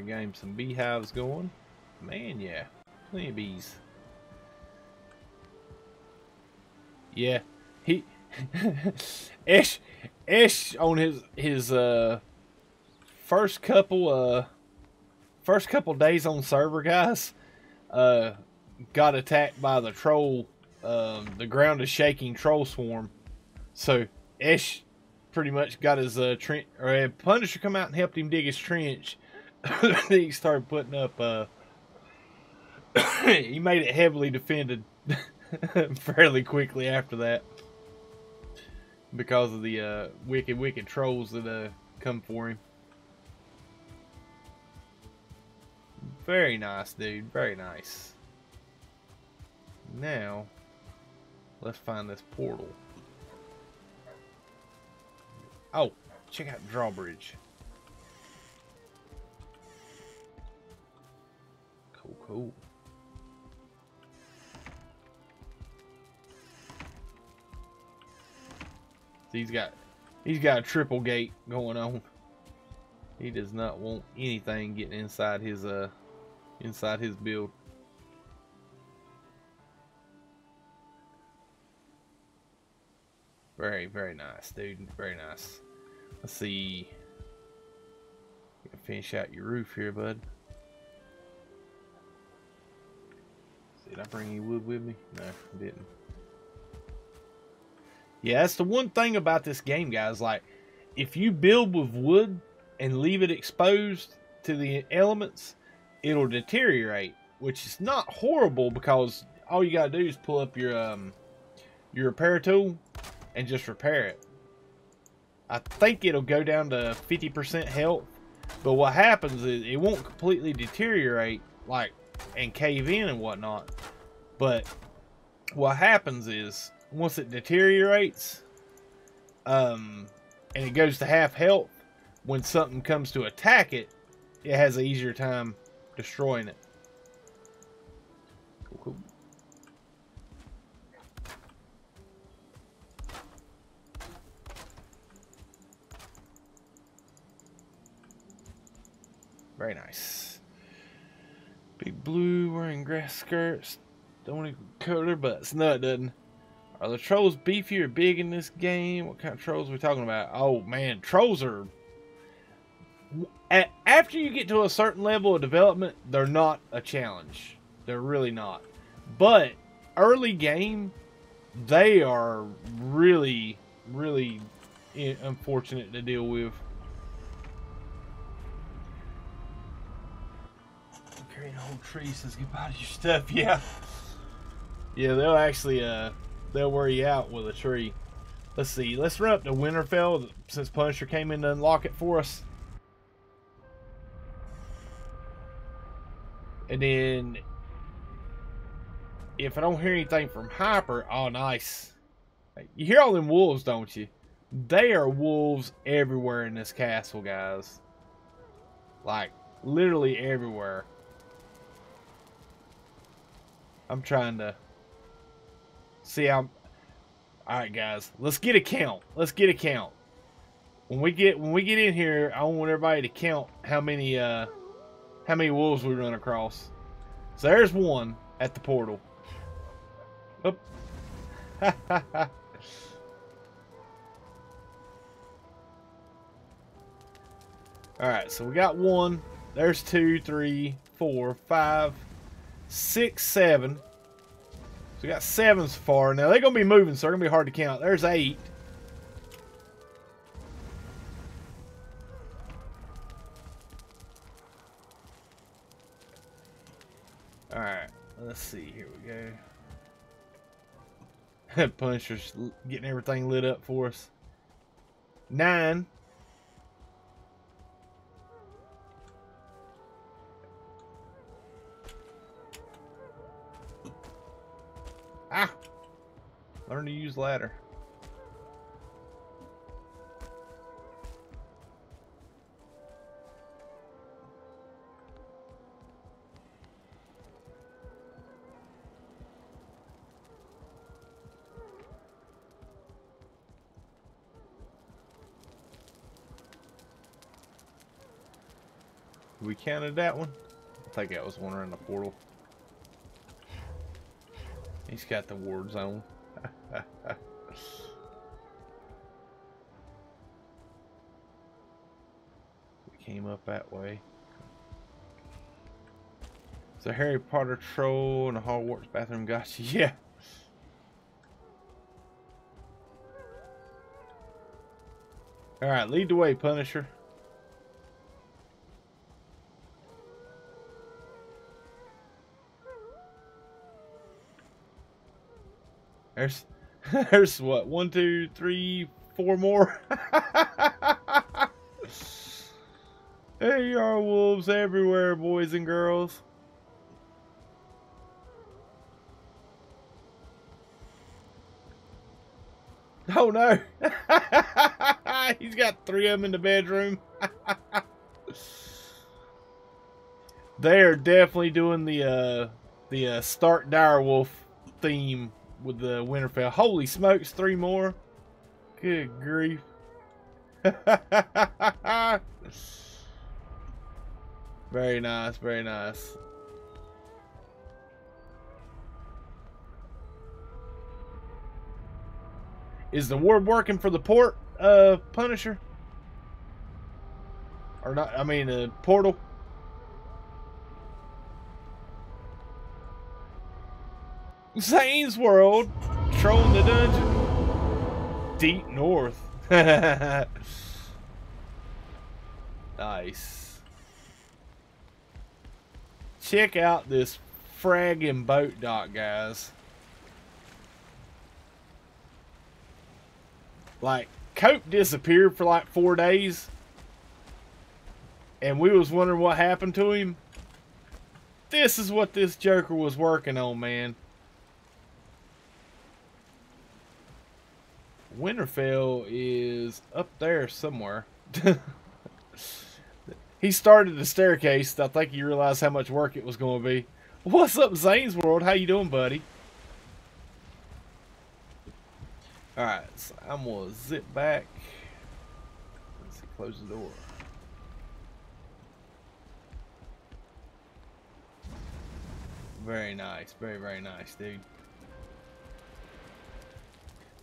Got him some beehives going. Man, yeah. Plenty of bees. Yeah. He (laughs) Ish Ish on his his uh first couple uh first couple days on server guys uh got attacked by the troll um the ground is shaking troll swarm so Ish pretty much got his uh trench or uh, Punisher come out and helped him dig his trench (laughs) he started putting up uh (coughs) he made it heavily defended (laughs) fairly quickly after that because of the uh, wicked, wicked trolls that uh, come for him. Very nice, dude. Very nice. Now, let's find this portal. Oh, check out drawbridge. Cool. He's got he's got a triple gate going on. He does not want anything getting inside his uh inside his build. Very, very nice, dude. Very nice. Let's see. Finish out your roof here, bud. Did I bring any wood with me? No, I didn't. Yeah, that's the one thing about this game, guys. Like, if you build with wood and leave it exposed to the elements, it'll deteriorate, which is not horrible because all you gotta do is pull up your um your repair tool and just repair it. I think it'll go down to 50% health, but what happens is it won't completely deteriorate like and cave in and whatnot. But what happens is once it deteriorates, um, and it goes to half health, when something comes to attack it, it has an easier time destroying it. Cool, cool. Very nice. Big blue wearing grass skirts. Don't want to coat her butts. No, it doesn't. Are the trolls beefy or big in this game? What kind of trolls are we talking about? Oh man, trolls are. After you get to a certain level of development, they're not a challenge. They're really not. But early game, they are really, really eh, unfortunate to deal with. Whole tree says goodbye to your stuff. (laughs) Yeah. Yeah, they'll actually uh they'll wear you out with a tree. Let's see. Let's run up to Winterfell since Punisher came in to unlock it for us. And then if I don't hear anything from Hyper, oh nice. You hear all them wolves, don't you? They are wolves everywhere in this castle, guys. Like, literally everywhere. I'm trying to See, I'm. All right, guys. Let's get a count. Let's get a count. When we get when we get in here, I want everybody to count how many uh how many wolves we run across. So there's one at the portal. Oop. (laughs) All right, so we got one. There's two, three, four, five, six, seven. So we got seven so far. Now they're going to be moving, so they're going to be hard to count. There's eight. Alright, let's see. Here we go. (laughs) Punisher's getting everything lit up for us. Nine. Learn to use ladder. We counted that one. I think that was one around the portal. He's got the ward zone. It's a Harry Potter troll in a Hogwarts bathroom gotcha. (laughs) Yeah. Alright, lead the way, Punisher. There's, (laughs) there's what? One, two, three, four more. (laughs) there you are wolves everywhere, boys and girls. Oh no! (laughs) He's got three of them in the bedroom. (laughs) They are definitely doing the uh, the uh, Stark Direwolf theme with the Winterfell. Holy smokes, three more. Good grief. (laughs) very nice, very nice. Is the ward working for the port, uh, Punisher? Or not, I mean, the uh, portal? Xaine's World, trolling the dungeon. Deep North. (laughs) nice. Check out this fragging boat dock, guys. Like, Cope disappeared for like four days. And we was wondering what happened to him. This is what this Joker was working on, man. Winterfell is up there somewhere. (laughs) he started the staircase. I think he realized how much work it was going to be. What's up, Xaine's World? How you doing, buddy? Alright, so I'm to zip back. Let's see, close the door. Very nice. Very, very nice, dude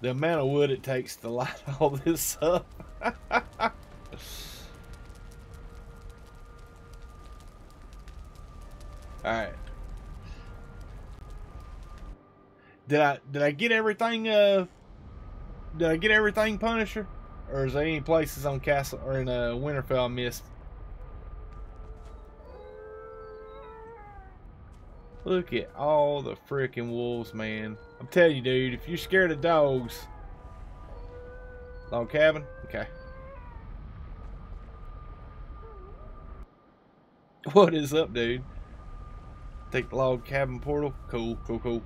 the amount of wood it takes to (laughs) light all this up. Alright. Did I did I get everything uh did I get everything Punisher? Or is there any places on Castle or in uh Winterfell I missed? Look at all the freaking wolves, man. I'm telling you, dude, if you're scared of dogs... Log cabin? Okay. What is up, dude? Take the log cabin portal? Cool, cool, cool.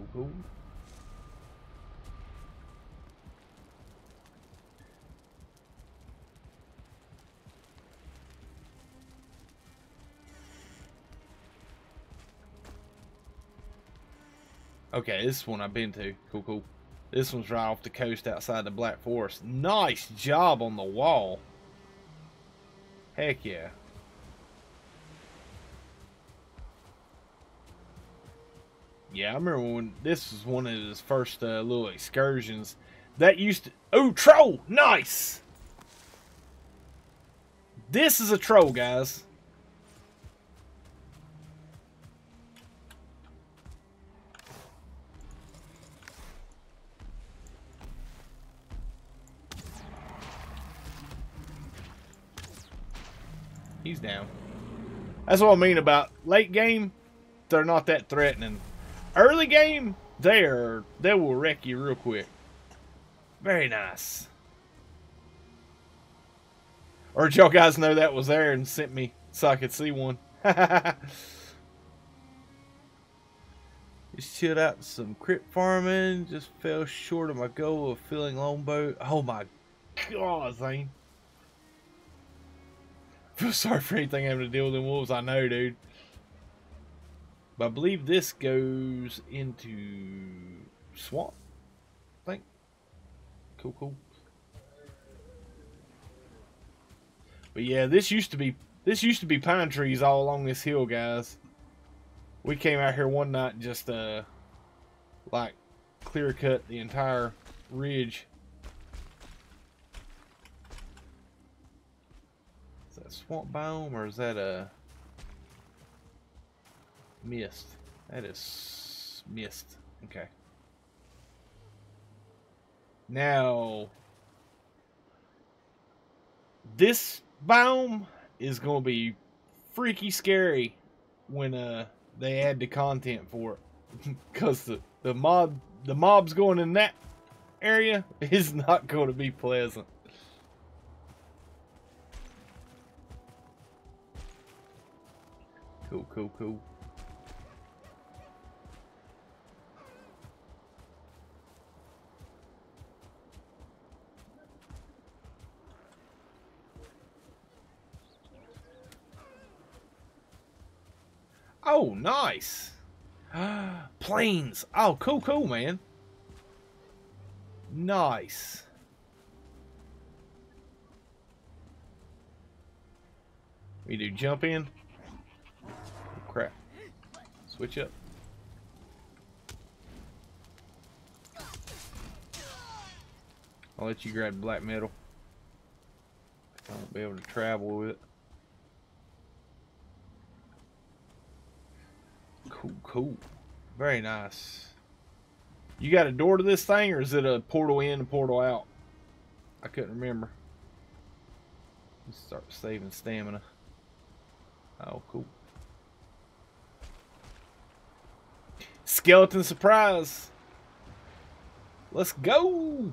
Cool, cool. Okay, this one I've been to. Cool, cool. This one's right off the coast outside the Black Forest. Nice job on the wall. Heck yeah. Yeah, I remember when this was one of his first uh, little excursions. That used to... Oh, troll! Nice! This is a troll, guys. He's down. That's what I mean about late game. They're not that threatening. Early game, they are. They will wreck you real quick. Very nice. Or did y'all guys know that was there and sent me so I could see one? (laughs) Just chilled out some crypt farming. Just fell short of my goal of filling longbow. Oh my god, Xaine feel (laughs) sorry for anything having to deal with them wolves. I know, dude. But I believe this goes into swamp. I think. Cool, cool. But yeah, this used to be this used to be pine trees all along this hill, guys. We came out here one night and just uh like clear cut the entire ridge. Is that swamp biome or is that a mist? That is mist. Okay. Now, this biome is going to be freaky scary when uh they add the content for it (laughs) because the the mob the mobs going in that area (laughs) is not going to be pleasant. Cool, cool, cool. Oh, nice. (gasps) Plains. Oh, cool, cool, man. Nice. We do jump in. Oh, crap. Switch up. I'll let you grab black metal. I won't be able to travel with it. Cool, cool. Very nice. You got a door to this thing, or is it a portal in and portal out? I couldn't remember. Let's start saving stamina. Oh, cool. Skeleton surprise. Let's go.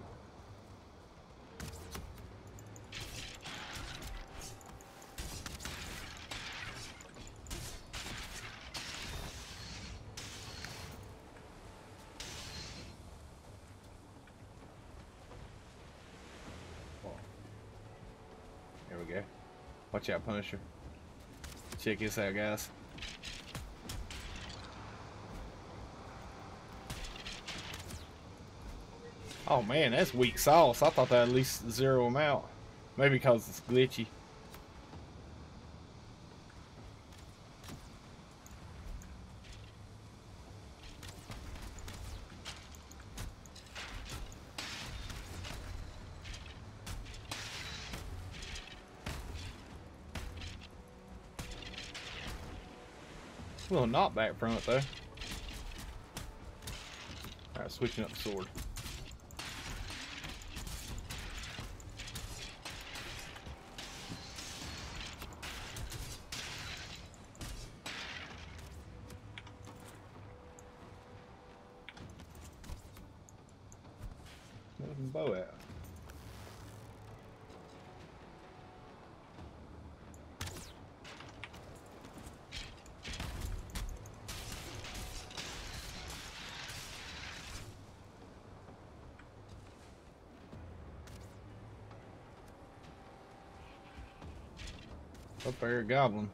There we go. Watch out, Punisher. Check this out, guys. Oh man, that's weak sauce. I thought that at least zero them out. Maybe because it's glitchy. Not back front though. Alright, switching up the sword. Where's my bow at? Up there, goblin.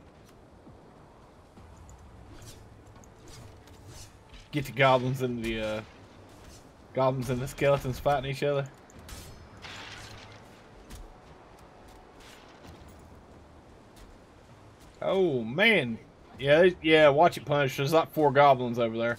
Get the goblins and the uh, goblins and the skeletons fighting each other. Oh man, yeah, yeah. Watch it punish. There's like four goblins over there.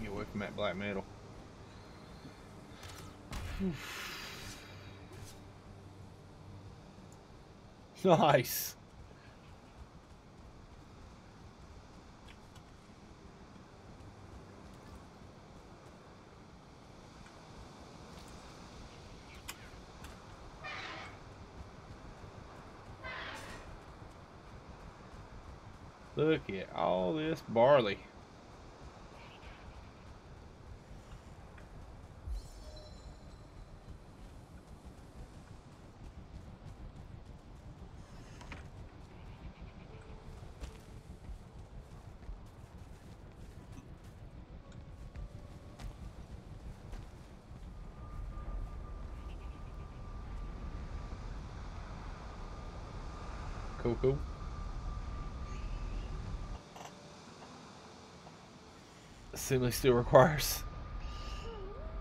Get away from that black metal. Nice. Look at all this barley. Cool, cool. Assembly still requires.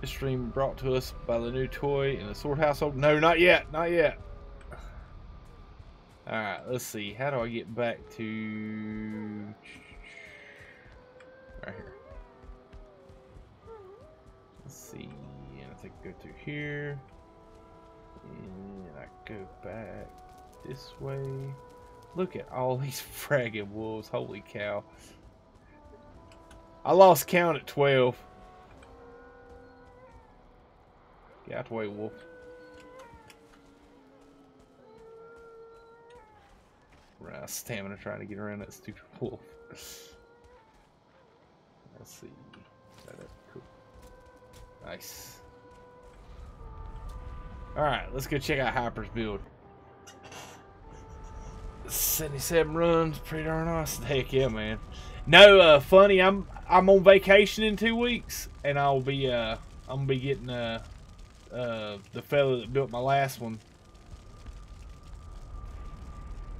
This stream brought to us by the new toy in the sword household. No, not yet, not yet. Alright, let's see. How do I get back to... Right here. Let's see. And I think I go through here. And I go back this way. Look at all (laughs) these fragging wolves. Holy cow. I lost count at 12. Get out the way, wolf. Right, stamina trying to get around that stupid (laughs) wolf. Let's see. That cool. Nice. Alright, let's go check out Hyper's build. 77 runs, pretty darn awesome. (laughs) Heck yeah, man. No, uh, funny. I'm I'm on vacation in two weeks, and I'll be uh I'm gonna be getting uh uh the fellow that built my last one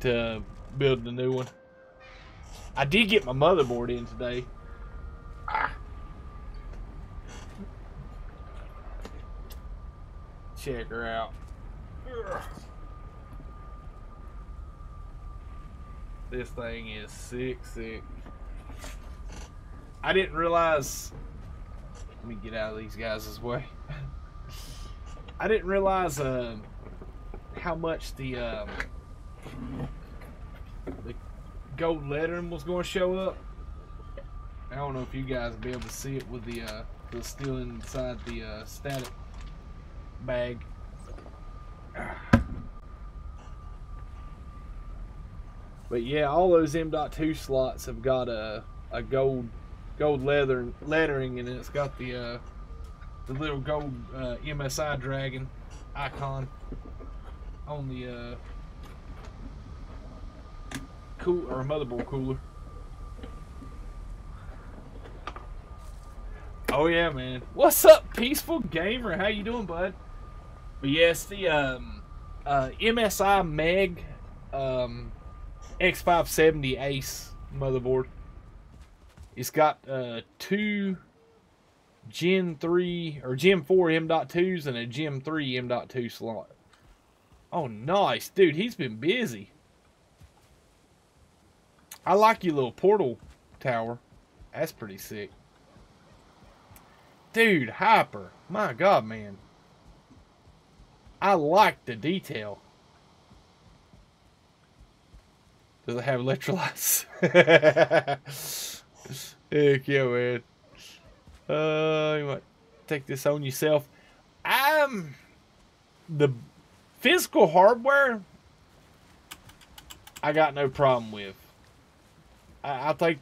to build the new one. I did get my motherboard in today. Ah. Check her out. This thing is sick, sick. I didn't realize. Let me get out of these guys' way. (laughs) I didn't realize uh, how much the um, the gold lettering was going to show up. I don't know if you guys will be able to see it with the uh, the steel inside the uh, static bag. (sighs) But yeah, all those M.2 slots have got a a gold gold leather lettering and it's got the uh, the little gold uh, MSI dragon icon on the uh, cool or motherboard cooler. Oh yeah, man. What's up, peaceful gamer? How you doing, bud? But yes, the um, uh, MSI Meg um, X570 Ace motherboard. It's got uh, two Gen 3 or Gen 4 M.2s and a Gen 3 M.2 slot. Oh, nice. Dude, he's been busy. I like your little portal tower. That's pretty sick. Dude, Hyper. My God, man. I like the detail. Does it have electrolytes? (laughs) Heck yeah, man. Uh, you might take this on yourself. I'm the physical hardware. I got no problem with. I, I think,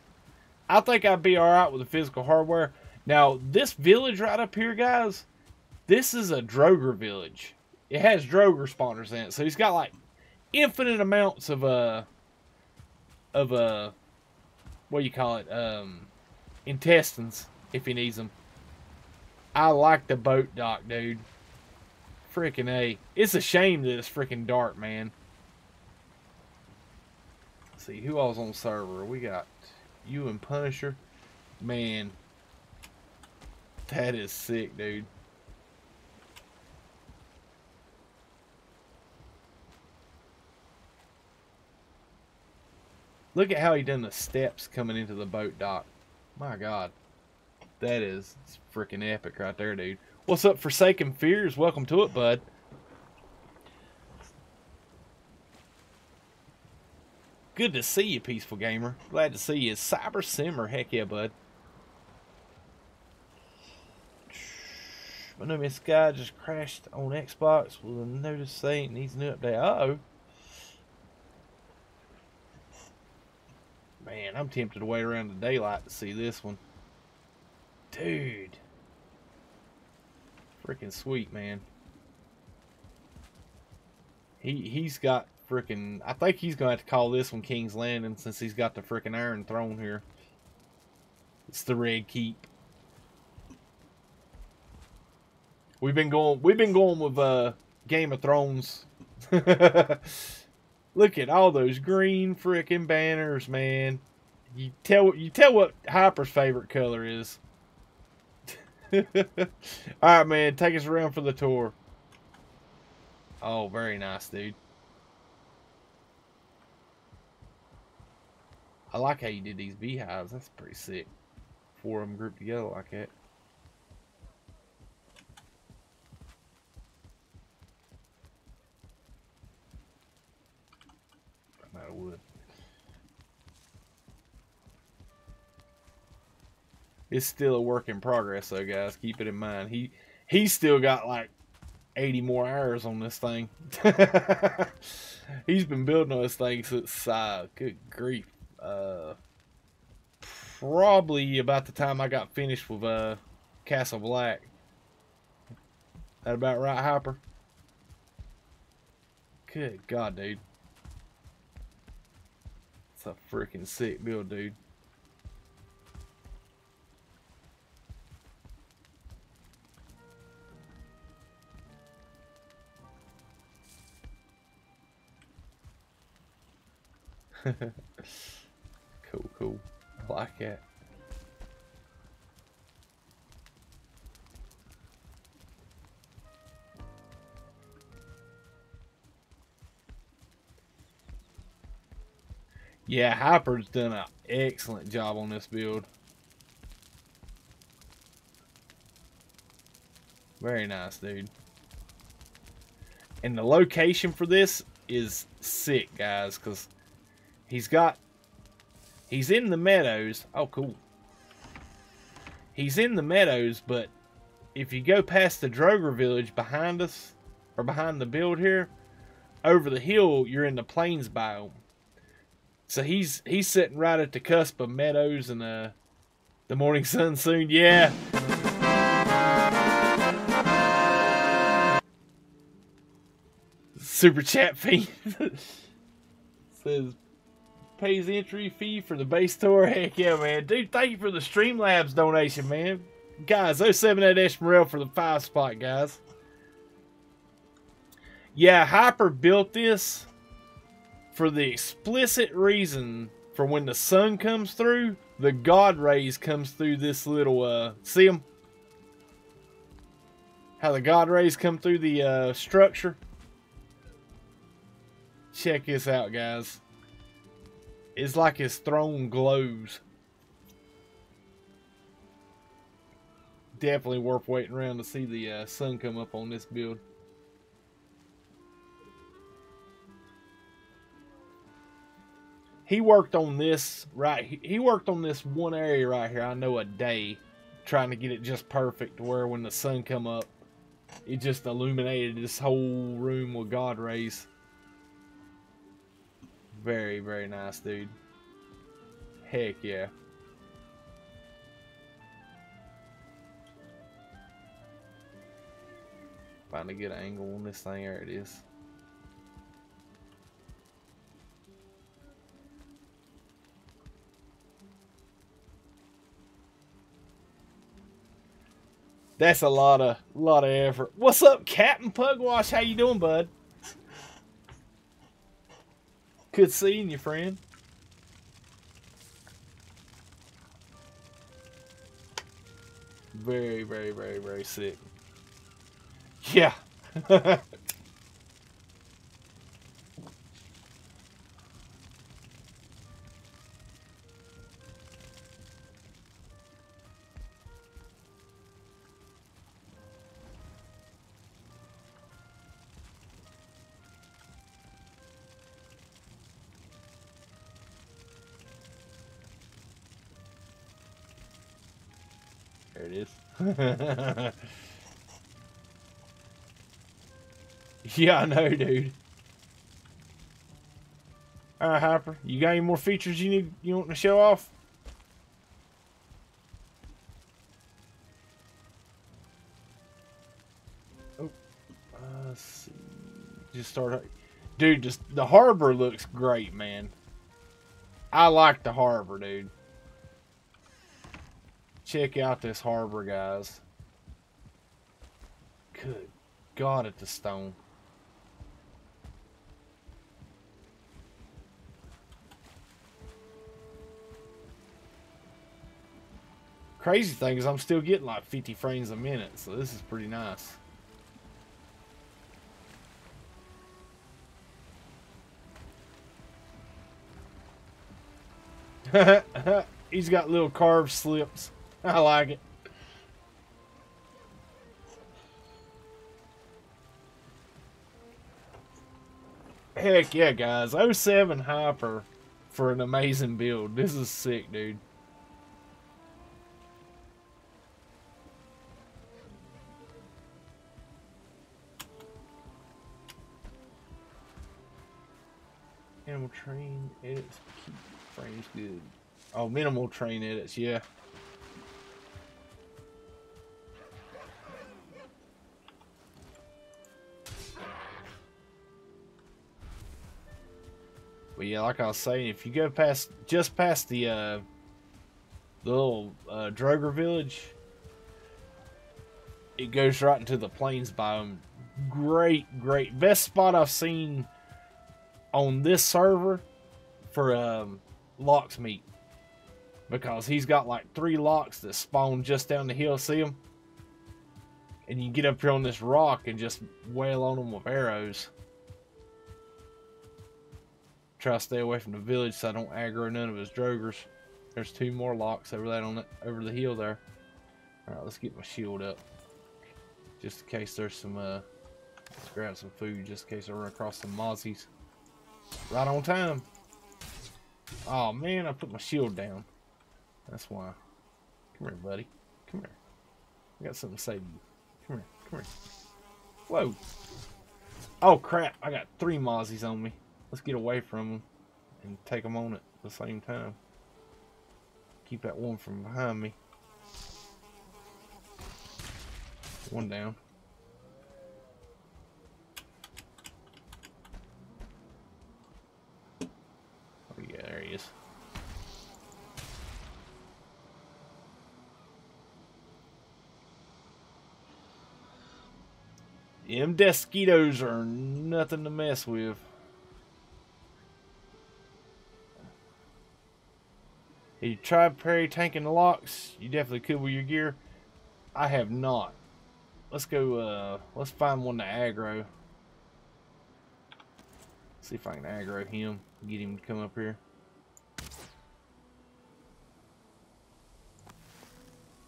I think I'd be all right with the physical hardware. Now, this village right up here, guys, this is a Draugr village. It has Draugr spawners in it, so he's got like infinite amounts of uh of uh what do you call it um intestines if he needs them. I like the boat dock, dude. Freaking A. It's a shame that it's freaking dark, man. Let's see, who else on server? We got you and Punisher. Man, that is sick, dude. Look at how he done the steps coming into the boat dock. My God. That is freaking epic right there, dude. What's up, Forsaken Fears? Welcome to it, bud. Good to see you, Peaceful Gamer. Glad to see you. Cyber Simmer. Heck yeah, bud. No Man's Sky just crashed on Xbox a notice saying it needs a new update. Uh oh Man, I'm tempted to wait around the daylight to see this one. Dude. Freaking sweet, man. He, he's got freaking... I think he's going to have to call this one King's Landing since he's got the freaking Iron Throne here. It's the Red Keep. We've been going we've been going with uh Game of Thrones. (laughs) Look at all those green freaking banners, man. You tell you tell what Hyper's favorite color is. (laughs) all right, man. Take us around for the tour. Oh, very nice, dude. I like how you did these beehives. That's pretty sick. Four of them grouped together like that. Wood. It's still a work in progress, though, guys. Keep it in mind. He he's still got like 80 more hours on this thing. (laughs) he's been building this thing since uh, good grief. Uh, probably about the time I got finished with uh, Castle Black. That about right, Hopper? Good God, dude. It's a freaking sick build, dude. (laughs) cool, cool. Like cat. Yeah, Hyper's done an excellent job on this build. Very nice, dude. And the location for this is sick, guys, because he's got... He's in the meadows. Oh, cool. He's in the meadows, but if you go past the Draugr village behind us, or behind the build here, over the hill, you're in the plains biome. So he's he's sitting right at the cusp of meadows and uh, the morning sun soon. Yeah. Super chat fee (laughs) says pays entry fee for the base tour. Heck yeah, man. Dude, thank you for the Streamlabs donation, man. Guys, 07 at Esmeralda for the five spot, guys. Yeah, Hyper built this for the explicit reason for when the sun comes through, the God rays comes through this little, uh, see them? How the God rays come through the uh, structure? Check this out, guys. It's like his throne glows. Definitely worth waiting around to see the uh, sun come up on this build. He worked on this right he worked on this one area right here i know a day trying to get it just perfect where when the sun come up it just illuminated this whole room with god rays. Very very nice dude. Heck yeah. Find a good angle on this thing there it is That's a lot of lot of effort. What's up, Captain Pugwash? How you doing, bud? Good seeing you, friend. Very, very, very, very sick. Yeah. (laughs) (laughs) yeah, I know, dude. Alright, Hyper. You got any more features you need you want to show off? Oh, uh, see. Just start. Dude, just the harbor looks great, man. I like the harbor, dude check out this harbor, guys. Good God at the stone. Crazy thing is I'm still getting like 50 frames a minute, so this is pretty nice. (laughs) He's got little carved slips. (laughs) I like it. Heck yeah, guys. 07 Hyper for an amazing build. This is sick, dude. Animal terrain edits keep frames good. Oh, minimal terrain edits, yeah. But yeah, like I was saying, if you go past just past the uh, little uh, Draugr village, it goes right into the plains biome. Great, great, best spot I've seen on this server for um, Lox meat because he's got like three lox that spawn just down the hill. See them? And you get up here on this rock and just wail on them with arrows. Try to stay away from the village so I don't aggro none of his Draugrs. There's two more lox over that on the, over the hill there. All right, let's get my shield up, just in case there's some. Uh, let's grab some food just in case I run across some mozzies. Right on time. Oh man, I put my shield down. That's why. Come here, buddy. Come here. I got something to say to you. Come here. Come here. Whoa. Oh crap! I got three mozzies on me. Let's get away from them and take them on at the same time. Keep that one from behind me. One down. Oh yeah, there he is. Them Deathsquitos are nothing to mess with. You tried parry tanking the lox? You definitely could with your gear. I have not. Let's go, uh, let's find one to aggro. See if I can aggro him. Get him to come up here.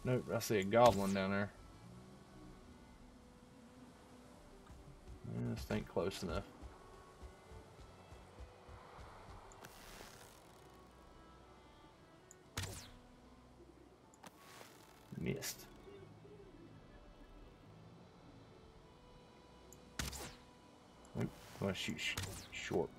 Nope, I see a goblin down there. This ain't close enough. Missed. Nope, I want to shoot sh short.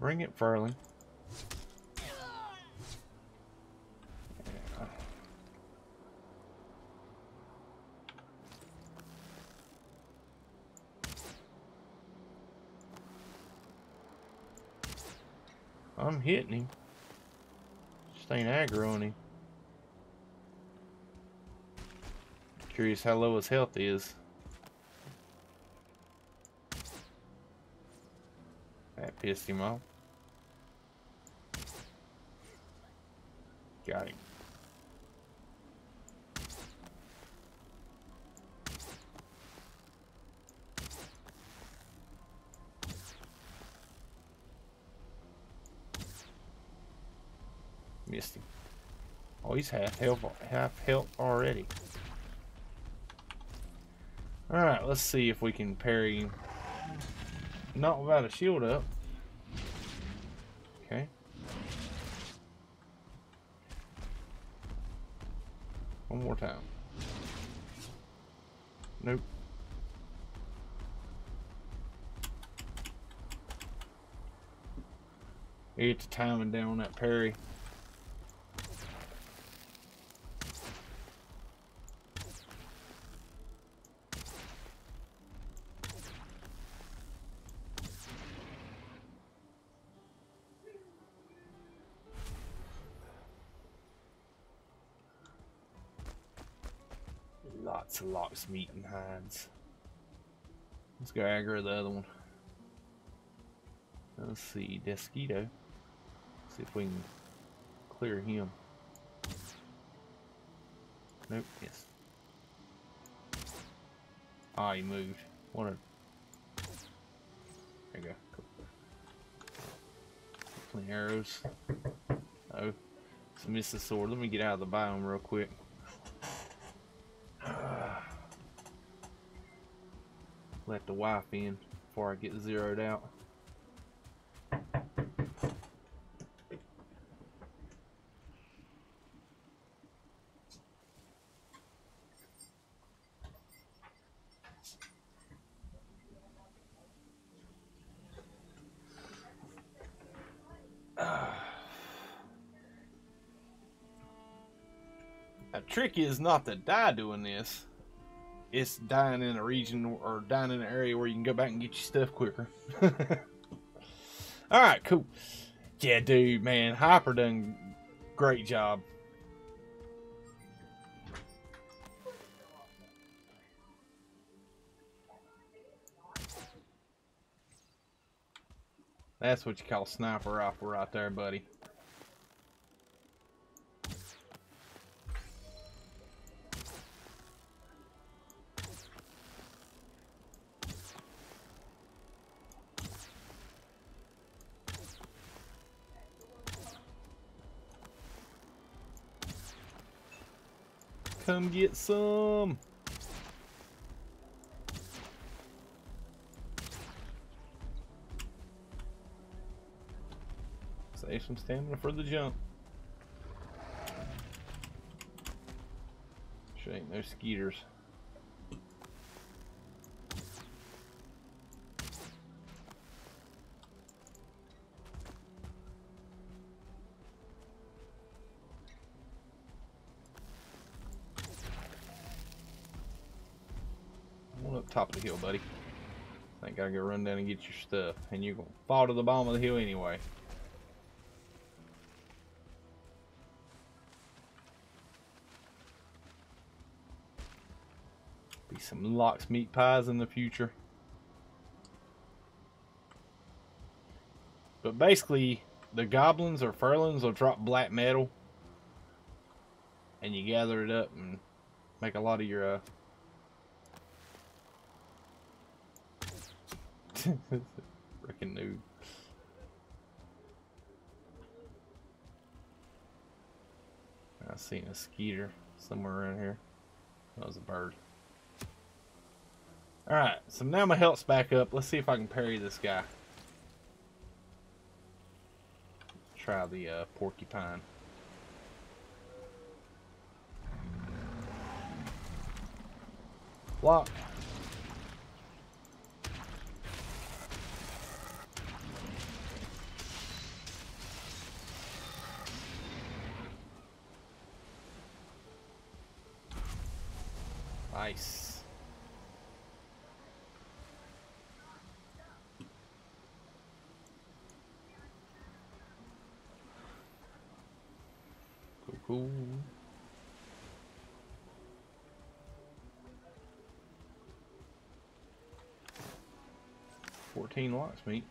Bring it, Fuling. I'm hitting him. Just ain't aggro on him. Curious how low his health is. That pissed him off. Got him. Missed him. Oh, he's half health, half health already. Alright, let's see if we can parry. Not without a shield up. Okay. One more time. Nope. The timing down that parry. Meat and hides. Let's go aggro the other one. Let's see, Deathsquito. See if we can clear him. Nope, yes. Ah, he moved. What a... There you go. Cool. Plenty arrows. Oh, so miss the sword. Let me get out of the biome real quick. let the wife in before I get zeroed out. (sighs) The trick is not to die doing this. It's dying in a region or dying in an area where you can go back and get your stuff quicker. (laughs) All right, cool. Yeah, dude, man, Hyper done great job. That's what you call sniper rifle right there, buddy. Come get some. Save some stamina for the jump. Sure ain't no skeeters. Top of the hill, buddy. I gotta go run down and get your stuff. And you're gonna fall to the bottom of the hill anyway. Be some lox meat pies in the future. But basically, the goblins or Fulings will drop black metal. And you gather it up and make a lot of your uh, Freaking noob. I seen a skeeter somewhere around here. That was a bird. Alright, so now my health's back up. Let's see if I can parry this guy. Try the uh, porcupine. Block. Nice. Cool, cool. Fourteen lox meat.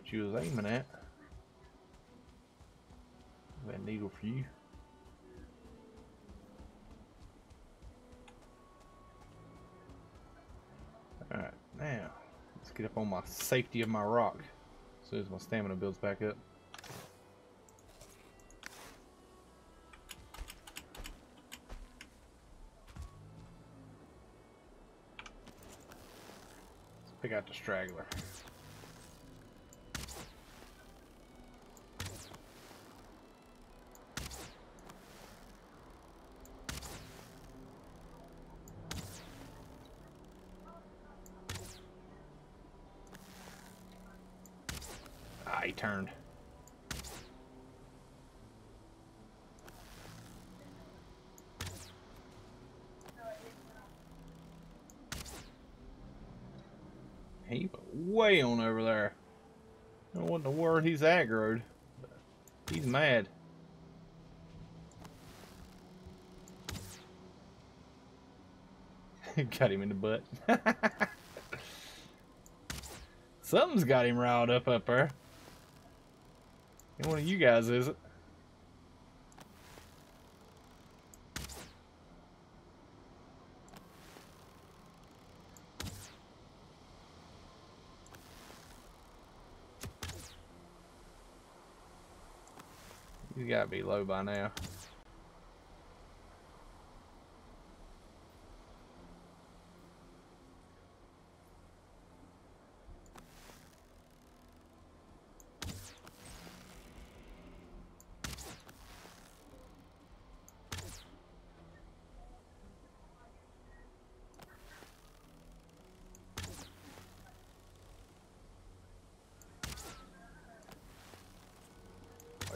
What you was aiming at. That needle for you. Alright, now let's get up on my safety of my rock as soon as my stamina builds back up. Let's pick out the straggler. Turned. He way on over there. I don't know what in the he's aggroed. He's mad. (laughs) got him in the butt. (laughs) Something's got him riled up up there. One of you guys, is it? He's gotta be low by now.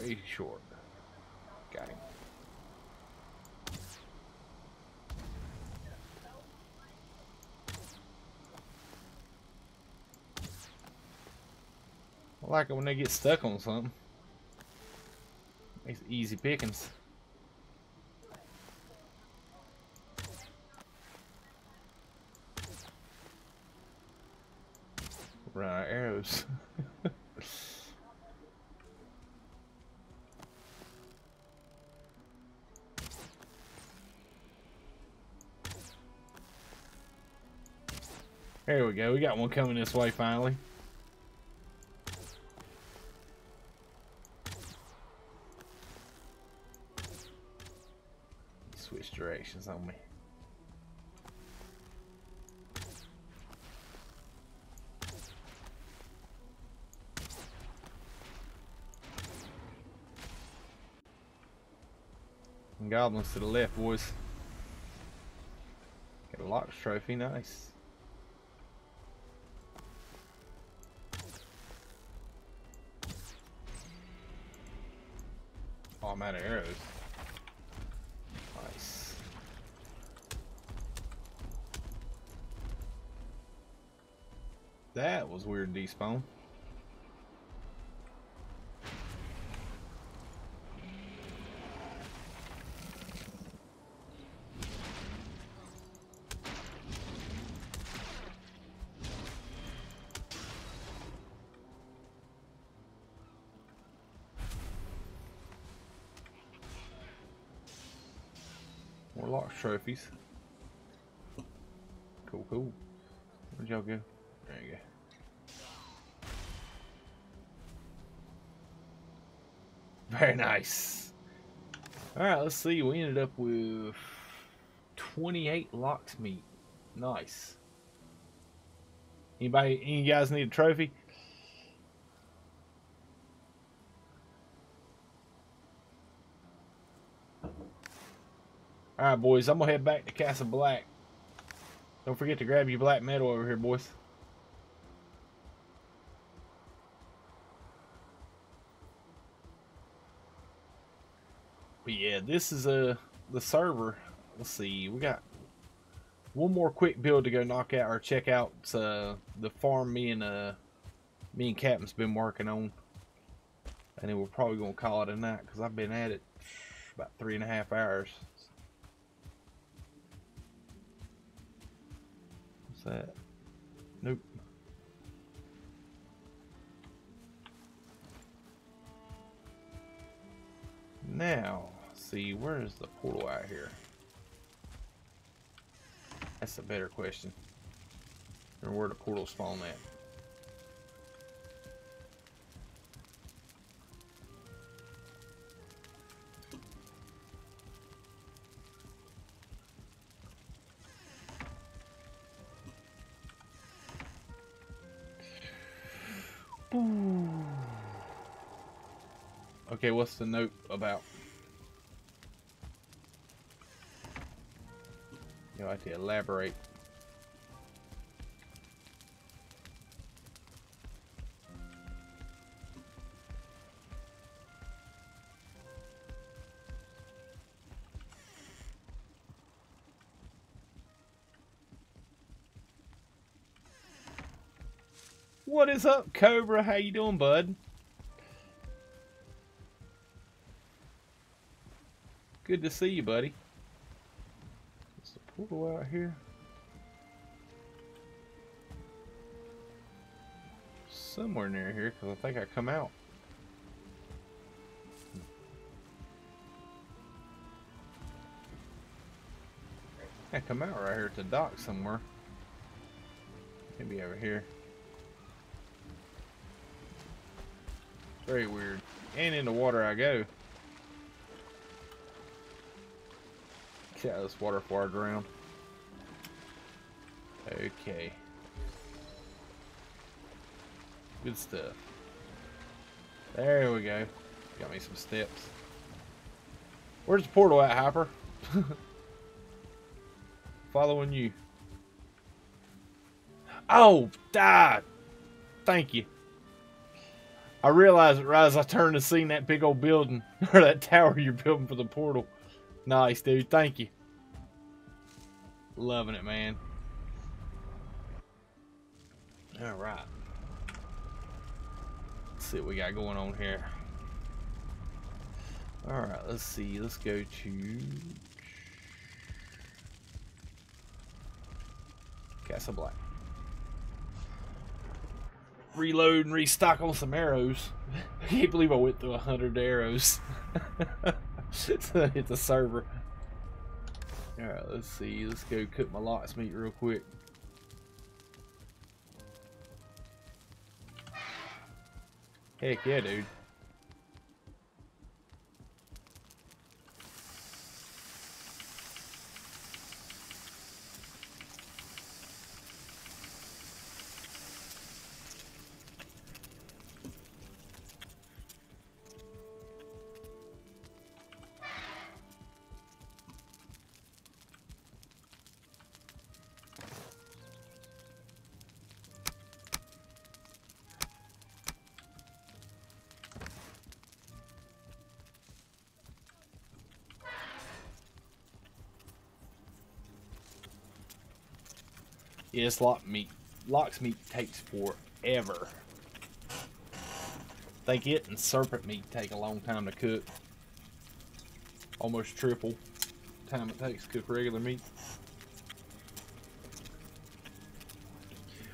way short. Got him. I like it when they get stuck on something. Makes it easy pickings. There we go. We got one coming this way finally. Switch directions on me. goblins to the left, boys. Get a Lox trophy, nice. Was weird despawn. Lox trophies. Nice. Alright, let's see. We ended up with 28 Lox meat. Nice. Anybody, any guys need a trophy? Alright, boys, I'm going to head back to Castle Black. Don't forget to grab your black metal over here, boys. This is a uh, the server. Let's see, we got one more quick build to go knock out or check out uh, the farm me and uh me and Captain's been working on. And then we're probably gonna call it a night because I've been at it about three and a half hours. What's that? Nope. Now, see, where is the portal out here? That's a better question. Or where the portal spawn at? Okay, what's the note about? You have to elaborate. What is up, Cobra? How you doing, bud? Good to see you, buddy. Portal out here? Somewhere near here, because I think I come out. I come out right here the dock somewhere. Maybe over here. Very weird. And in the water I go. Yeah, this water flowed around. Okay. Good stuff. There we go. Got me some steps. Where's the portal at, Hopper? (laughs) Following you. Oh, die! Thank you. I realized it right as I turned to see that big old building (laughs) or that tower you're building for the portal. Nice, dude. Thank you. Loving it, man. All right. Let's see what we got going on here. All right, let's see. Let's go to Castle Black. Reload and restock on some arrows. (laughs) I can't believe I went through a hundred arrows. (laughs) it's a server. Alright, let's see. Let's go cook my meat real quick. Heck yeah, dude. This lox meat, Lox meat takes forever. Think it and serpent meat take a long time to cook. Almost triple time it takes to cook regular meat.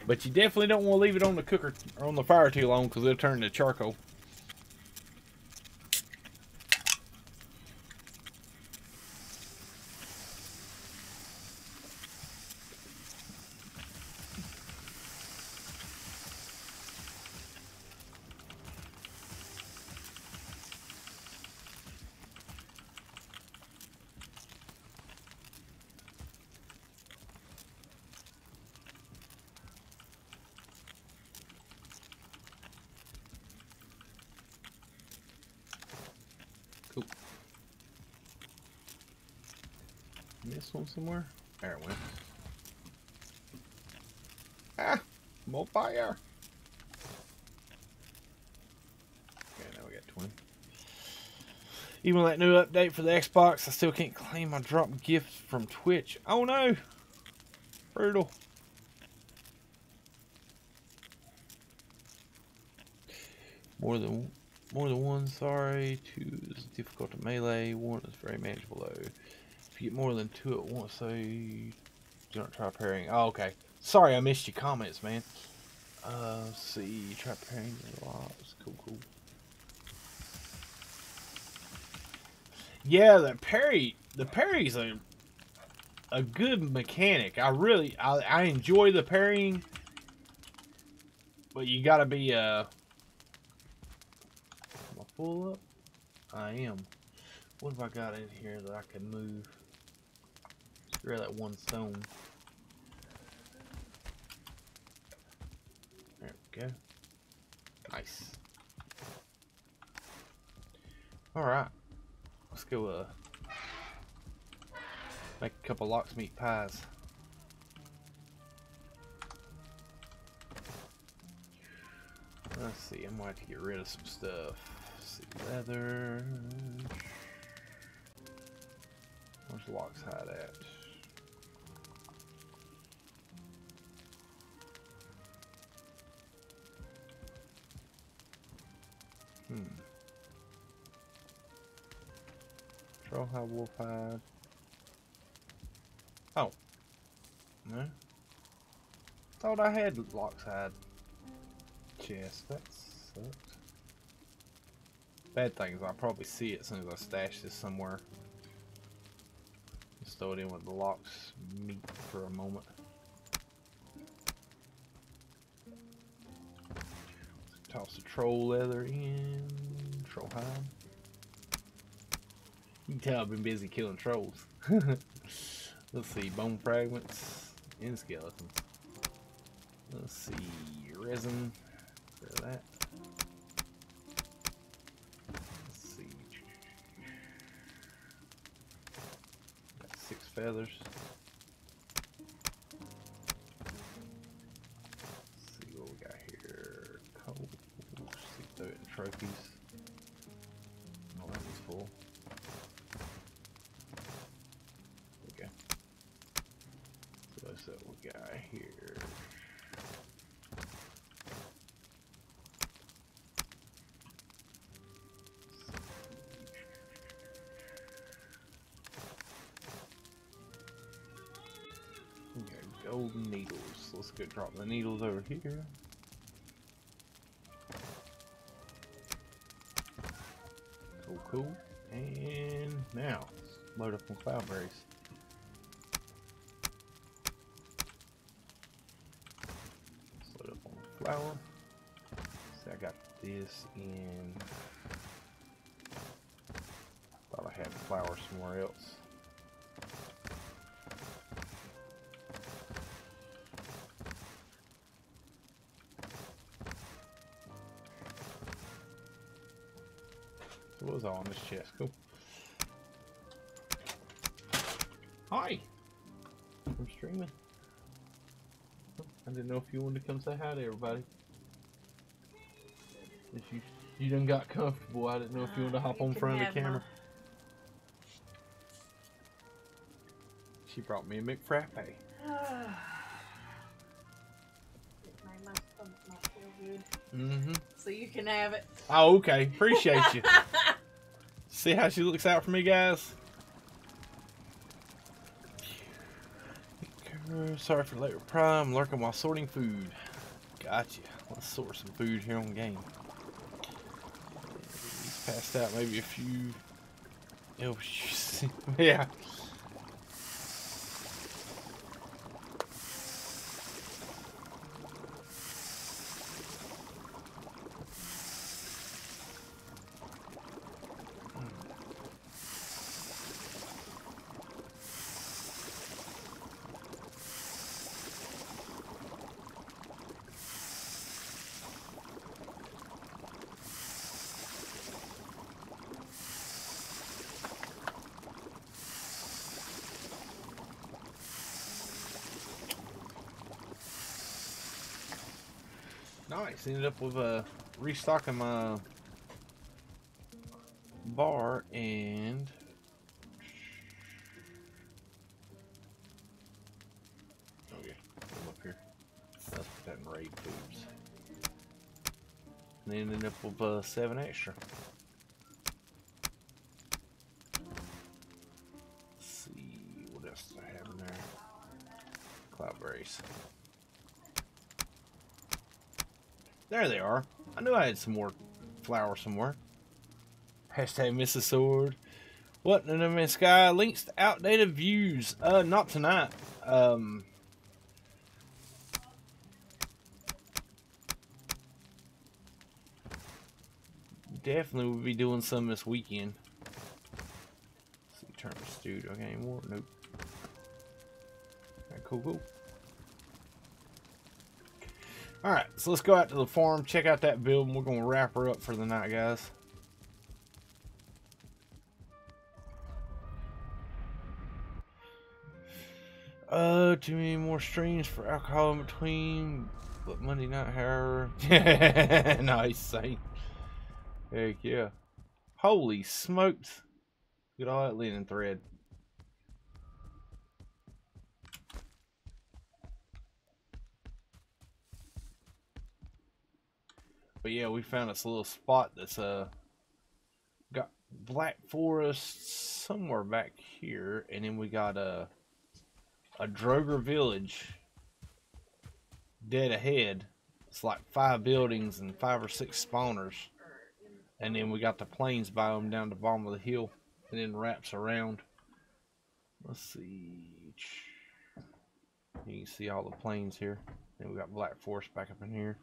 But you definitely don't want to leave it on the cooker or on the fire too long because it'll turn to charcoal. Somewhere? There it went. Ah! More fire! Okay, now we got 20. Even with that new update for the Xbox, I still can't claim my drop gifts from Twitch. Oh no! Brutal. More than more than one, sorry. Two is difficult to melee. One is very manageable though get more than two at once, so you do not try parrying. Oh, okay. Sorry, I missed your comments, man. Uh, see. Try parrying lots. Cool, cool. Yeah, the parry, the parry's a a good mechanic. I really, I, I enjoy the parrying, but you gotta be, uh, am I full up? I am. What have I got in here that I can move? Grab that one stone. There we go. Nice. Alright. Let's go uh make a couple lox meat pies. Let's see, I might have to get rid of some stuff. See, leather. Where's lox hide at? Trollhide wolf hide. Oh. No. Thought I had lox hide chest. That sucked. Bad thing is I'll probably see it as soon as I stash this somewhere. Just throw it in with the lox meat for a moment. Toss the troll leather in. Troll hide. (laughs) You can tell I've been busy killing trolls. (laughs) Let's see, bone fragments and skeletons. Let's see, resin for that. Let's see. Got six feathers. See what we got throw it in trophies. Golden needles. Let's go drop the needles over here. Cool, cool. And now, load up on cloudberries. Let's load up on flour. See, I got this in. Thought I had flour somewhere else. It was on this chest. Cool. Hi. I'm streaming. I didn't know if you wanted to come say hi to everybody. If you you done got comfortable, I didn't know if you wanted to hop You on front of the camera. my- She brought me a McFrappe. It (sighs) made my stomach not feel good. Mm-hmm. So you can have it. Oh, okay. Appreciate you. (laughs) See how she looks out for me, guys? Sorry for late. I'm lurking while sorting food. Gotcha. Let's sort some food here on game. He's passed out maybe a few. Oh, (laughs) yeah. Nice. Ended up with uh, restocking my bar and okay, come up here. Let's put that in raid foods. And ended up with uh, seven extra. I some more flour somewhere. Hashtag Mrs. Sword. What in the sky? Links to outdated views. Uh, not tonight. Um. Definitely will be doing some this weekend. Let's see, turn the studio okay anymore. Nope. Alright, cool, cool. Alright, so let's go out to the farm, check out that build, and we're going to wrap her up for the night, guys. Uh, too many more streams for alcohol in between, but Monday night, however. (laughs) nice, Saint. Heck yeah. Holy smokes. Look at all that linen thread. But yeah, we found this little spot that's uh got black forest somewhere back here, and then we got a a Draugr village dead ahead. It's like five buildings and five or six spawners, and then we got the plains biome down the bottom of the hill, and then wraps around. Let's see. You can see all the plains here. Then we got black forest back up in here.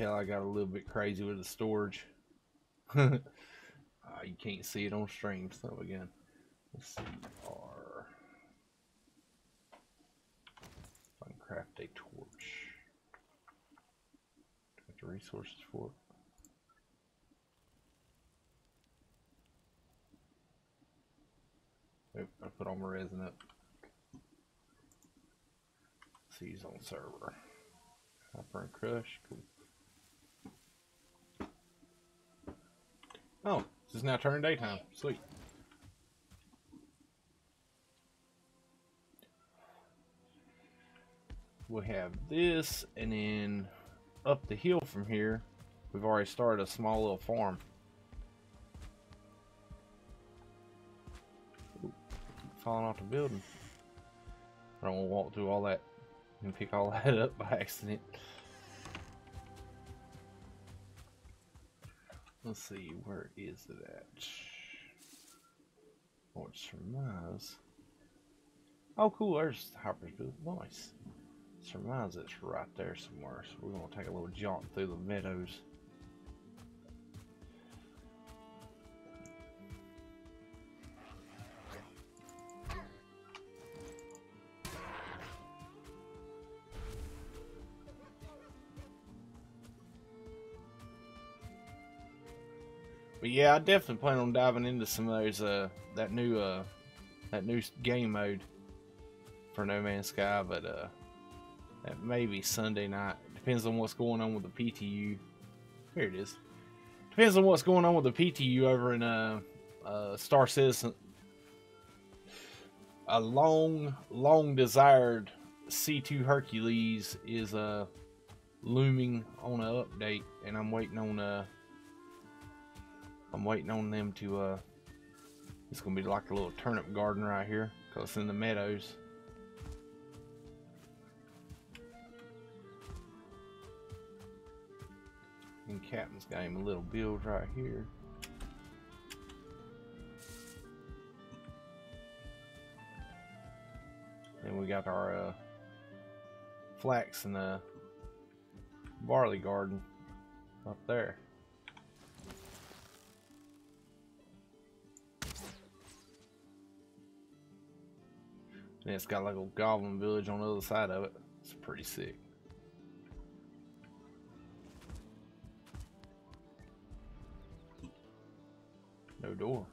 tell I got a little bit crazy with the storage. (laughs) uh, you can't see it on stream, so again, let's see our. If I can craft a torch. What the resources for it? I put all my resin up. Let's on server. Copper and crush, cool. Oh, this is now turning daytime. Sweet. We have this, and then up the hill from here, we've already started a small little farm. Ooh, falling off the building. I don't want to walk through all that and pick all (laughs) that up by accident. Let's see, where is it at? Oh, it's surmise. Oh, cool, there's Hoppersville. Nice. Surmise it's right there somewhere, so we're going to take a little jaunt through the meadows. But yeah, I definitely plan on diving into some of those uh that new uh that new game mode for No Man's Sky, but uh that may be Sunday night. Depends on what's going on with the PTU. Here it is. Depends on what's going on with the PTU over in uh, uh Star Citizen. A long, long desired C2 Hercules is uh looming on an update, and I'm waiting on uh I'm waiting on them to uh it's gonna be like a little turnip garden right here because it's in the meadows. And captain's got him a little build right here. And we got our uh flax and the barley garden up there And it's got like a goblin village on the other side of it. It's pretty sick. No door.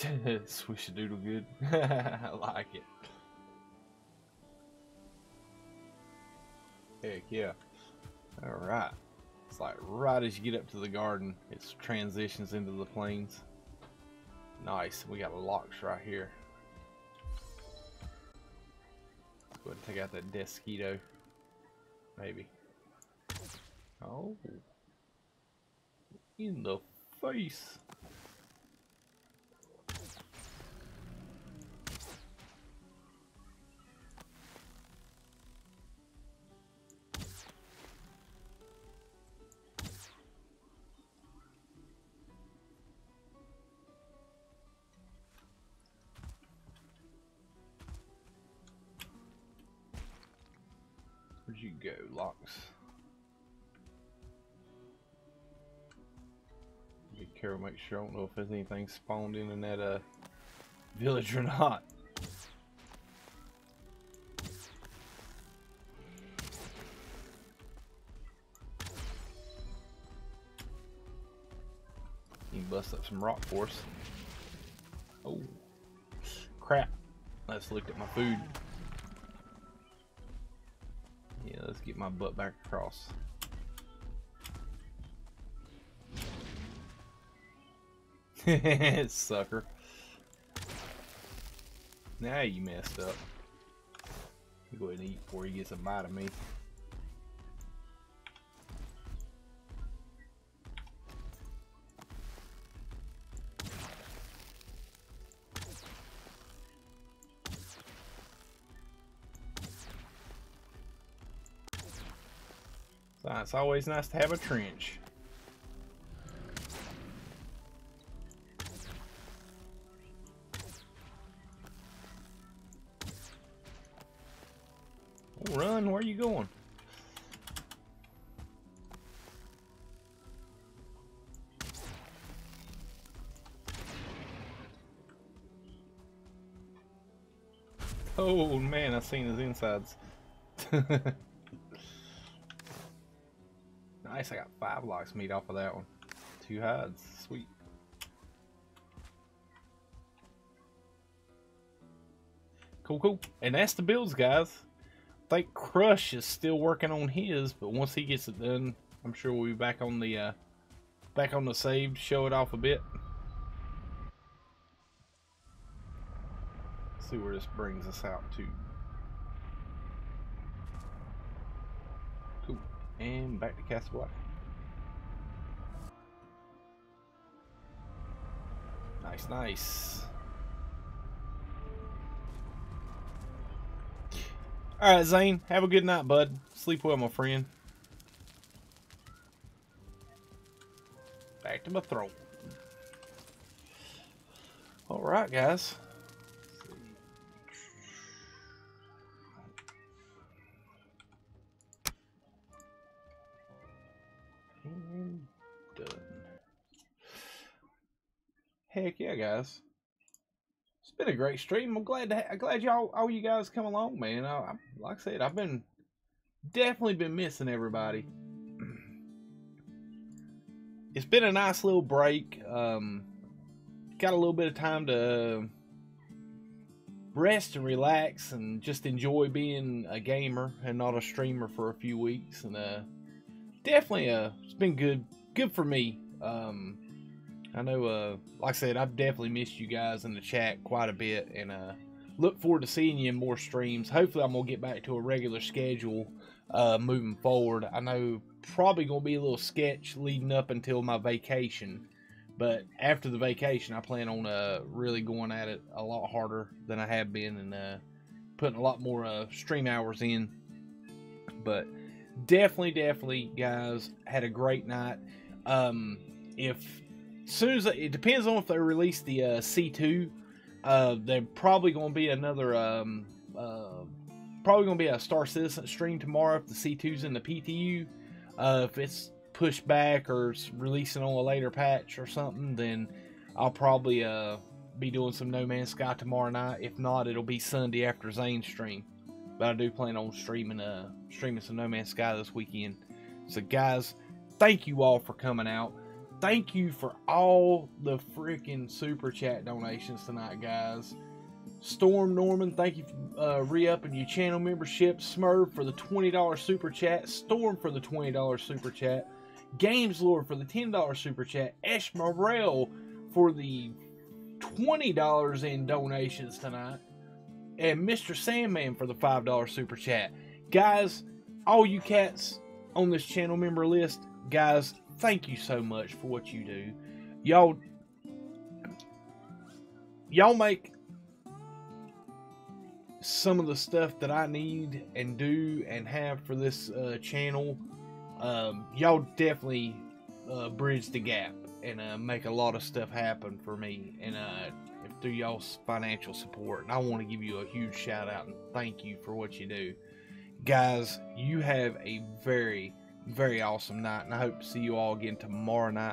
(laughs) Swish a doodle good. (laughs) I like it. Heck yeah. Alright. It's like right as you get up to the garden, it transitions into the plains. Nice. We got lox right here. Go ahead and take out that Deathsquito. Maybe. Oh. In the face. Lox? Be careful, make sure I don't know if there's anything spawned in in that uh, village or not. You bust up some rock for us. Oh, crap. Let's look at my food. Let's get my butt back across. (laughs) Sucker. Now you messed up. Go ahead and eat before he gets a bite of me. It's always nice to have a trench. Oh, run, where are you going? Oh man, I've seen his insides. (laughs) nice, I got five lox meat off of that one. Two hides, sweet. Cool, cool. And that's the builds, guys. I think Crush is still working on his, but once he gets it done, I'm sure we'll be back on the uh, back on the save, show it off a bit. see where this brings us out to. Cool. And back to Castle Black. Nice, nice. Alright, Xaine. Have a good night, bud. Sleep well, my friend. Back to my throat. Alright, guys. Heck yeah, guys. It's been a great stream. I'm glad to ha- glad y'all all you guys come along, man. I, I, like I said, I've been definitely been missing everybody. (clears throat) It's been a nice little break. Um, got a little bit of time to rest and relax and just enjoy being a gamer and not a streamer for a few weeks and uh definitely uh it's been good good for me um i know uh like i said i've definitely missed you guys in the chat quite a bit and uh look forward to seeing you in more streams. Hopefully i'm gonna get back to a regular schedule uh moving forward. I know probably gonna be a little sketch leading up until my vacation but after the vacation i plan on uh really going at it a lot harder than i have been and uh putting a lot more uh stream hours in. But definitely, definitely, guys, had a great night. Um, if soon as it depends on if they release the uh, C2, uh, they're probably going to be another, um, uh, probably going to be a Star Citizen stream tomorrow if the C2's in the PTU. Uh, if it's pushed back or it's releasing on a later patch or something, then I'll probably uh, be doing some No Man's Sky tomorrow night. If not, it'll be Sunday after Xaine's stream. But I do plan on streaming uh streaming some No Man's Sky this weekend. So guys, thank you all for coming out. Thank you for all the freaking super chat donations tonight, guys. Storm Norman, thank you for uh, re-upping your channel membership. Smurf for the $20 super chat. Storm for the $20 super chat. Games Lord for the $10 super chat. Esh Morel for the $20 in donations tonight and Mr. Sandman for the $5 super chat. Guys, all you cats on this channel member list, guys, thank you so much for what you do. Y'all y'all make some of the stuff that I need and do and have for this uh, channel. Um, y'all definitely uh, bridge the gap and uh, make a lot of stuff happen for me. And uh, through y'all's financial support. And I want to give you a huge shout out and thank you for what you do. Guys, you have a very, very awesome night. And I hope to see you all again tomorrow night